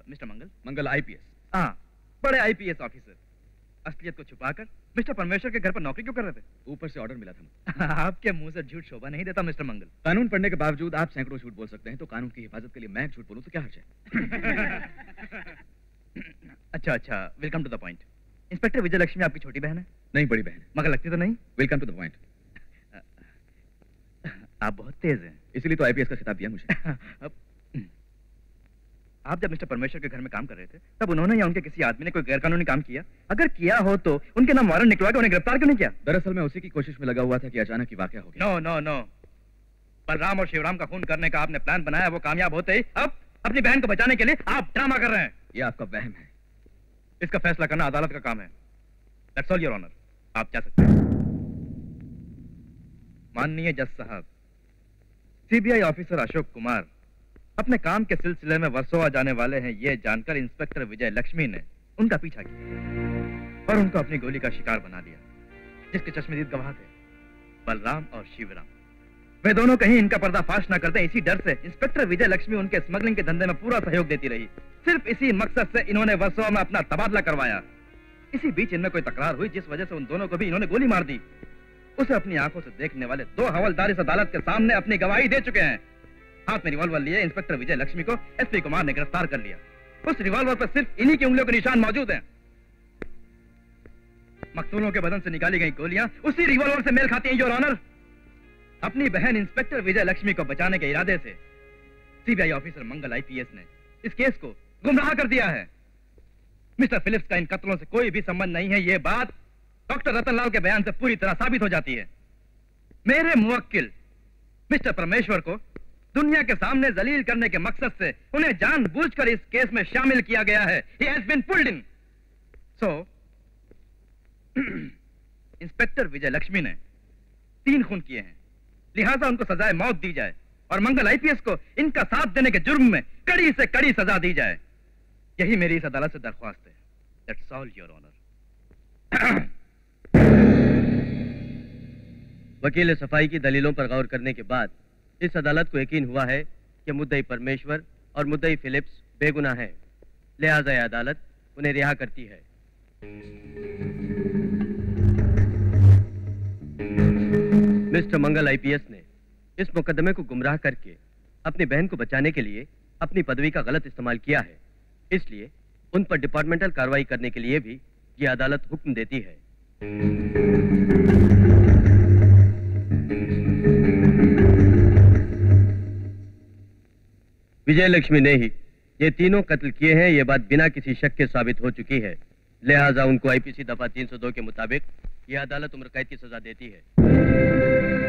mister Mangal? Mangal IPS हाँ बड़े आईपीएस ऑफिसर असलियत को छुपाकर मिस्टर परमेश्वर के घर पर नौकरी क्यों कर रहे थे? ऊपर से ऑर्डर मिला था आपके मुँह से झूठ शोभा नहीं देता मिस्टर मंगल। कानून पढ़ने के बावजूद आप सैकड़ों झूठ बोल सकते हैं तो कानून की हिफाजत के लिए मैं झूठ बोलूँ तो क्या हर्ज है? अच्छा अच्छा welcome to the point inspector Vijay Lakshmi आपकी छोटी बहन है? नहीं बड़ी बहन। मगर लगती तो नहीं? वेलकम टू द पॉइंट आप बहुत तेज हैं। इसीलिए तो आईपीएस का खिताब दिया मुझे। आप जब मिस्टर परमेश्वर के घर में काम कर रहे थे तब उन्होंने या उनके किसी आदमी ने कोई गैरकानूनी काम किया? अगर किया हो तो उनके नाम वारंट निकलवा के उन्हें गिरफ़्तार क्यों नहीं किया? दरअसल मैं उसी की कोशिश में लगा हुआ था कि अचानक ही वाकया हो गया नो नो नो बलराम और शिवराम का खून करने का आपने प्लान बनाया वो कामयाब होते ही अब अपनी बहन को बचाने के लिए आप ड्रामा कर रहे हैं। ये आपका वहम है। इसका फैसला करना अदालत का काम है। दैट्स ऑल योर ऑनर आप जा सकते हैं। माननीय जज साहब सीबीआई ऑफिसर अशोक कुमार अपने काम के सिलसिले में वर्सोवा जाने वाले हैं ये जानकर इंस्पेक्टर विजय लक्ष्मी ने उनका पीछा किया और उनको अपनी गोली का शिकार बना दिया, जिसके चश्मदीद गवाह थे। बलराम और शिवराम। वे दोनों कहीं इनका पर्दाफाश न करते, इसी डर से इंस्पेक्टर विजय लक्ष्मी उनके स्मगलिंग के धंधे में पूरा सहयोग देती रही। सिर्फ़ इसी मकसद से इन्होंने वर्सोवा में अपना तबादला करवाया। इसी बीच इनमें कोई तकरार हुई, जिस वजह से उन दोनों को भी इन्होंने गोली मार दी। उसे अपनी आँखों से देखने वाले दो हवलदार इस अदालत के सामने अपनी गवाही दे चुके हैं। हाथ में रिवॉल्वर लिए इंस्पेक्टर विजय लक्ष्मी को एसपी कुमार ने गिरफ़्तार कर लिया। उस रिवॉल्वर पर सिर्फ़ इन्हीं की उंगलियों के निशान मौजूद हैं। मकतूलों के बदन से निकाली गई गोलियाँ उसी रिवॉल्वर से मेल खाती हैं योर ऑनर अपनी बहन इंस्पेक्टर विजय लक्ष्मी को बचाने के इरादे से सीबीआई ऑफिसर मंगल आईपीएस ने इस केस को गुमराह कर दिया है। मिस्टर फिलिप्स का इन कत्लों से कोई भी संबंध नहीं है यह बात डॉक्टर रतनलाल के बयान से पूरी तरह साबित हो जाती है। मेरे मुवक्किल मिस्टर परमेश्वर को दुनिया के सामने जलील करने के मकसद से उन्हें जानबूझकर इस केस में शामिल किया गया है। In. So, inspector Vijay Lakshmi ने तीन खून किए हैं। लिहाजा उनको सजाए मौत दी जाए और मंगल आईपीएस को इनका साथ देने के जुर्म में कड़ी से कड़ी सजा दी जाए। यही मेरी इस अदालत से दरख्वास्त है। दैट्स ऑल योर ऑनर वकील सफ़ाई की दलीलों पर गौर करने के बाद इस अदालत को यकीन हुआ है कि मुद्दई परमेश्वर और मुद्दई फिलिप्स बेगुनाह हैं। लिहाजा यह अदालत उन्हें रिहा करती है। मिस्टर मंगल आईपीएस ने इस मुकदमे को गुमराह करके अपनी बहन को बचाने के लिए अपनी पदवी का गलत इस्तेमाल किया है। इसलिए उन पर डिपार्टमेंटल कार्रवाई करने के लिए भी यह अदालत हुक्म देती है। विजय लक्ष्मी ने ही ये तीनों कत्ल किए हैं, ये बात बिना किसी शक के साबित हो चुकी है। लिहाजा उनको आईपीसी दफ़ा 302 के मुताबिक यह अदालत उम्र कैद की सजा देती है।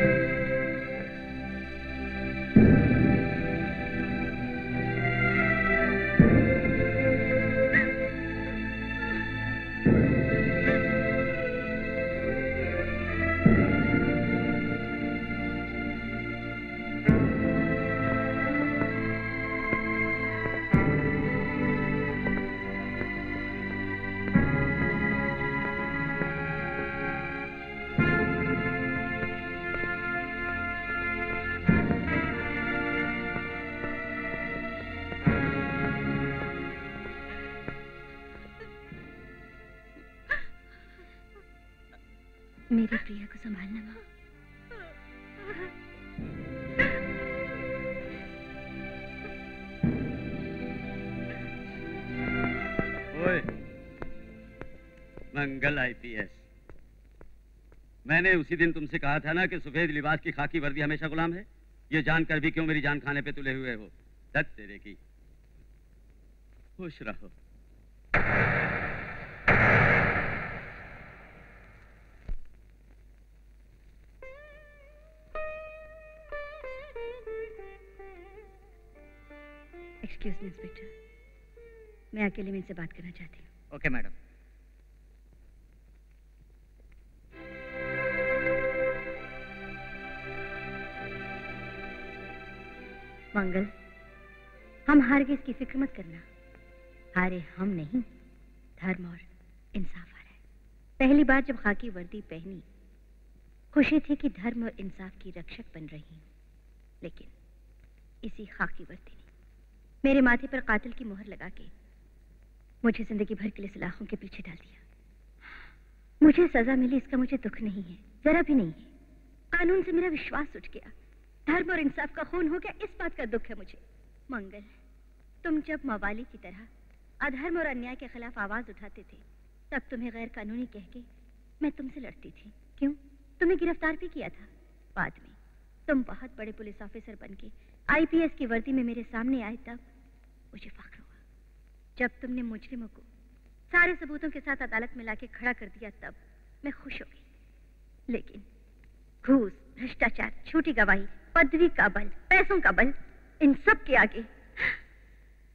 मंगल आईपीएस मैंने उसी दिन तुमसे कहा था ना कि सफ़ेद लिबास की खाकी वर्दी हमेशा गुलाम है। ये जानकर भी क्यों मेरी जान खाने पे तुले हुए हो? दत तेरे की। खुश रहो। एक्सक्यूज मी इंस्पेक्टर मैं अकेले में इनसे बात करना चाहती हूँ। ओके मैडम मंगल, हम हार गए इसकी फ़िक्र मत करना। हारे हम नहीं, धर्म और इंसाफ हारा है। पहली बार जब खाकी वर्दी पहनी, खुशी थी कि धर्म और इंसाफ की रक्षक बन रही हूँ। लेकिन इसी खाकी वर्दी ने मेरे माथे पर कातिल की मोहर लगा के मुझे ज़िंदगी भर के लिए सलाखों के पीछे डाल दिया। मुझे सजा मिली, इसका मुझे दुख नहीं है, जरा भी नहीं है। कानून से मेरा विश्वास उठ गया। धर्म और इंसाफ का खून हो गया, इस बात का दुख है मुझे। मंगल, तुम जब मवाली की तरह अधर्म और अन्याय के खिलाफ आवाज़ उठाते थे, तब तुम्हें गैर कानूनी कह के मैं तुमसे लड़ती थी। क्यों? तुम्हें गिरफ़्तार भी किया था। बाद में तुम बहुत बड़े पुलिस ऑफिसर बन के आईपीएस की वर्दी में मेरे सामने आए, तब मुझे फख्र हुआ। जब तुमने मुजरिमों को सारे सबूतों के साथ अदालत में लाके खड़ा कर दिया, तब मैं खुश हो गई। लेकिन घूस भ्रष्टाचार छोटी गवाही, पदवी का बल, पैसों का बल, इन सब के आगे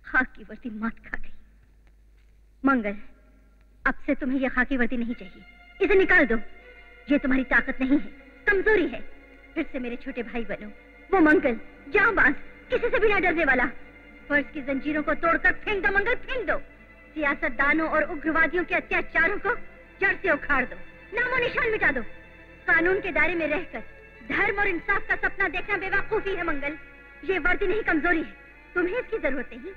खाकी वर्दी मात खा गई। मंगल, अब से तुम्हें यह खाकी वर्दी नहीं चाहिए। इसे निकाल दो। ये तुम्हारी ताकत नहीं है, कमज़ोरी है। फिर से मेरे छोटे भाई बनो। वो मंगल, जांबाज, किसी से भी ना डरने वाला। फ़र्ज़ की जंजीरों को तोड़कर फेंक दो, मंगल, फेंक दो। सियासतदानों और उग्रवादियों के अत्याचारों को जड़ से उखाड़ दो। नामो निशान मिटा दो। कानून के दायरे में रहकर, धर्म और इंसाफ का सपना देखना बेवकूफ़ी है, मंगल। ये वर्दी नहीं, कमज़ोरी है। तुम्हें इसकी ज़रूरत नहीं।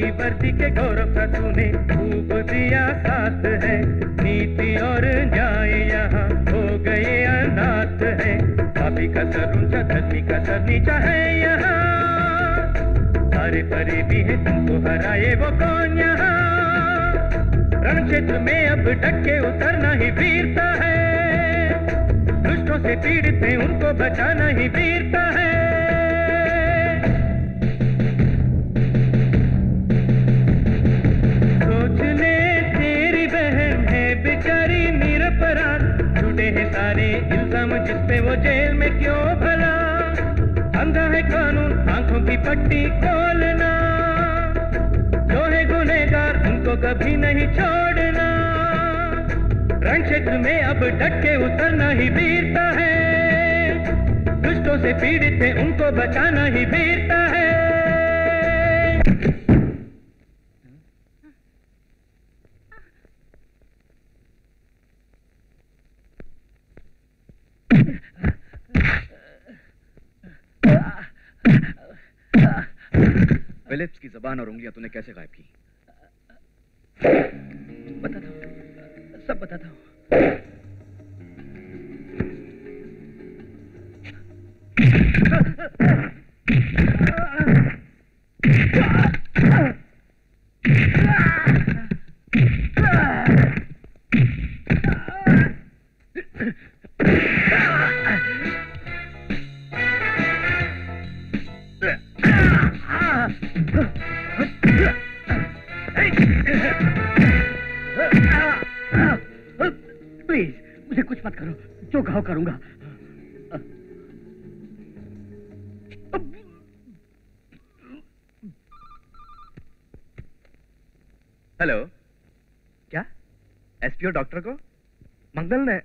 खाकी वर्दी के गौरव का तूने खूब दिया साथ है। नीति और न्याय यहाँ हो गए अनाथ है। पापी का सर ऊँचा धर्मी का सर नीचा है यहाँ। सारे परे भी है तुमको हराए वो कौन यहाँ? रण क्षेत्र में अब डट के उतरना ही वीरता है। दुष्टों से पीड़ित है, उनको बचाना ही वीरता वो जेल में क्यों भला अंधा है कानून, आँखों की पट्टी खोलना। जो है गुनेगार उनको कभी नहीं छोड़ना। रण क्षेत्र में अब डट के उतरना ही वीरता है। दुष्टों से पीड़ित है, उनको बचाना ही वीरता है। फिलिप्स की जबान और उंगलियाँ तूने कैसे गायब की बता दो सब बता दो Yeah. मुझे कुछ मत करो। जो कहो करूँगा। हेलो क्या? एसपीओ डॉक्टर को? मंगल ने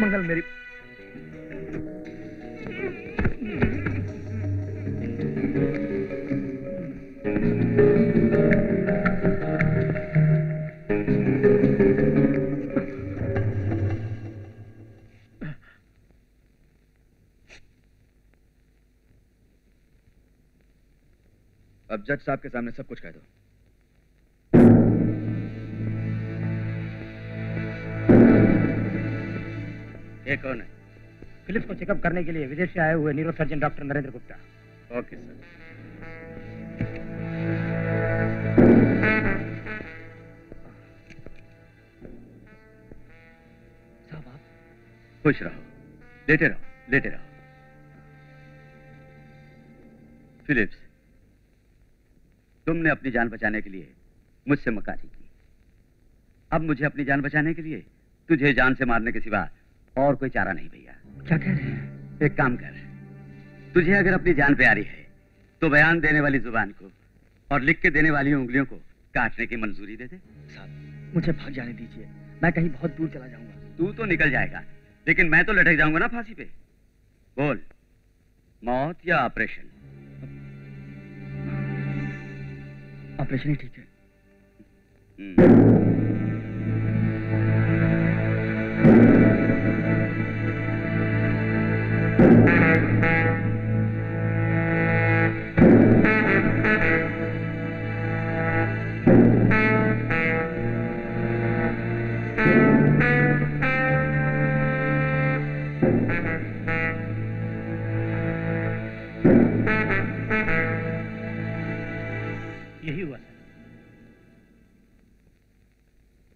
मंगल मेरी जज साहब के सामने सब कुछ कह दो। ये कौन है? फिलिप्स को चेकअप करने के लिए विदेश से आए हुए neurosurgeon doctor Narendra Gupta. Okay sir. साहब आप? खुश रहो। लेटे रहो लेटे रहो। फिलिप्स तुमने अपनी जान बचाने के लिए मुझसे मकारी की। अब मुझे अपनी जान बचाने के लिए तुझे जान से मारने के सिवा और कोई चारा नहीं भैया। क्या कह रहे हैं? एक काम कर। तुझे अगर अपनी जान प्यारी है तो बयान देने वाली ज़ुबान को और लिख के देने वाली उंगलियों को काटने की मंजूरी दे दे। साहब मुझे भाग जाने दीजिए। मैं कहीं बहुत दूर चला जाऊँगा। तू तो निकल जाएगा लेकिन मैं तो लटक जाऊँगा ना फांसी पे। बोल मौत या ऑपरेशन? ऑपरेशन ही ठीक है। यही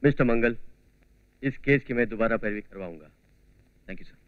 मिस्टर मंगल इस केस की मैं दोबारा पैरवी करवाऊँगा। Thank you sir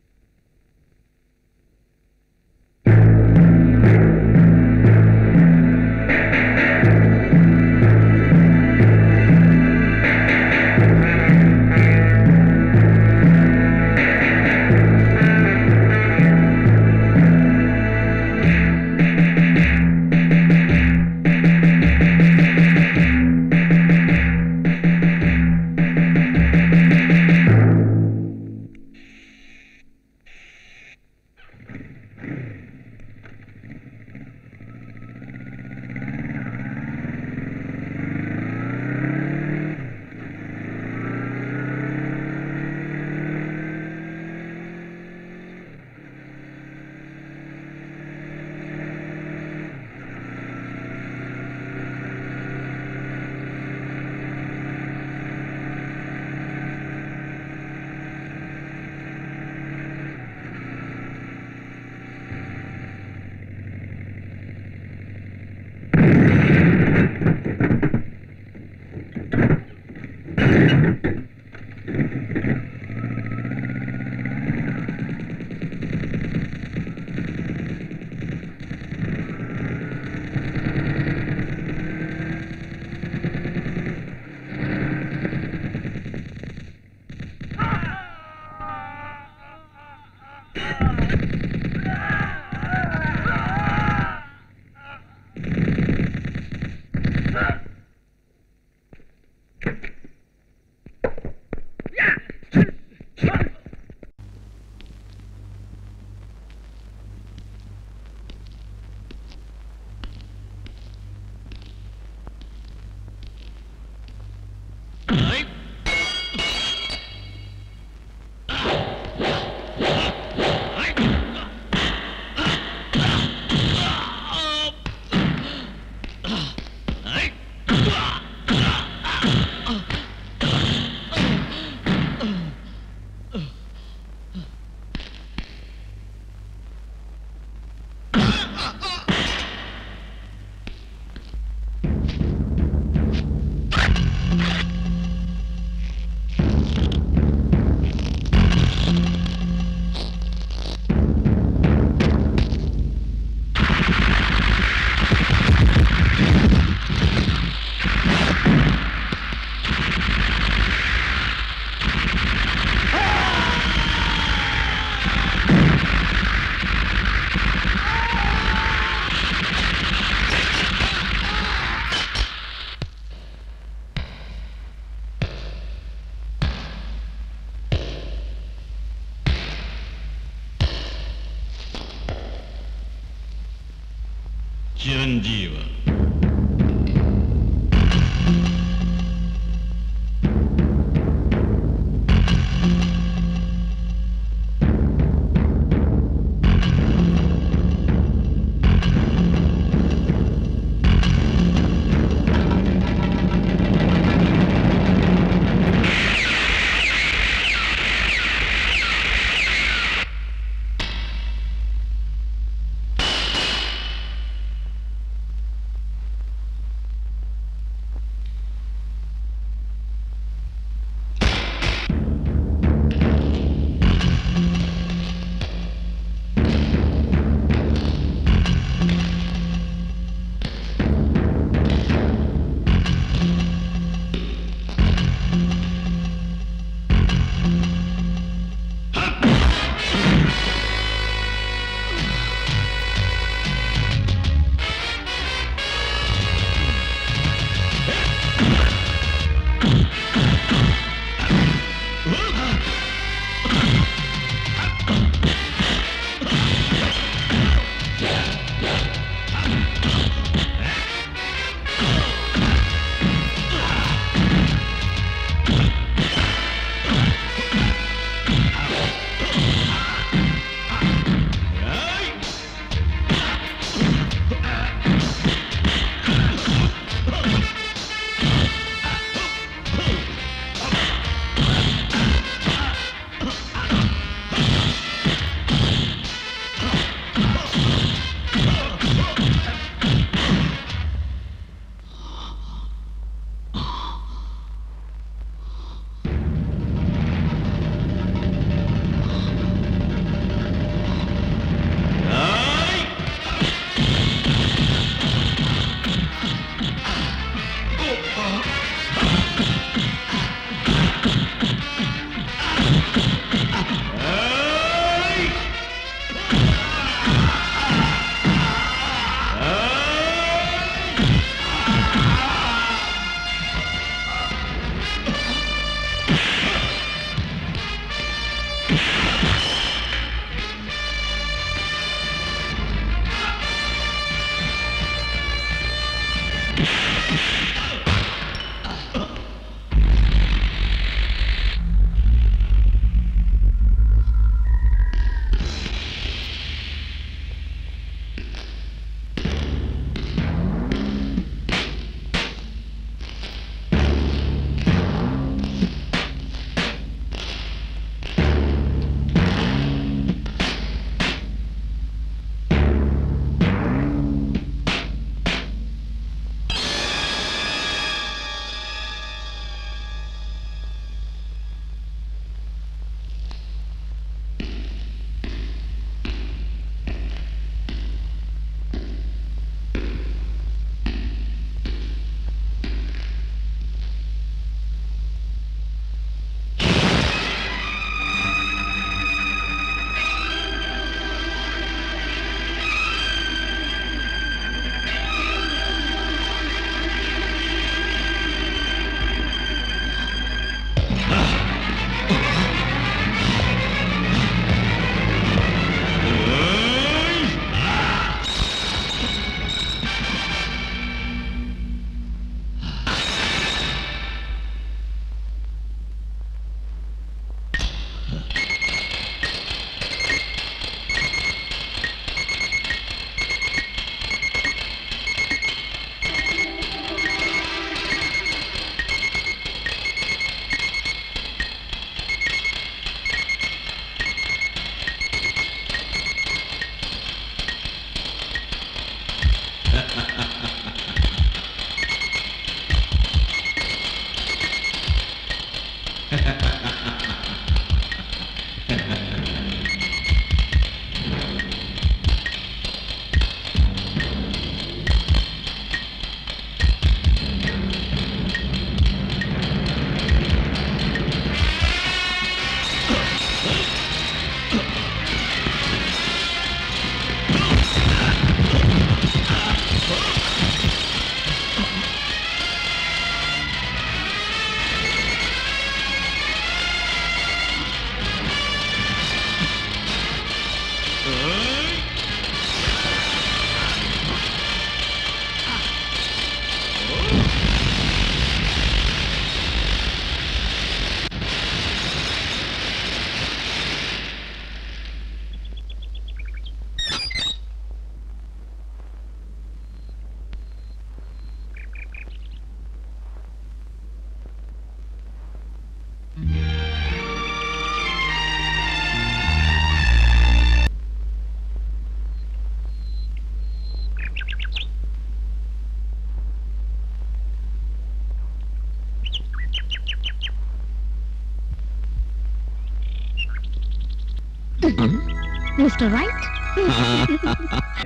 mister right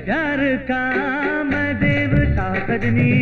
प्यार का मैं देवता सजनी।